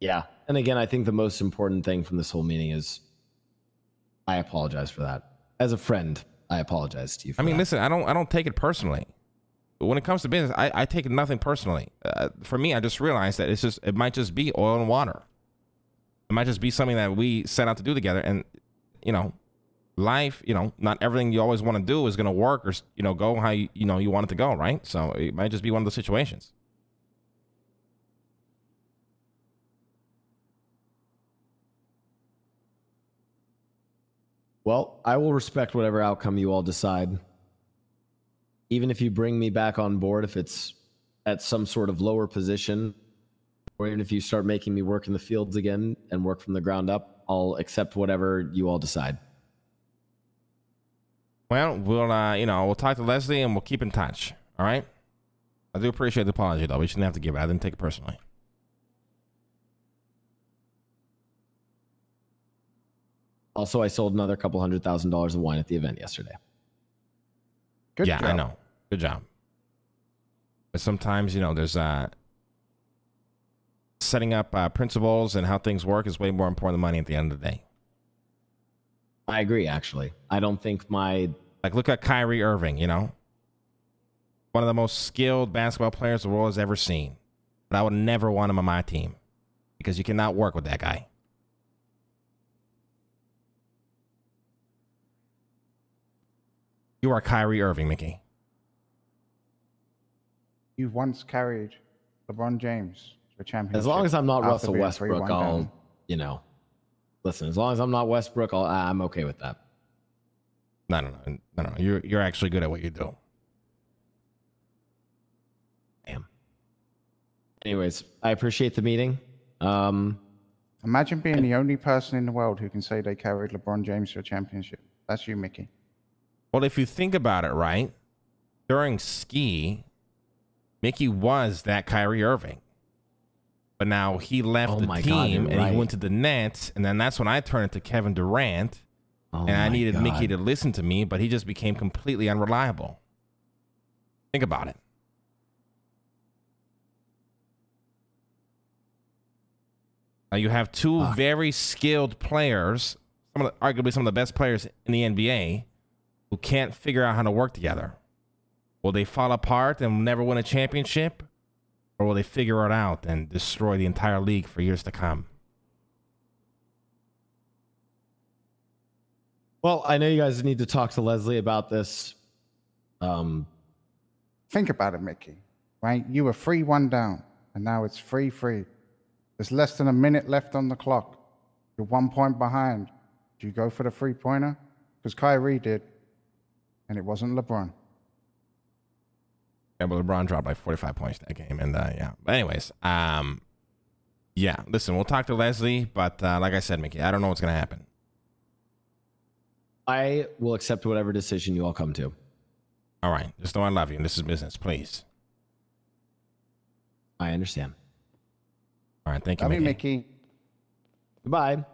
Yeah. And again, I think the most important thing from this whole meeting is I apologize for that. As a friend, I apologize to you. For I mean, that. listen, I don't I don't take it personally. But when it comes to business, I, I take nothing personally. Uh, for me, I just realized that it's just it might just be oil and water. It might just be something that we set out to do together, and you know, life, you know, not everything you always want to do is going to work or you know go how you, you know you want it to go, right? So it might just be one of those situations. Well, I will respect whatever outcome you all decide. Even if you bring me back on board, if it's at some sort of lower position, or even if you start making me work in the fields again and work from the ground up, I'll accept whatever you all decide. Well, we'll uh, you know we'll talk to Leslie and we'll keep in touch. All right. I do appreciate the apology though. We shouldn't have to give it. I didn't take it personally. Also, I sold another couple hundred thousand dollars of wine at the event yesterday. Good yeah, I know. Good job. But sometimes, you know, there's uh setting up uh, principles and how things work is way more important than money at the end of the day. I agree, actually. I don't think my like look at Kyrie Irving, you know? One of the most skilled basketball players the world has ever seen. But I would never want him on my team because you cannot work with that guy. You are Kyrie Irving, Mickey. You've once carried LeBron James to a championship. As long as I'm not Russell Westbrook, I'll, down. you know, listen. As long as I'm not Westbrook, I'll, I'm okay with that. No, no, no, no, no. You're you're actually good at what you do. Damn. Anyways, I appreciate the meeting. Um, Imagine being the only person in the world who can say they carried LeBron James to a championship. That's you, Mickey. Well, if you think about it, right? During ski, Mickey was that Kyrie Irving. But now he left Oh the my God, team and right. he went to the Nets, and then that's when I turned it to Kevin Durant. Oh and I needed Mickey to listen to me, but he just became completely unreliable. Think about it. Now you have two very skilled players, some of the, arguably some of the best players in the NBA, who can't figure out how to work together. Will they fall apart and never win a championship, or will they figure it out and destroy the entire league for years to come? well, I know you guys need to talk to Leslie about this. Um, Think about it, Mickey. Right? You were free one down, and now it's free free. There's less than a minute left on the clock. You're one point behind. Do you go for the three pointer? Because Kyrie did, and it wasn't LeBron. Yeah, but LeBron dropped like 45 points that game, and uh, yeah. But anyways, um, yeah. Listen, we'll talk to Leslie, but uh, like I said, Mickey, I don't know what's gonna happen. I will accept whatever decision you all come to. All right, just know I love you, and this is business, please. I understand. All right, thank you, Love you, Mickey. Mickey. Goodbye.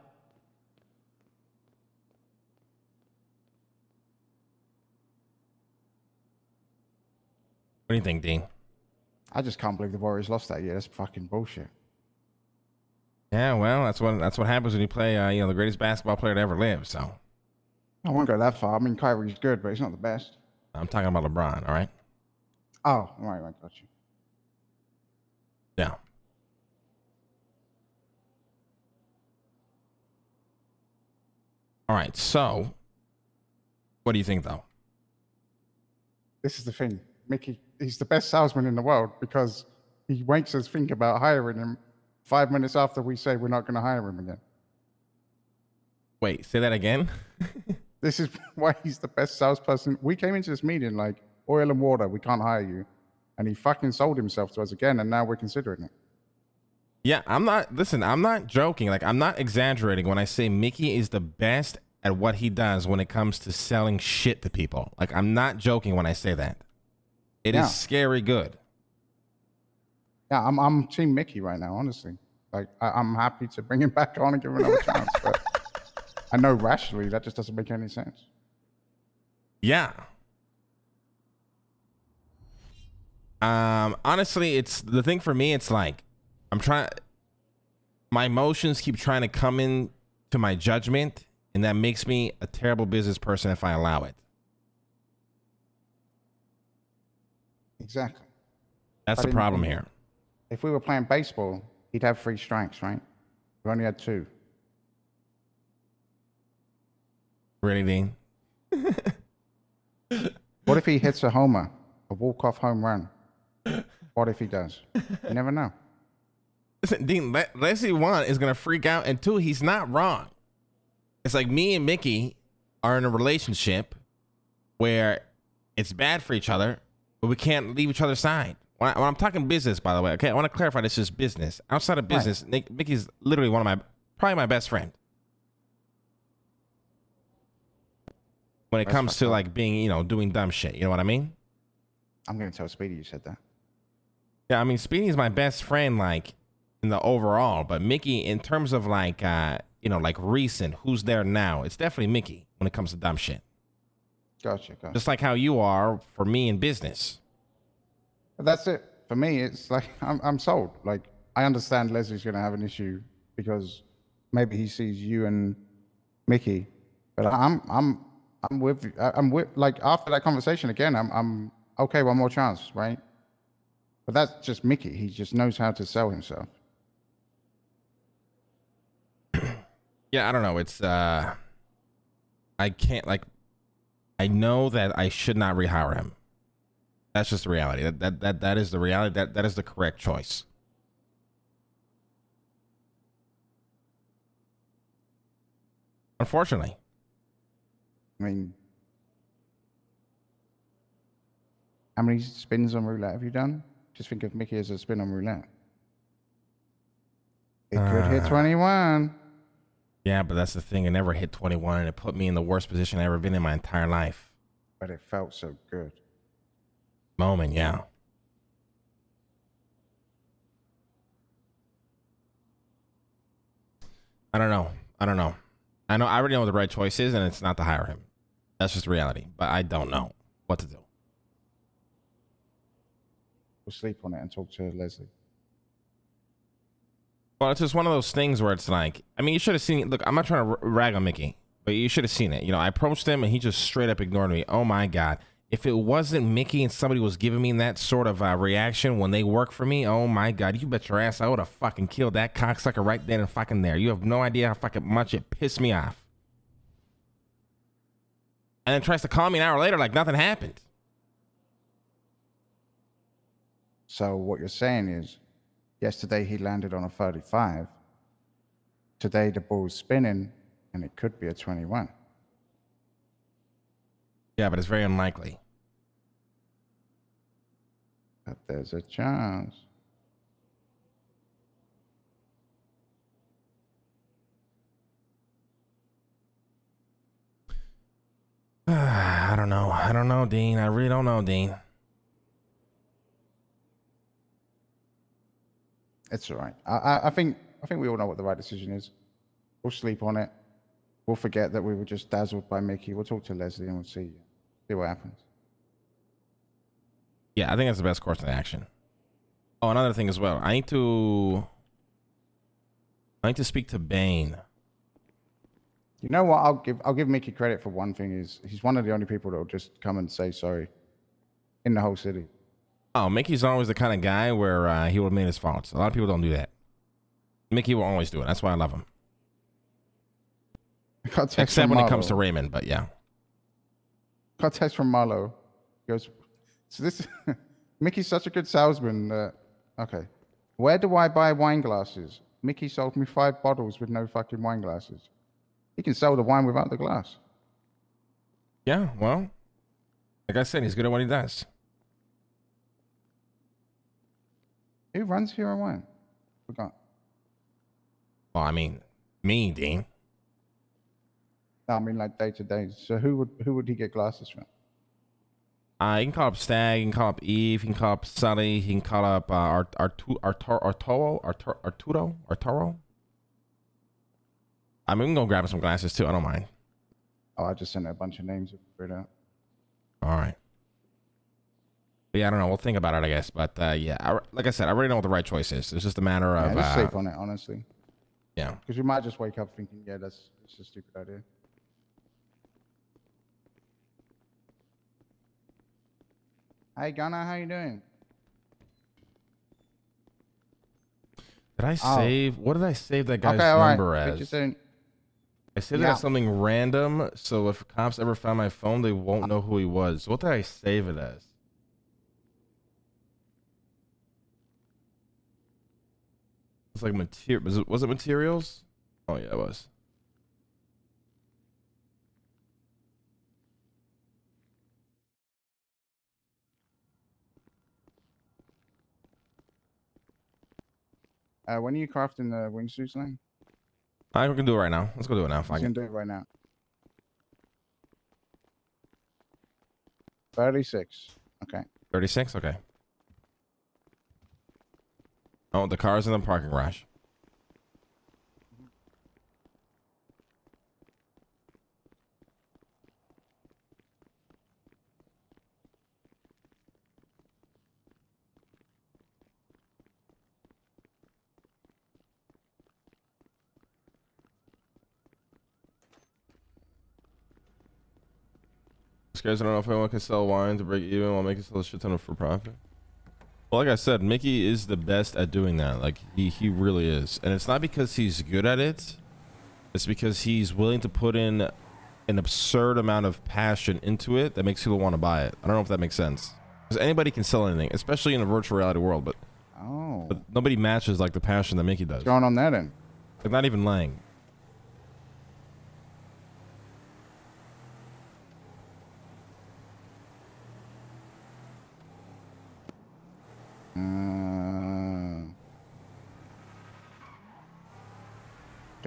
What do you think, Dean? I just can't believe the Warriors lost that year. That's fucking bullshit. Yeah, well, that's what that's what happens when you play, uh, you know, the greatest basketball player to ever live. So I won't go that far. I mean, Kyrie's good, but he's not the best. I'm talking about LeBron. All right. Oh, all right, I got you. Yeah. All right. So, what do you think, though? This is the thing. Mickey, he's the best salesman in the world because he makes us think about hiring him five minutes after we say we're not going to hire him again. Wait, say that again. This is why he's the best salesperson. We came into this meeting like oil and water. We can't hire you, and he fucking sold himself to us again, and now we're considering it. Yeah, I'm not. Listen, I'm not joking. Like, I'm not exaggerating when I say Mickey is the best at what he does when it comes to selling shit to people. Like, I'm not joking when I say that. It is Yeah. scary good. Yeah, I'm I'm Team Mickey right now, honestly. Like I, I'm happy to bring him back on and give him another chance, but I know rationally that just doesn't make any sense. Yeah. Um, honestly, it's the thing for me. It's like I'm trying. My emotions keep trying to come in to my judgment, and that makes me a terrible business person if I allow it. Exactly. That's the problem here. If we were playing baseball, he'd have three strikes, right? We only had two. Really, Dean? What if he hits a homer, a walk-off home run? What if he does? You never know. Listen, Dean, Le- Leslie one is gonna freak out, and two, he's not wrong. It's like me and Mickey are in a relationship where it's bad for each other, but we can't leave each other's side. When, I, when I'm talking business, by the way, okay, I want to clarify this is business. Outside of Right. business, Nick, Mickey's literally one of my, probably my best friend. When it That's comes to up. like being, you know, doing dumb shit, you know what I mean? I'm gonna tell Speedy you said that. Yeah, I mean, Speedy's my best friend, like in the overall, but Mickey, in terms of like, uh, you know, like recent, who's there now? It's definitely Mickey when it comes to dumb shit. Gotcha, gotcha. Just like how you are for me in business. That's it. For me, it's like I'm I'm sold. Like I understand Leslie's gonna have an issue because maybe he sees you and Mickey, but I'm I'm I'm with I'm with like after that conversation again. I'm I'm okay. One more chance, right? But that's just Mickey. He just knows how to sell himself. Yeah, I don't know. It's uh, I can't like, I know that I should not rehire him. That's just the reality. That that that that is the reality. That that is the correct choice. Unfortunately. I mean, how many spins on roulette have you done? Just think of Mickey as a spin on roulette. It could hit Uh, 21. Yeah, but that's the thing. I never hit 21, and it put me in the worst position I ever been in my entire life. But it felt so good. Moment, yeah. I don't know. I don't know. I know. I already know what the right choice is, and it's not to hire him. That's just reality. But I don't know what to do. We'll sleep on it and talk to Leslie. Well, it's just one of those things where it's like, I mean, you should have seen it. Look, I'm not trying to rag on Mickey, but you should have seen it. You know, I approached him and he just straight up ignored me. Oh my God. If it wasn't Mickey and somebody was giving me that sort of uh, reaction when they work for me, oh my God, you bet your ass I would have fucking killed that cocksucker right then and fucking there. You have no idea how fucking much it pissed me off. And then tries to call me an hour later like nothing happened. So what you're saying is, yesterday he landed on a 35. Today the ball's spinning, and it could be a 21. Yeah, but it's very unlikely. But there's a chance. I don't know. I don't know, Dean. I really don't know, Dean. It's all right. I, I, I think I think we all know what the right decision is. We'll sleep on it. We'll forget that we were just dazzled by Mickey. We'll talk to Leslie and we'll see see what happens. Yeah, I think that's the best course of action. Oh, another thing as well. I need to. I need to speak to Bane. You know what? I'll give I'll give Mickey credit for one thing. Is he's one of the only people that will just come and say sorry in the whole city. Oh, Mickey's always the kind of guy where uh, he will admit his faults. A lot of people don't do that. Mickey will always do it. That's why I love him. I got text Except when it comes to Raymond, but yeah. Got text from Marlo. He goes, so this Mickey's such a good salesman. Okay, where do I buy wine glasses? Mickey sold me five bottles with no fucking wine glasses. He can sell the wine without the glass. Yeah, well, like I said, he's good at what he does. Who runs Hero Wine? Forgot. Well, I mean, me, Dean. No, I mean like day to day. So who would who would he get glasses from? Uh, you can call up Stag, you can call up Eve, you can call up Sully, you can call up uh, Art, Artu, Arturo, Arturo, Arturo, Arturo, Arturo. I mean, we can go grab some glasses too. I don't mind. Oh, I just sent a bunch of names figure it out. All right. But yeah, I don't know. We'll think about it, I guess. But uh, yeah, I, like I said, I already know what the right choice is. It's just a matter Yeah, of just uh, sleep on it, honestly. yeah. Because you might just wake up thinking, yeah, that's, that's a stupid idea. Hey Gunnar, how you doing? Did I Oh. save? What did I save that guy's Okay, number to as? I saved it as something random, so if cops ever found my phone, they won't know who he was. What did I save it as? It's like material. Was it, was it materials? Oh yeah, it was. Uh, when are you crafting the wingsuits then? I can do it right now. Let's go do it now. You Fuck can do it right now. 36. Okay. Thirty-six. Okay. Oh, the car's in the parking garage. Guys, I don't know if anyone can sell wine to break even while making sell a shit ton of for profit. Well, like I said, Mickey is the best at doing that. Like he, he really is, and it's not because he's good at it. It's because he's willing to put in an absurd amount of passion into it that makes people want to buy it. I don't know if that makes sense. Because anybody can sell anything, especially in a virtual reality world, but Oh. but nobody matches like the passion that Mickey does. What's going on that end? Like not even Lang.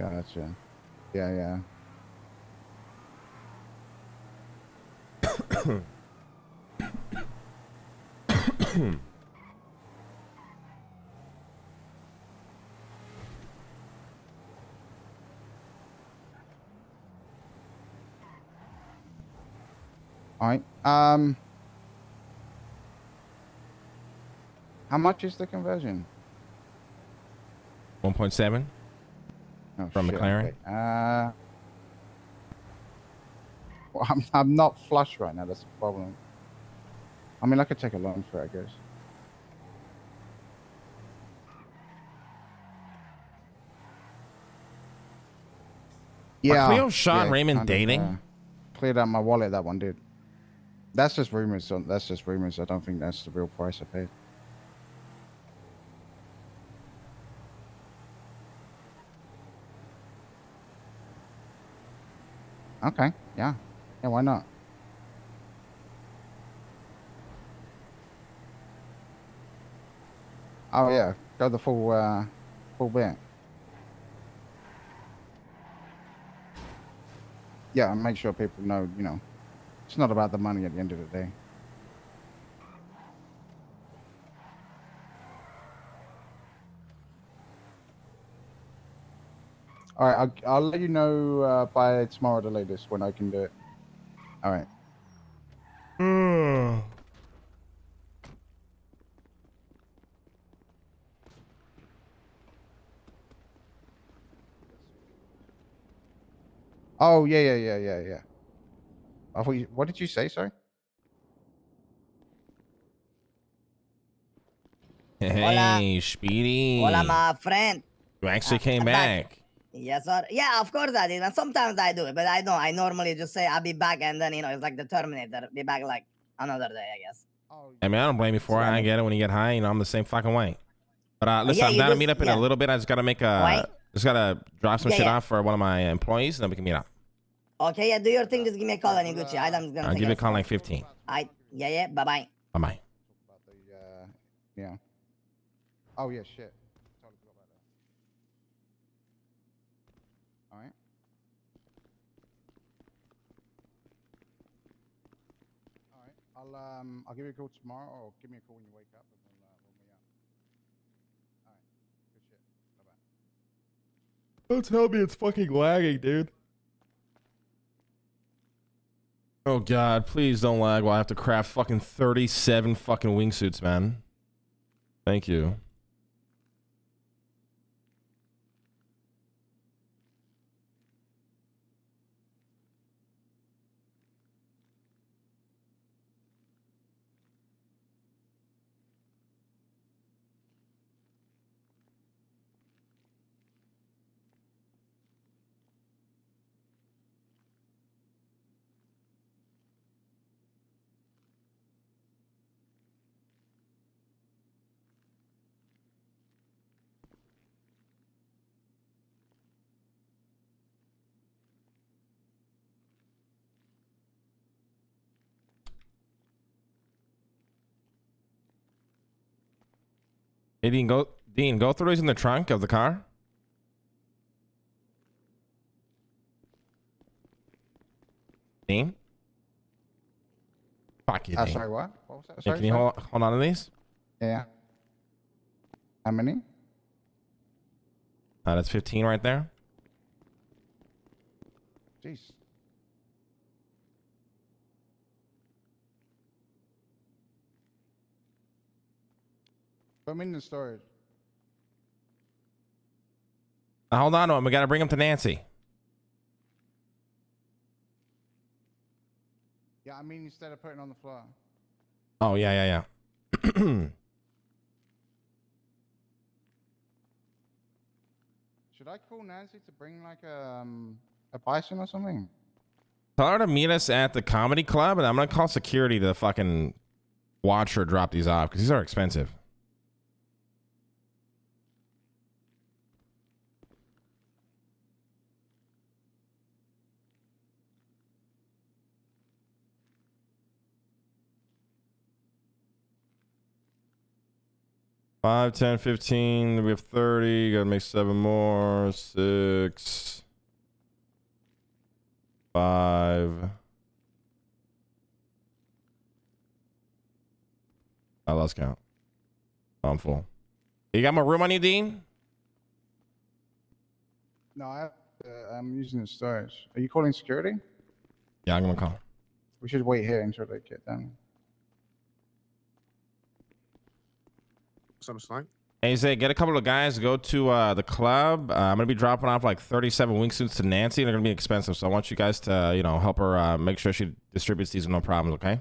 Gotcha. Yeah, yeah. All right. Um. How much is the conversion? One point seven Oh, from shit, McLaren. okay. Uh. Well, I'm I'm not flush right now. That's the problem. I mean, I could take a loan for it, I guess. Yeah. Cleo Sean yeah, Raymond dating? uh, cleared out my wallet. That one did. That's just rumors. That's just rumors. I don't think that's the real price I paid. Okay. Yeah. Yeah. Why not? Oh yeah. Go the full uh, full bit. Yeah, and make sure people know. You know, it's not about the money at the end of the day. All right, I'll, I'll let you know uh, by tomorrow the latest when I can do it. All right. Oh yeah, yeah, yeah, yeah, yeah. I thought you, what did you say? Sorry. Hey, Speedy. Hola, my friend. You actually came I'm back. Yes, sir. Yeah, of course I did. And sometimes I do it, but I don't. I normally just say I'll be back, and then you know it's like the Terminator. Be back like another day, I guess. I mean, I don't blame you for it. I get it when you get high. You know, I'm the same fucking way. But uh, listen, yeah, I'm you down to meet up in yeah. a little bit. I just gotta make a, Wait. just gotta drop some Yeah, shit yeah. off for one of my employees, and then we can meet up. Okay, yeah, do your thing. Just give me a call, and Gucci. I'm just gonna. I'll give you a call like 15. I yeah yeah. Bye bye. Bye bye. Uh, yeah. Oh yeah, shit. Totally forgot about that. All right. All right. I'll um I'll give you a call tomorrow, or give me a call when you wake up, and we'll uh, we'll meet up. All right. Good shit. Bye bye. Don't tell me it's fucking lagging, dude. Oh god, please don't lag while I have to craft fucking 37 fucking wingsuits, man. Thank you. Hey, Dean, go, Dean, go through these in the trunk of the car. Dean? Fuck you, Uh, Dean. sorry, what? What was that? Hey, Sorry, can you sorry? hold, hold on to these? Yeah. How many? Uh, that's 15 right there. Jeez. Put them in the storage. Uh, hold on to him. We got to bring him to Nancy. Yeah, I mean instead of putting on the floor. Oh, yeah, yeah, yeah. Should I call Nancy to bring like a um, a bison or something? Tell her to meet us at the comedy club, and I'm gonna call security to fucking watch her drop these off because these are expensive. Five, ten, fifteen. We have thirty. Gotta make seven more. Six. Five. I lost count. I'm full. You got more room on you, Dean? No, I, uh, I'm using the storage. Are you calling security? Yeah, I'm gonna call. We should wait here until they get done. Some slang. Hey, Zay, get a couple of guys go to uh, the club. Uh, I'm gonna be dropping off like 37 wingsuits to Nancy. They're gonna be expensive, so I want you guys to, you know, help her uh, make sure she distributes these with no problems. Okay?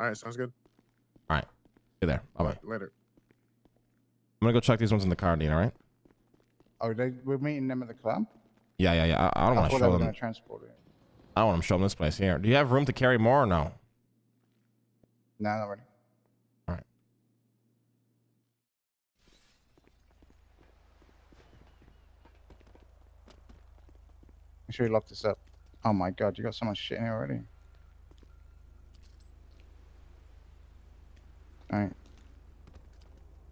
All right, sounds good. All right. See you there. Bye bye. Later. I'm gonna go check these ones in the car, Dean. All right? Oh, they, we're meeting them at the club. Yeah, yeah, yeah. I, I don't want to thought they show were them. going to transport it. I don't want to show them this place here. Do you have room to carry more or no? No, not ready. Make sure you lock this up. Oh my god, you got so much shit in here already. Alright.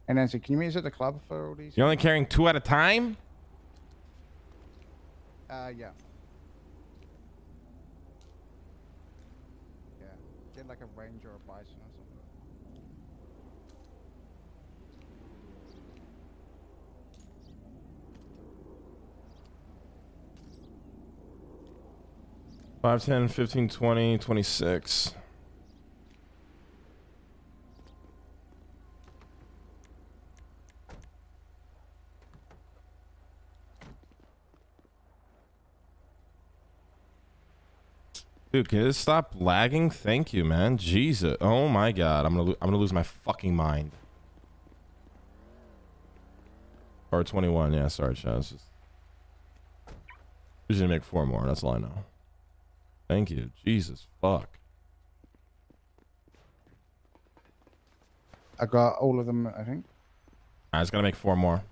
And Nancy, can you meet us at the club for all these? You're only carrying two at a time. Uh, yeah. Yeah. Get like a ranger or a bison or something. Five, ten, fifteen, twenty, twenty-six. Dude, can it stop lagging? Thank you, man. Jesus. Oh my god. I'm gonna I'm gonna lose my fucking mind. Or 21, yeah, sorry, Chaz. Just... We should make four more, that's all I know. Thank you. Jesus fuck. I got all of them, I think. I was gonna make four more.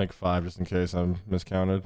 Make five just in case I'm miscounted.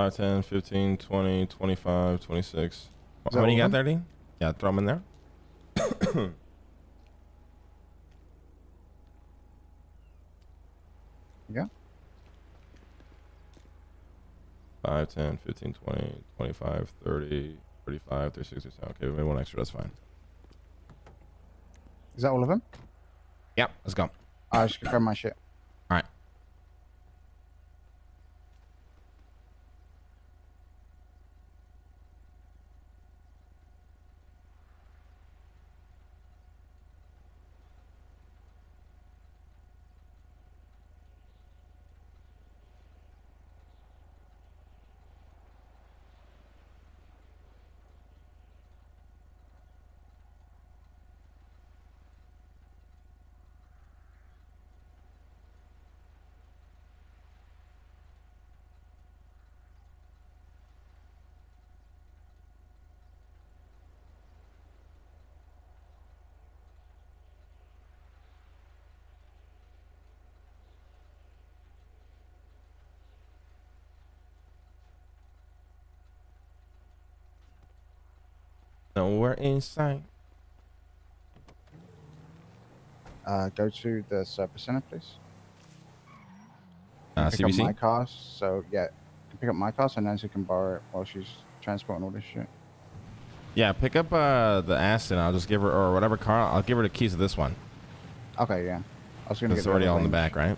Five, 10, 15, 20, 25, 26. Is How many you got of there, Dean? Yeah, throw them in there. Yeah. 5, 10, 15, 20, 25, 30, 35, 36, 37. Okay, maybe one extra. That's fine. Is that all of them? Yep, let's go. I just grab my shit. All right. Nowhere in sight. Uh, go to the service center, please. Uh, pick up my car. So yeah, pick up my car so Nancy can borrow it while she's transporting all this shit. Yeah, pick up uh, the Aston. I'll just give her, or whatever car. I'll give her the keys to this one. Okay, yeah. I was gonna It's get the already all in the back, right?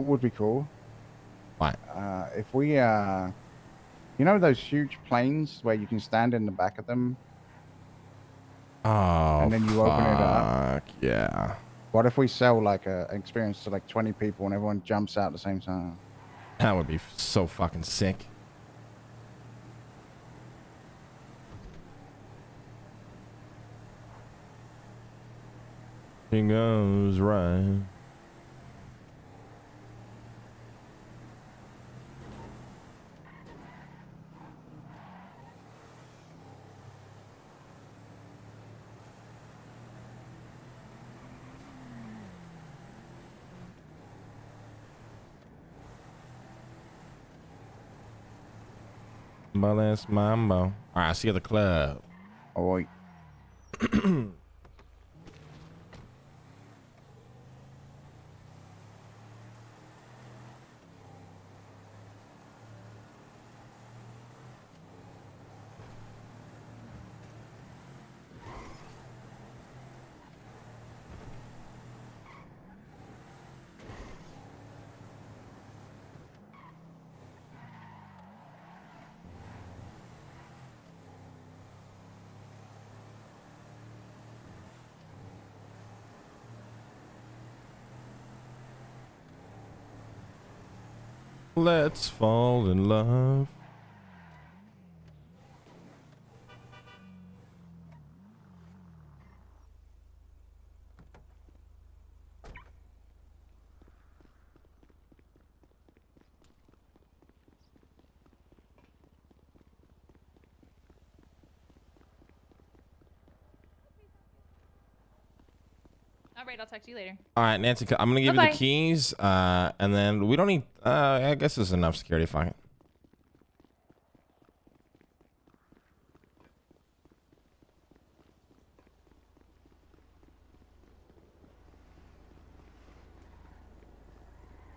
What would be cool? What? Uh, if we, uh, you know those huge planes where you can stand in the back of them, Oh, and then you open it up. Yeah. What if we sell like a an experience to like 20 people and everyone jumps out at the same time? That would be so fucking sick. He goes right. Balance mambo. All right, see you at the club. Oh, wait. Let's fall in love. Talk to you later. All right, Nancy, I'm gonna give you Bye-bye. the keys, uh, and then we don't need. Uh, I guess there's enough security. Fine.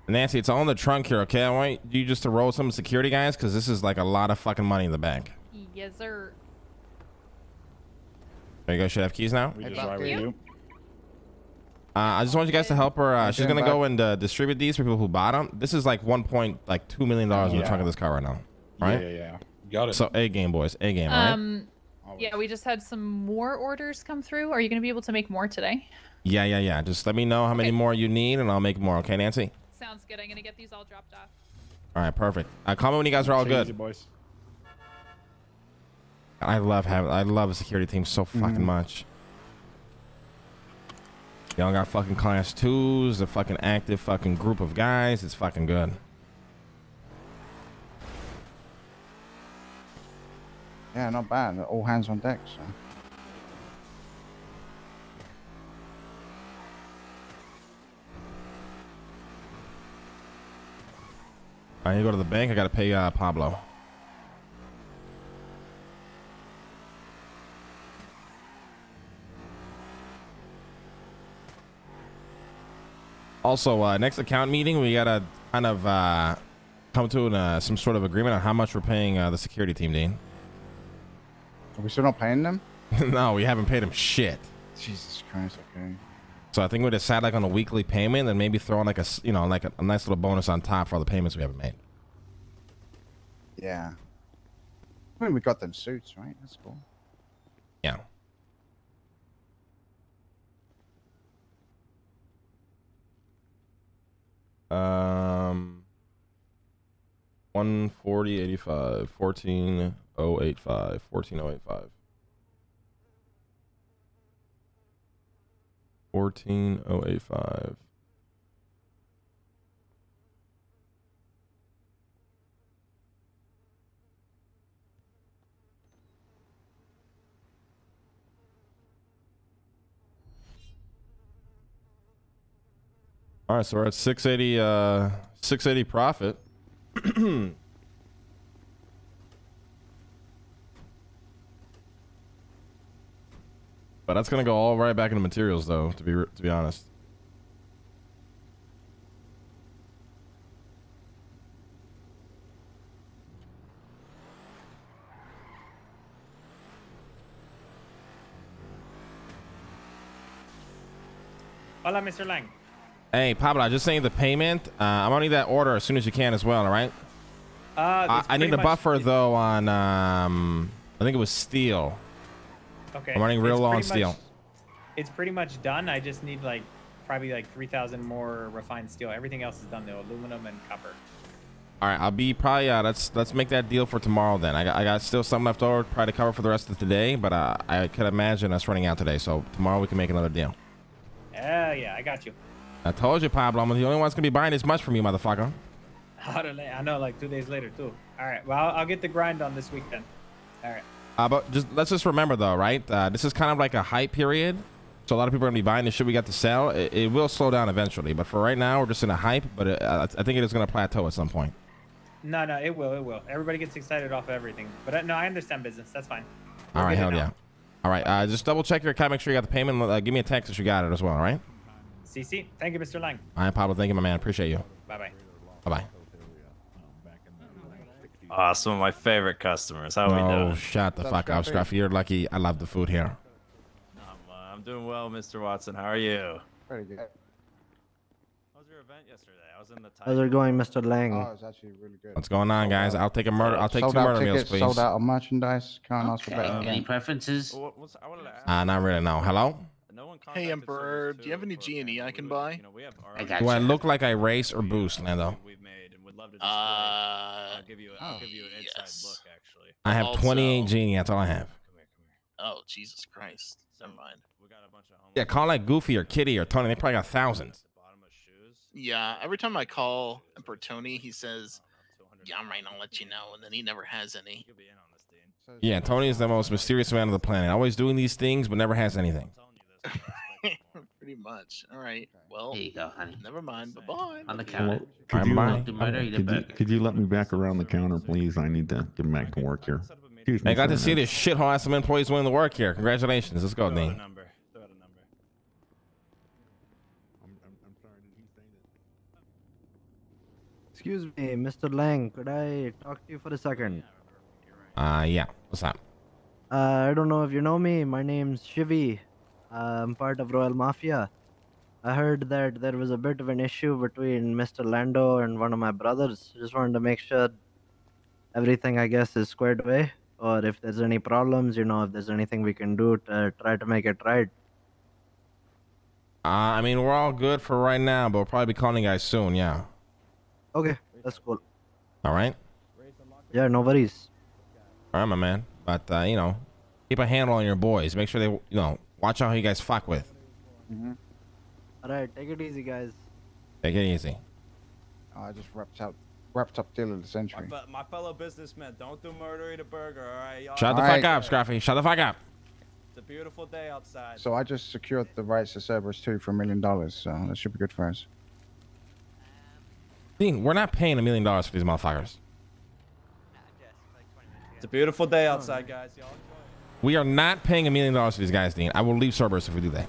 Nancy, it's all in the trunk here, okay? I want you just to roll some security guys because this is like a lot of fucking money in the bank. Yes, sir. There you go. Should have keys now. We just Thank ride with you. You. Uh, I just want you guys to help her. Uh, she's gonna bud. go and uh, distribute these for people who bought them. This is like one point like two million dollars in the trunk of this car right now, right? Yeah, yeah, yeah. Got it. So a game, boys, a game, right? Um, yeah, we just had some more orders come through. Are you going to be able to make more today? Yeah, yeah, yeah. Just let me know how many more you need, and I'll make more. Okay, Nancy. Sounds good. I'm going to get these all dropped off. All right, perfect. Uh, call me when you guys are all Take it easy, good. boys. I love having. I love the security team so fucking Mhm. much. Y'all got fucking class twos, a fucking active fucking group of guys. It's fucking good. Yeah, not bad. All hands on deck. So. I need to go to the bank. I got to pay uh, Pablo. Also, uh, next account meeting, we gotta kind of uh, come to an, uh, some sort of agreement on how much we're paying uh, the security team, Dean. Are we still not paying them? no, we haven't paid them shit. Jesus Christ. Okay. So I think we decide like on a weekly payment, and maybe throw in like a you know like a, a nice little bonus on top for all the payments we haven't made. Yeah. I mean, we got them suits, right? That's cool. Yeah. Um, 140, 85, 14085, 14085. 14085. All right, so we're at 680 uh 680 profit. but that's to go all right back into materials though, to be to be honest. Hola, Mr. Lang. Hey, Pablo, I just saying the payment. Uh, I'm gonna need that order as soon as you can as well. All right. Uh, I, I need a buffer though on um, I think it was steel. Okay. I'm running real low on steel. much- It's pretty much done. I just need like probably like 3,000 more refined steel. Everything else is done though, aluminum and copper. All right, I'll be probably uh, let's let's make that deal for tomorrow then. I got, I got still some left over probably to cover for the rest of today, but uh, I could imagine us running out today. So tomorrow we can make another deal. Yeah, yeah, I got you. I told you, Pablo, I'm the only one that's gonna be buying this much from you, motherfucker. I know, like two days later too. All right, well, I'll, I'll get the grind on this week then. All right. Uh, but just let's just remember though, right? Uh, this is kind of like a hype period, so a lot of people are gonna be buying the shit we got to sell. It, it will slow down eventually, but for right now, we're just in a hype. But it, uh, I think it is gonna plateau at some point. No, no, it will, it will. Everybody gets excited off of everything. But uh, no, I understand business. That's fine. All right, hell yeah. All right, uh, just double check your account, make sure you got the payment. Uh, give me a text if you got it as well. All right. CC, thank you, Mr. Lang. All right, Pablo. Thank you, my man. Appreciate you. Bye bye. Bye bye. Ah, some of my favorite customers. How are we doing? Oh, shut the fuck up, Scruffy. You're lucky. I love the food here. Uh, I'm doing well, Mr. Watson. How are you? Pretty good. How was your event yesterday? I was in the. How's it going, Mr. Lang? Oh, it's actually really good. What's going on, guys? I'll take a murder. I'll take sold two out murder meals, please. sold out of merchandise. Can't ask for better. Any than that. preferences? Uh, not really. No. Hello. Hey, Emperor, do you have any G and E I can buy? I got Do I look like I race or boost, Lando? Uh, I'll give you. I'll give you an inside yes. look, actually. I have Also- 28 genie. That's all I have. Oh, Jesus Christ. Never mind. We got a bunch of. Yeah, call like Goofy or Kitty or Tony. They probably got thousands. Yeah, every time I call Emperor Tony, he says, Yeah, I'm right, I'll let you know. And then he never has any. Yeah, Tony is the most mysterious man on the planet. Always doing these things, but never has anything. Pretty much. All right. Well, There you go, honey. Never mind. Bye bye. On the Hello? counter. Could I'm you, buying. murder, could, you, could you let me back around the counter, please? I need to get back to work here. Excuse me. Hey, glad to see this shithole ass some employees willing to work here. Congratulations. Let's go, Dean. Excuse me, Mr. Lang. Could I talk to you for a second? Uh, yeah. What's up? Uh, I don't know if you know me. My name's Shivi. I'm part of Royal Mafia. I heard that there was a bit of an issue between Mr. Lando and one of my brothers. Just wanted to make sure everything, I guess, is squared away. Or if there's any problems, you know, if there's anything we can do to try to make it right. Uh, I mean, we're all good for right now, but we'll probably be calling you guys soon. Yeah. Okay, that's cool. All right. Yeah, no worries. All right, my man. But uh, you know, keep a handle on your boys. Make sure they, you know, watch out who you guys fuck with. Mm-hmm. All right, take it easy, guys. Take it easy. Oh, I just wrapped up, wrapped up deal of the century. My, fe- my fellow businessmen, don't do murder, eat a burger, all right? Y'all Shut the fuck up, Scruffy. Shut the fuck up. It's a beautiful day outside. So I just secured the rights to Cerberus 2 for a million dollars, so that should be good for us. Dean, we're not paying a million dollars for these motherfuckers. It's a beautiful day outside, guys. Y'all. We are not paying a million dollars for these guys, Dean. I will leave Cerberus if we do that.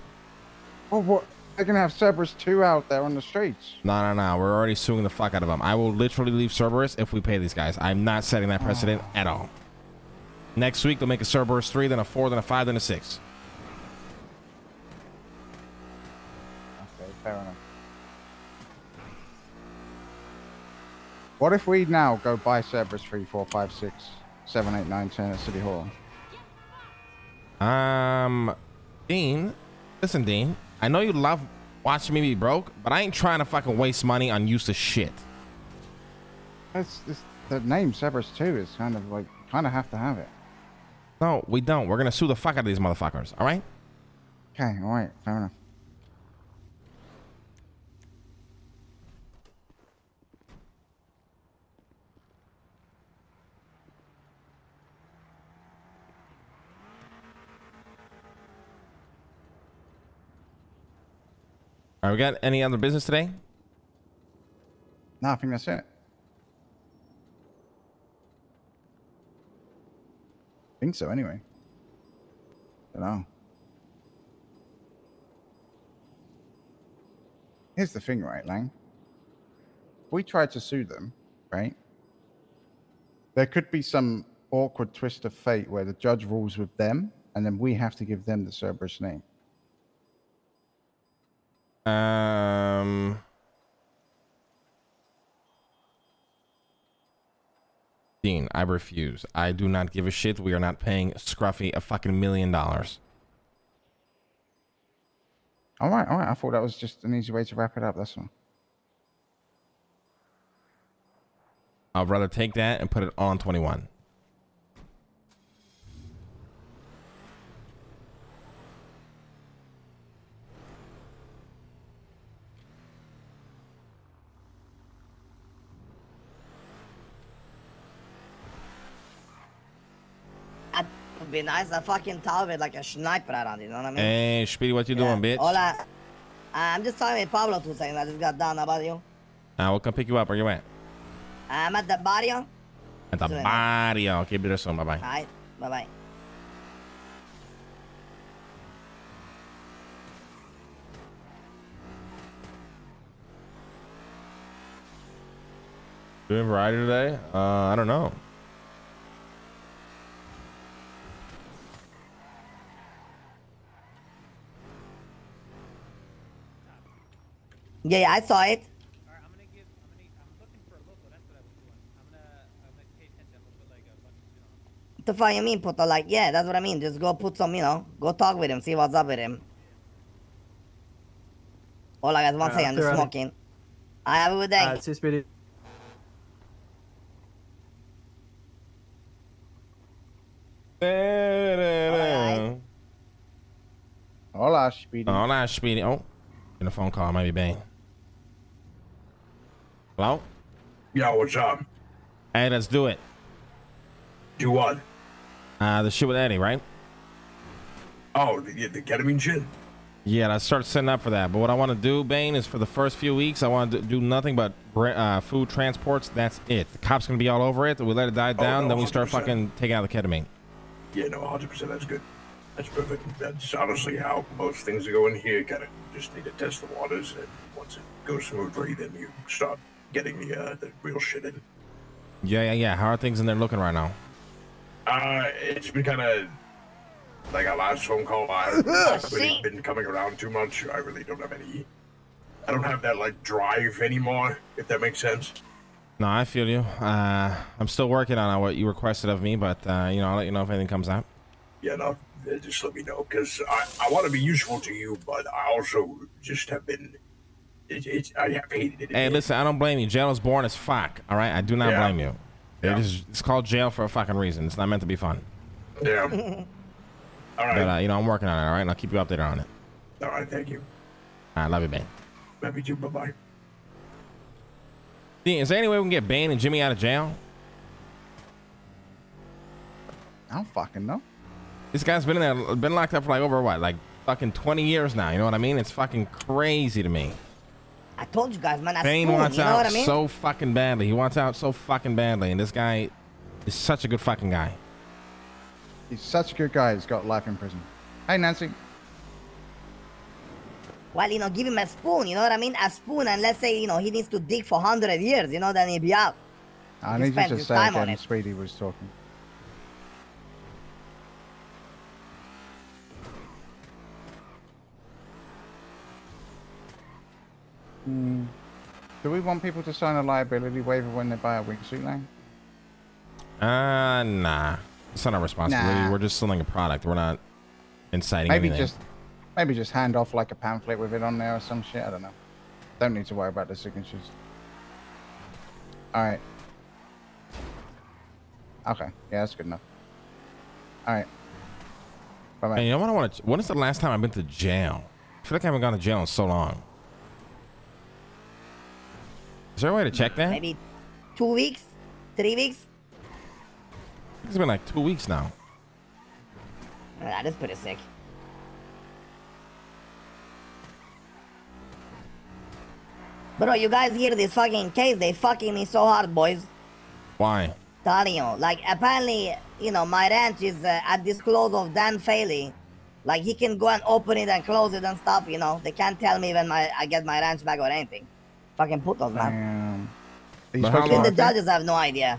Oh, what? They're gonna have Cerberus two out there on the streets. No, no, no. We're already suing the fuck out of them. I will literally leave Cerberus if we pay these guys. I'm not setting that precedent ah. at all. Next week, they'll make a Cerberus 3, then a 4, then a 5, then a 6. Okay, fair enough. What if we now go buy Cerberus three, four, five, six, seven, eight, nine, ten at City Hall? Um, Dean, listen, Dean. I know you love watching me be broke, but I ain't trying to fucking waste money on useless shit. That's, this, the name Cerberus two is kind of like kind of have to have it. No, we don't. We're gonna sue the fuck out of these motherfuckers. All right? Okay, all right, fair enough. All right, we got any other business today? No, I think that's it. I think so, anyway. Don't know. Here's the thing, right, Lang? If we try to sue them, right? There could be some awkward twist of fate where the judge rules with them, and then we have to give them the Cerberus name. Um. Dean, I refuse. I do not give a shit. We are not paying Scruffy a fucking million dollars. All right, all right. I thought that was just an easy way to wrap it up. That's all. I'd rather take that and put it on 21. That would be nice. A fucking with like a sniper around you know what I mean? Hey, Speedy, what you doing, bitch? Hola. Uh, I'm just talking with Pablo two seconds. I just got down. How about you? I will come pick you up. Where you at? I'm at the barrio. At the barrio. Okay, be there soon. Bye bye. Alright, bye bye. Doing variety today? Uh, I don't know. Yeah, yeah, I saw it. What the fuck you mean, Puto? Like, yeah, that's what I mean. Just go put some, you know, go talk with him, see what's up with him. Hola, guys, one Alright, second, I'm just uh, smoking. I have a good day. Uh, see you, Speedy. Hola, Speedy. Hola, Speedy. Oh, in a phone call. Might be Bane. Hello? Yo, what's up? Hey, let's do it. Do what? Uh, the shit with Eddie, right? Oh, the, the ketamine shit? Yeah, I start setting up for that. But what I want to do, Bane, is for the first few weeks, I want to do nothing but uh, food transports. That's it. The cops gonna be all over it. We let it die down, no, then we start 100%. fucking taking out the ketamine. Yeah, no, 100%. That's good. That's perfect. That's honestly how most things go in here. Kind of just need to test the waters, and once it goes smoothly, then you start getting the uh, the real shit in. Yeah, yeah, yeah. How are things in there looking right now? Uh, it's been kind of like our last phone call. I haven't really been coming around too much. I really don't have any. I don't have that like drive anymore. If that makes sense. No, I feel you. Uh, I'm still working on what you requested of me, but uh, you know, I'll let you know if anything comes out. Yeah, no, uh, just let me know because I, I want to be useful to you, but I also just have been. It, it's I have hated it. Hey, listen, I don't blame you. Jail is born as fuck. All right, I do not Yeah. blame you. It is, it's called jail for a fucking reason. It's not meant to be fun. Yeah. All right. But uh, you know, I'm working on it. All right, and I'll keep you updated on it. All right. Thank you. I love you, Bane. Love you too. Bye bye. Dean, Is there any way we can get Bane and Jimmy out of jail? I don't fucking know. This guy's been in there, been locked up for like over what, like fucking 20 years now. You know what I mean? It's fucking crazy to me. I told you guys, man. I Bane spoon, wants you know out what I mean? so fucking badly. He wants out so fucking badly, and this guy is such a good fucking guy. He's such a good guy. He's got life in prison. Hey, Nancy. Well, you know, give him a spoon, you know what I mean? A spoon, and let's say, you know, he needs to dig for 100 years, you know, then he'll be out. I He need you to his say time on again. it. Speedy was talking. Hmm. Do we want people to sign a liability waiver when they buy a wingsuit Lang? Uh, nah. It's not our responsibility. Nah. We're just selling a product. We're not inciting Maybe anything. just, maybe just hand off like a pamphlet with it on there or some shit. I don't know. Don't need to worry about the signatures. All right. Okay. Yeah, that's good enough. All right. Bye bye. Hey, you know what I want to? When is the last time I've been to jail? I feel like I haven't gone to jail in so long. Is there a way to check that? Maybe two weeks, three weeks. It's been like two weeks now. That is pretty sick. Bro, you guys hear this fucking case? They fucking me so hard, boys. Why? Telling you, like apparently, you know, my ranch is uh, at this close of Dan Faley. Like he can go and open it and close it and stuff. You know, they can't tell me when my I get my ranch back or anything. Fucking putos, man. Damn. But how Even the judges have no idea.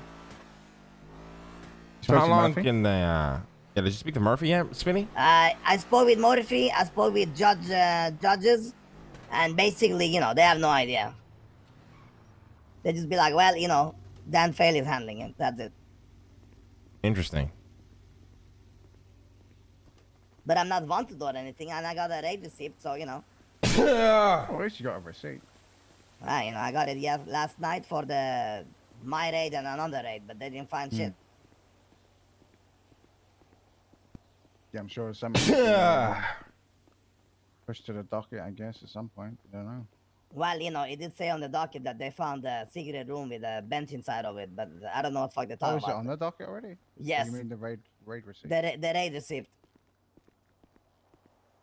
So how long can they? Uh, yeah, did you speak to Murphy yet, Spinny? Uh, I spoke with Murphy. I spoke with judge uh, judges, and basically, you know, they have no idea. They just be like, well, you know, Dan Fail is handling it. That's it. Interesting. But I'm not wanted or anything, and I got a raid receipt, so you know. At least you got a receipt. Ah, you know, I got it yes, last night for the my raid and another raid, but they didn't find shit. Yeah, I'm sure uh, pushed to the docket, I guess, at some point. I don't know. Well, you know, it did say on the docket that they found a secret room with a bench inside of it, but I don't know what the fuck they're Oh, talking is it on the docket already? Yes. You mean the raid raid receipt? The, ra- the raid receipt.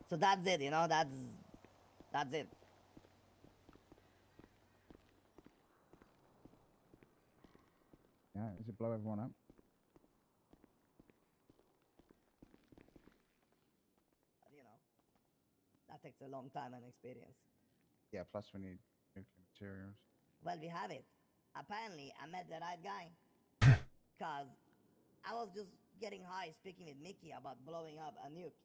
So that's it, you know, that's that's it. Yeah, does it blow everyone up? You know, that takes a long time and experience. Yeah, plus we need nuclear materials. Well, we have it. Apparently, I met the right guy. Cause I was just getting high, speaking with Mickey about blowing up a nuke,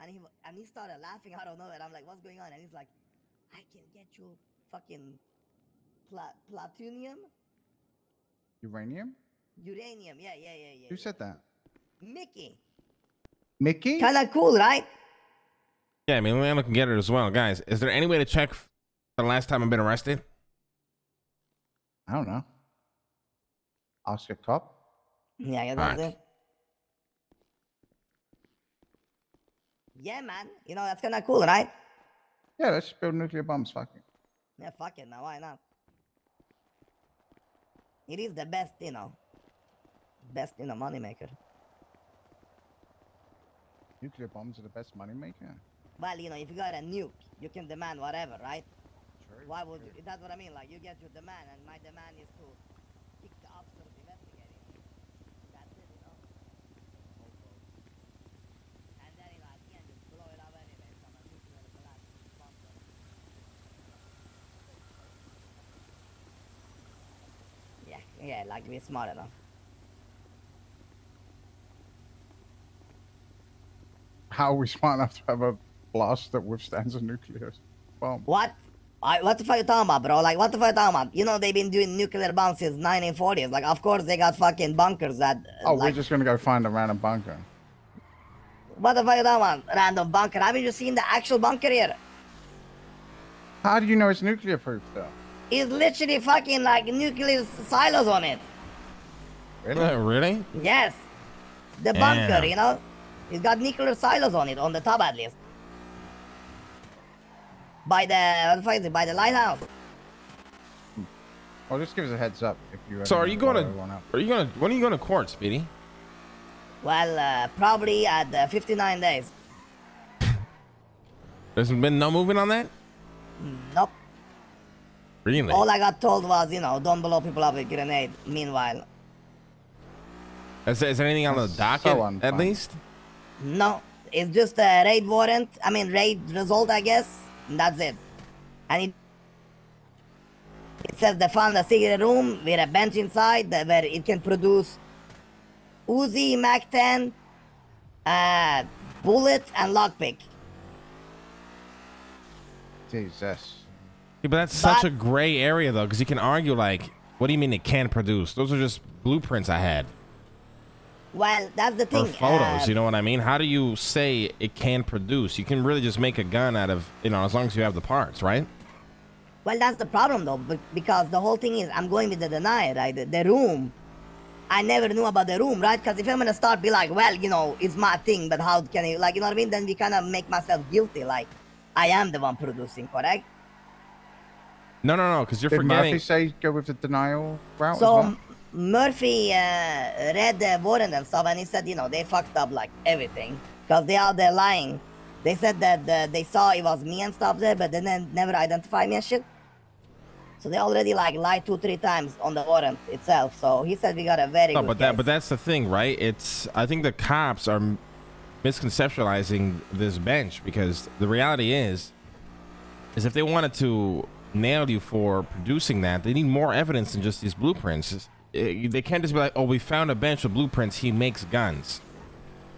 and he and he started laughing out of nowhere. I'm like, "What's going on?" And he's like, "I can get you fucking pla- plutonium, Uranium? uranium." Yeah, yeah, yeah, yeah. Who said that? Mickey. Mickey? Kind of cool, right? Yeah, I mean, we're looking get it as well, guys. Is there any way to check the last time I've been arrested? I don't know. Ask a cop. Yeah, I guess Alright. that's. Yeah, man. You know that's kind of cool, right? Yeah, let's build nuclear bombs. Fuck it. Yeah, fuck it, man. Why not? It is the best, you know, best, you know, moneymaker. Nuclear bombs are the best moneymaker. Well, you know, if you got a nuke, you can demand whatever, right? Why would you? That's what I mean. Like, you get your demand, and my demand is to kick the officers investigating. That's it, you know. And then, you know, at the end, just blow it up anyway from a nuclear blast bunker. Yeah, like we're smart enough. How are we smart enough to have a blast that withstands a nuclear bomb? What? I, what the fuck you talking about, bro? Like, what the fuck you talking about? You know they've been doing nuclear bombs since 1940s. Like, of course they got fucking bunkers that. uh, Oh, like, we're just gonna go find a random bunker. What the fuck you talking about? Random bunker. Haven't you seen the actual bunker here? How do you know it's nuclear proof though? It's literally fucking like nuclear silos on it. Really? Uh, really? Yes. The bunker, Damn. you know? It's got nuclear silos on it, on the top at least. By the, what the fuck is it? By the lighthouse. Well, just give us a heads up if you. So are you going to? Are you going to? When are you going to court, Speedy? Well, uh, probably at uh, 59 days. There's been no movement on that. Nope. Really? All I got told was, you know, don't blow people up with grenade. Meanwhile, Is, there- is there anything on the docket at least? no, it's just a raid warrant. I mean, raid result, I guess. And that's it. And it, it says they found a secret room with a bench inside where it can produce Uzi, Mac 10, uh, bullet, and lockpick. Jesus. Yeah, but that's such a gray area though, because you can argue like, what do you mean it can produce? Those are just blueprints I had Well, that's the thing. or photos. uh, you know what I mean? How do you say it can produce? You can really just make a gun out of you know as long as you have the parts, right? Well, that's the problem though, because the whole thing is I'm going with the deny, right? The, the room. I never knew about the room, right? Because if I'm gonna start be like, well, you know, it's my thing, but how can you, like, you know what I mean? Then we kind of make myself guilty, like I am the one producing, correct? No, no, no, because you're Did forgetting. Murphy say go with the denial route? So well? Murphy uh, read the warrant and stuff, and he said, you know, they fucked up like everything because they are there lying. They said that uh, they saw it was me and stuff there, but they then never identified me and shit. So they already like lied two, three times on the warrant itself. So he said we got a very No, good but that but that's the thing, right? It's I think the cops are misconceptualizing this bench because the reality is is if they wanted to nail you for producing that, they need more evidence than just these blueprints. Eh, They can't just be like, "Oh, we found a bench of blueprints. He makes guns."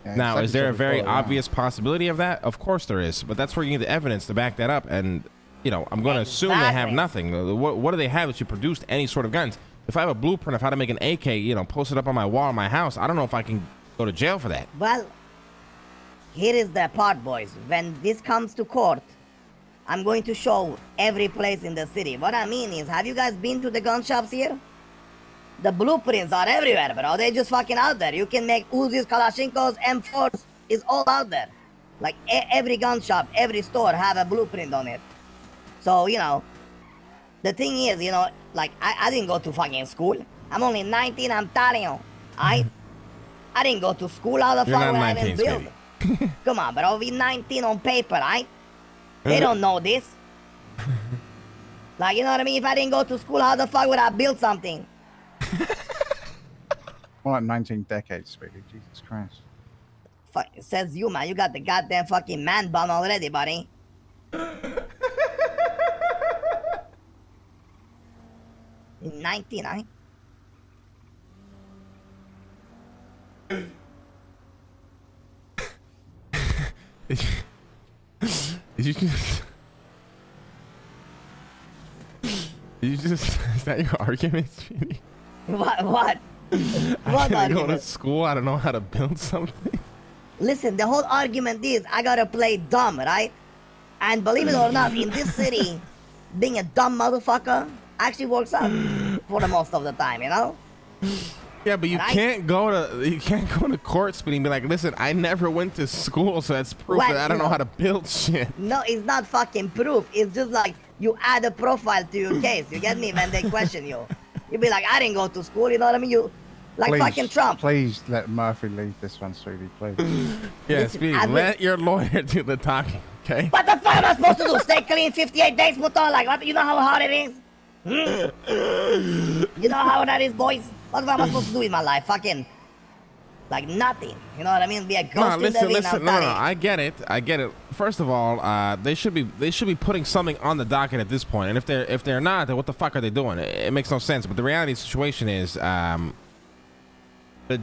Yeah, now, like is there a very before, yeah. obvious possibility of that? Of course there is, but that's where you need the evidence to back that up. And you know, I'm going to assume they have nothing. Uh, What, what do they have that you produced any sort of guns? If I have a blueprint of how to make an AK, you know, post it up on my wall in my house, I don't know if I can go to jail for that. Well, here is the part, boys. When this comes to court, I'm going to show every place in the city. What I mean is, have you guys been to the gun shops here? The blueprints are everywhere, bro. They're just fucking out there. You can make Uzis, Kalashnikovs, M4s. It's all out there. Like e- every gun shop, every store have a blueprint on it. So you know, the thing is, you know, like I, I didn't go to fucking school. I'm only 19. I'm telling you, I mm-hmm. I didn't go to school. How the You're fuck would I 19, even build? Come on, bro. We 19 on paper, right? They don't know this. like, you know what I mean? If I didn't go to school, how the fuck would I build something? More like 19 decades, Speedy. Jesus Christ. Fuck, it says you, man. You got the goddamn fucking man bun already, buddy. You're 19, right? Did you just? Did you just? Is that your argument, Speedy? What? What? I What gotta go to school. I don't know how to build something. Listen, the whole argument is I gotta play dumb, right? And believe it or not, in this city, being a dumb motherfucker actually works out for the most of the time, you know? Yeah, but you Right. can't go to you can't go to court, Speedy, and be like, "Listen, I never went to school, so that's proof Well, that I don't you know know- how to build shit." No, it's not fucking proof. It's just like you add a profile to your case. You get me? When they question you, you be like, I didn't go to school. You know what I mean? You like please, fucking Trump. Please let Murphy leave this one, sweetie, please. Yeah, Listen, Speedy, let your lawyer do the talking, okay? What the fuck am I supposed to do? Stay clean 58 days, put on like what? You know how hard it is? You know how that is, boys? What am I supposed to do with my life? Fucking like nothing. You know what I mean? Be a ghost No, in listen, the wind. listen. No, no, no. I get it. I get it. First of all, uh, they should be they should be putting something on the docket at this point. And if they're if they're not, then what the fuck are they doing? It, it makes no sense. But the reality of the situation is, um,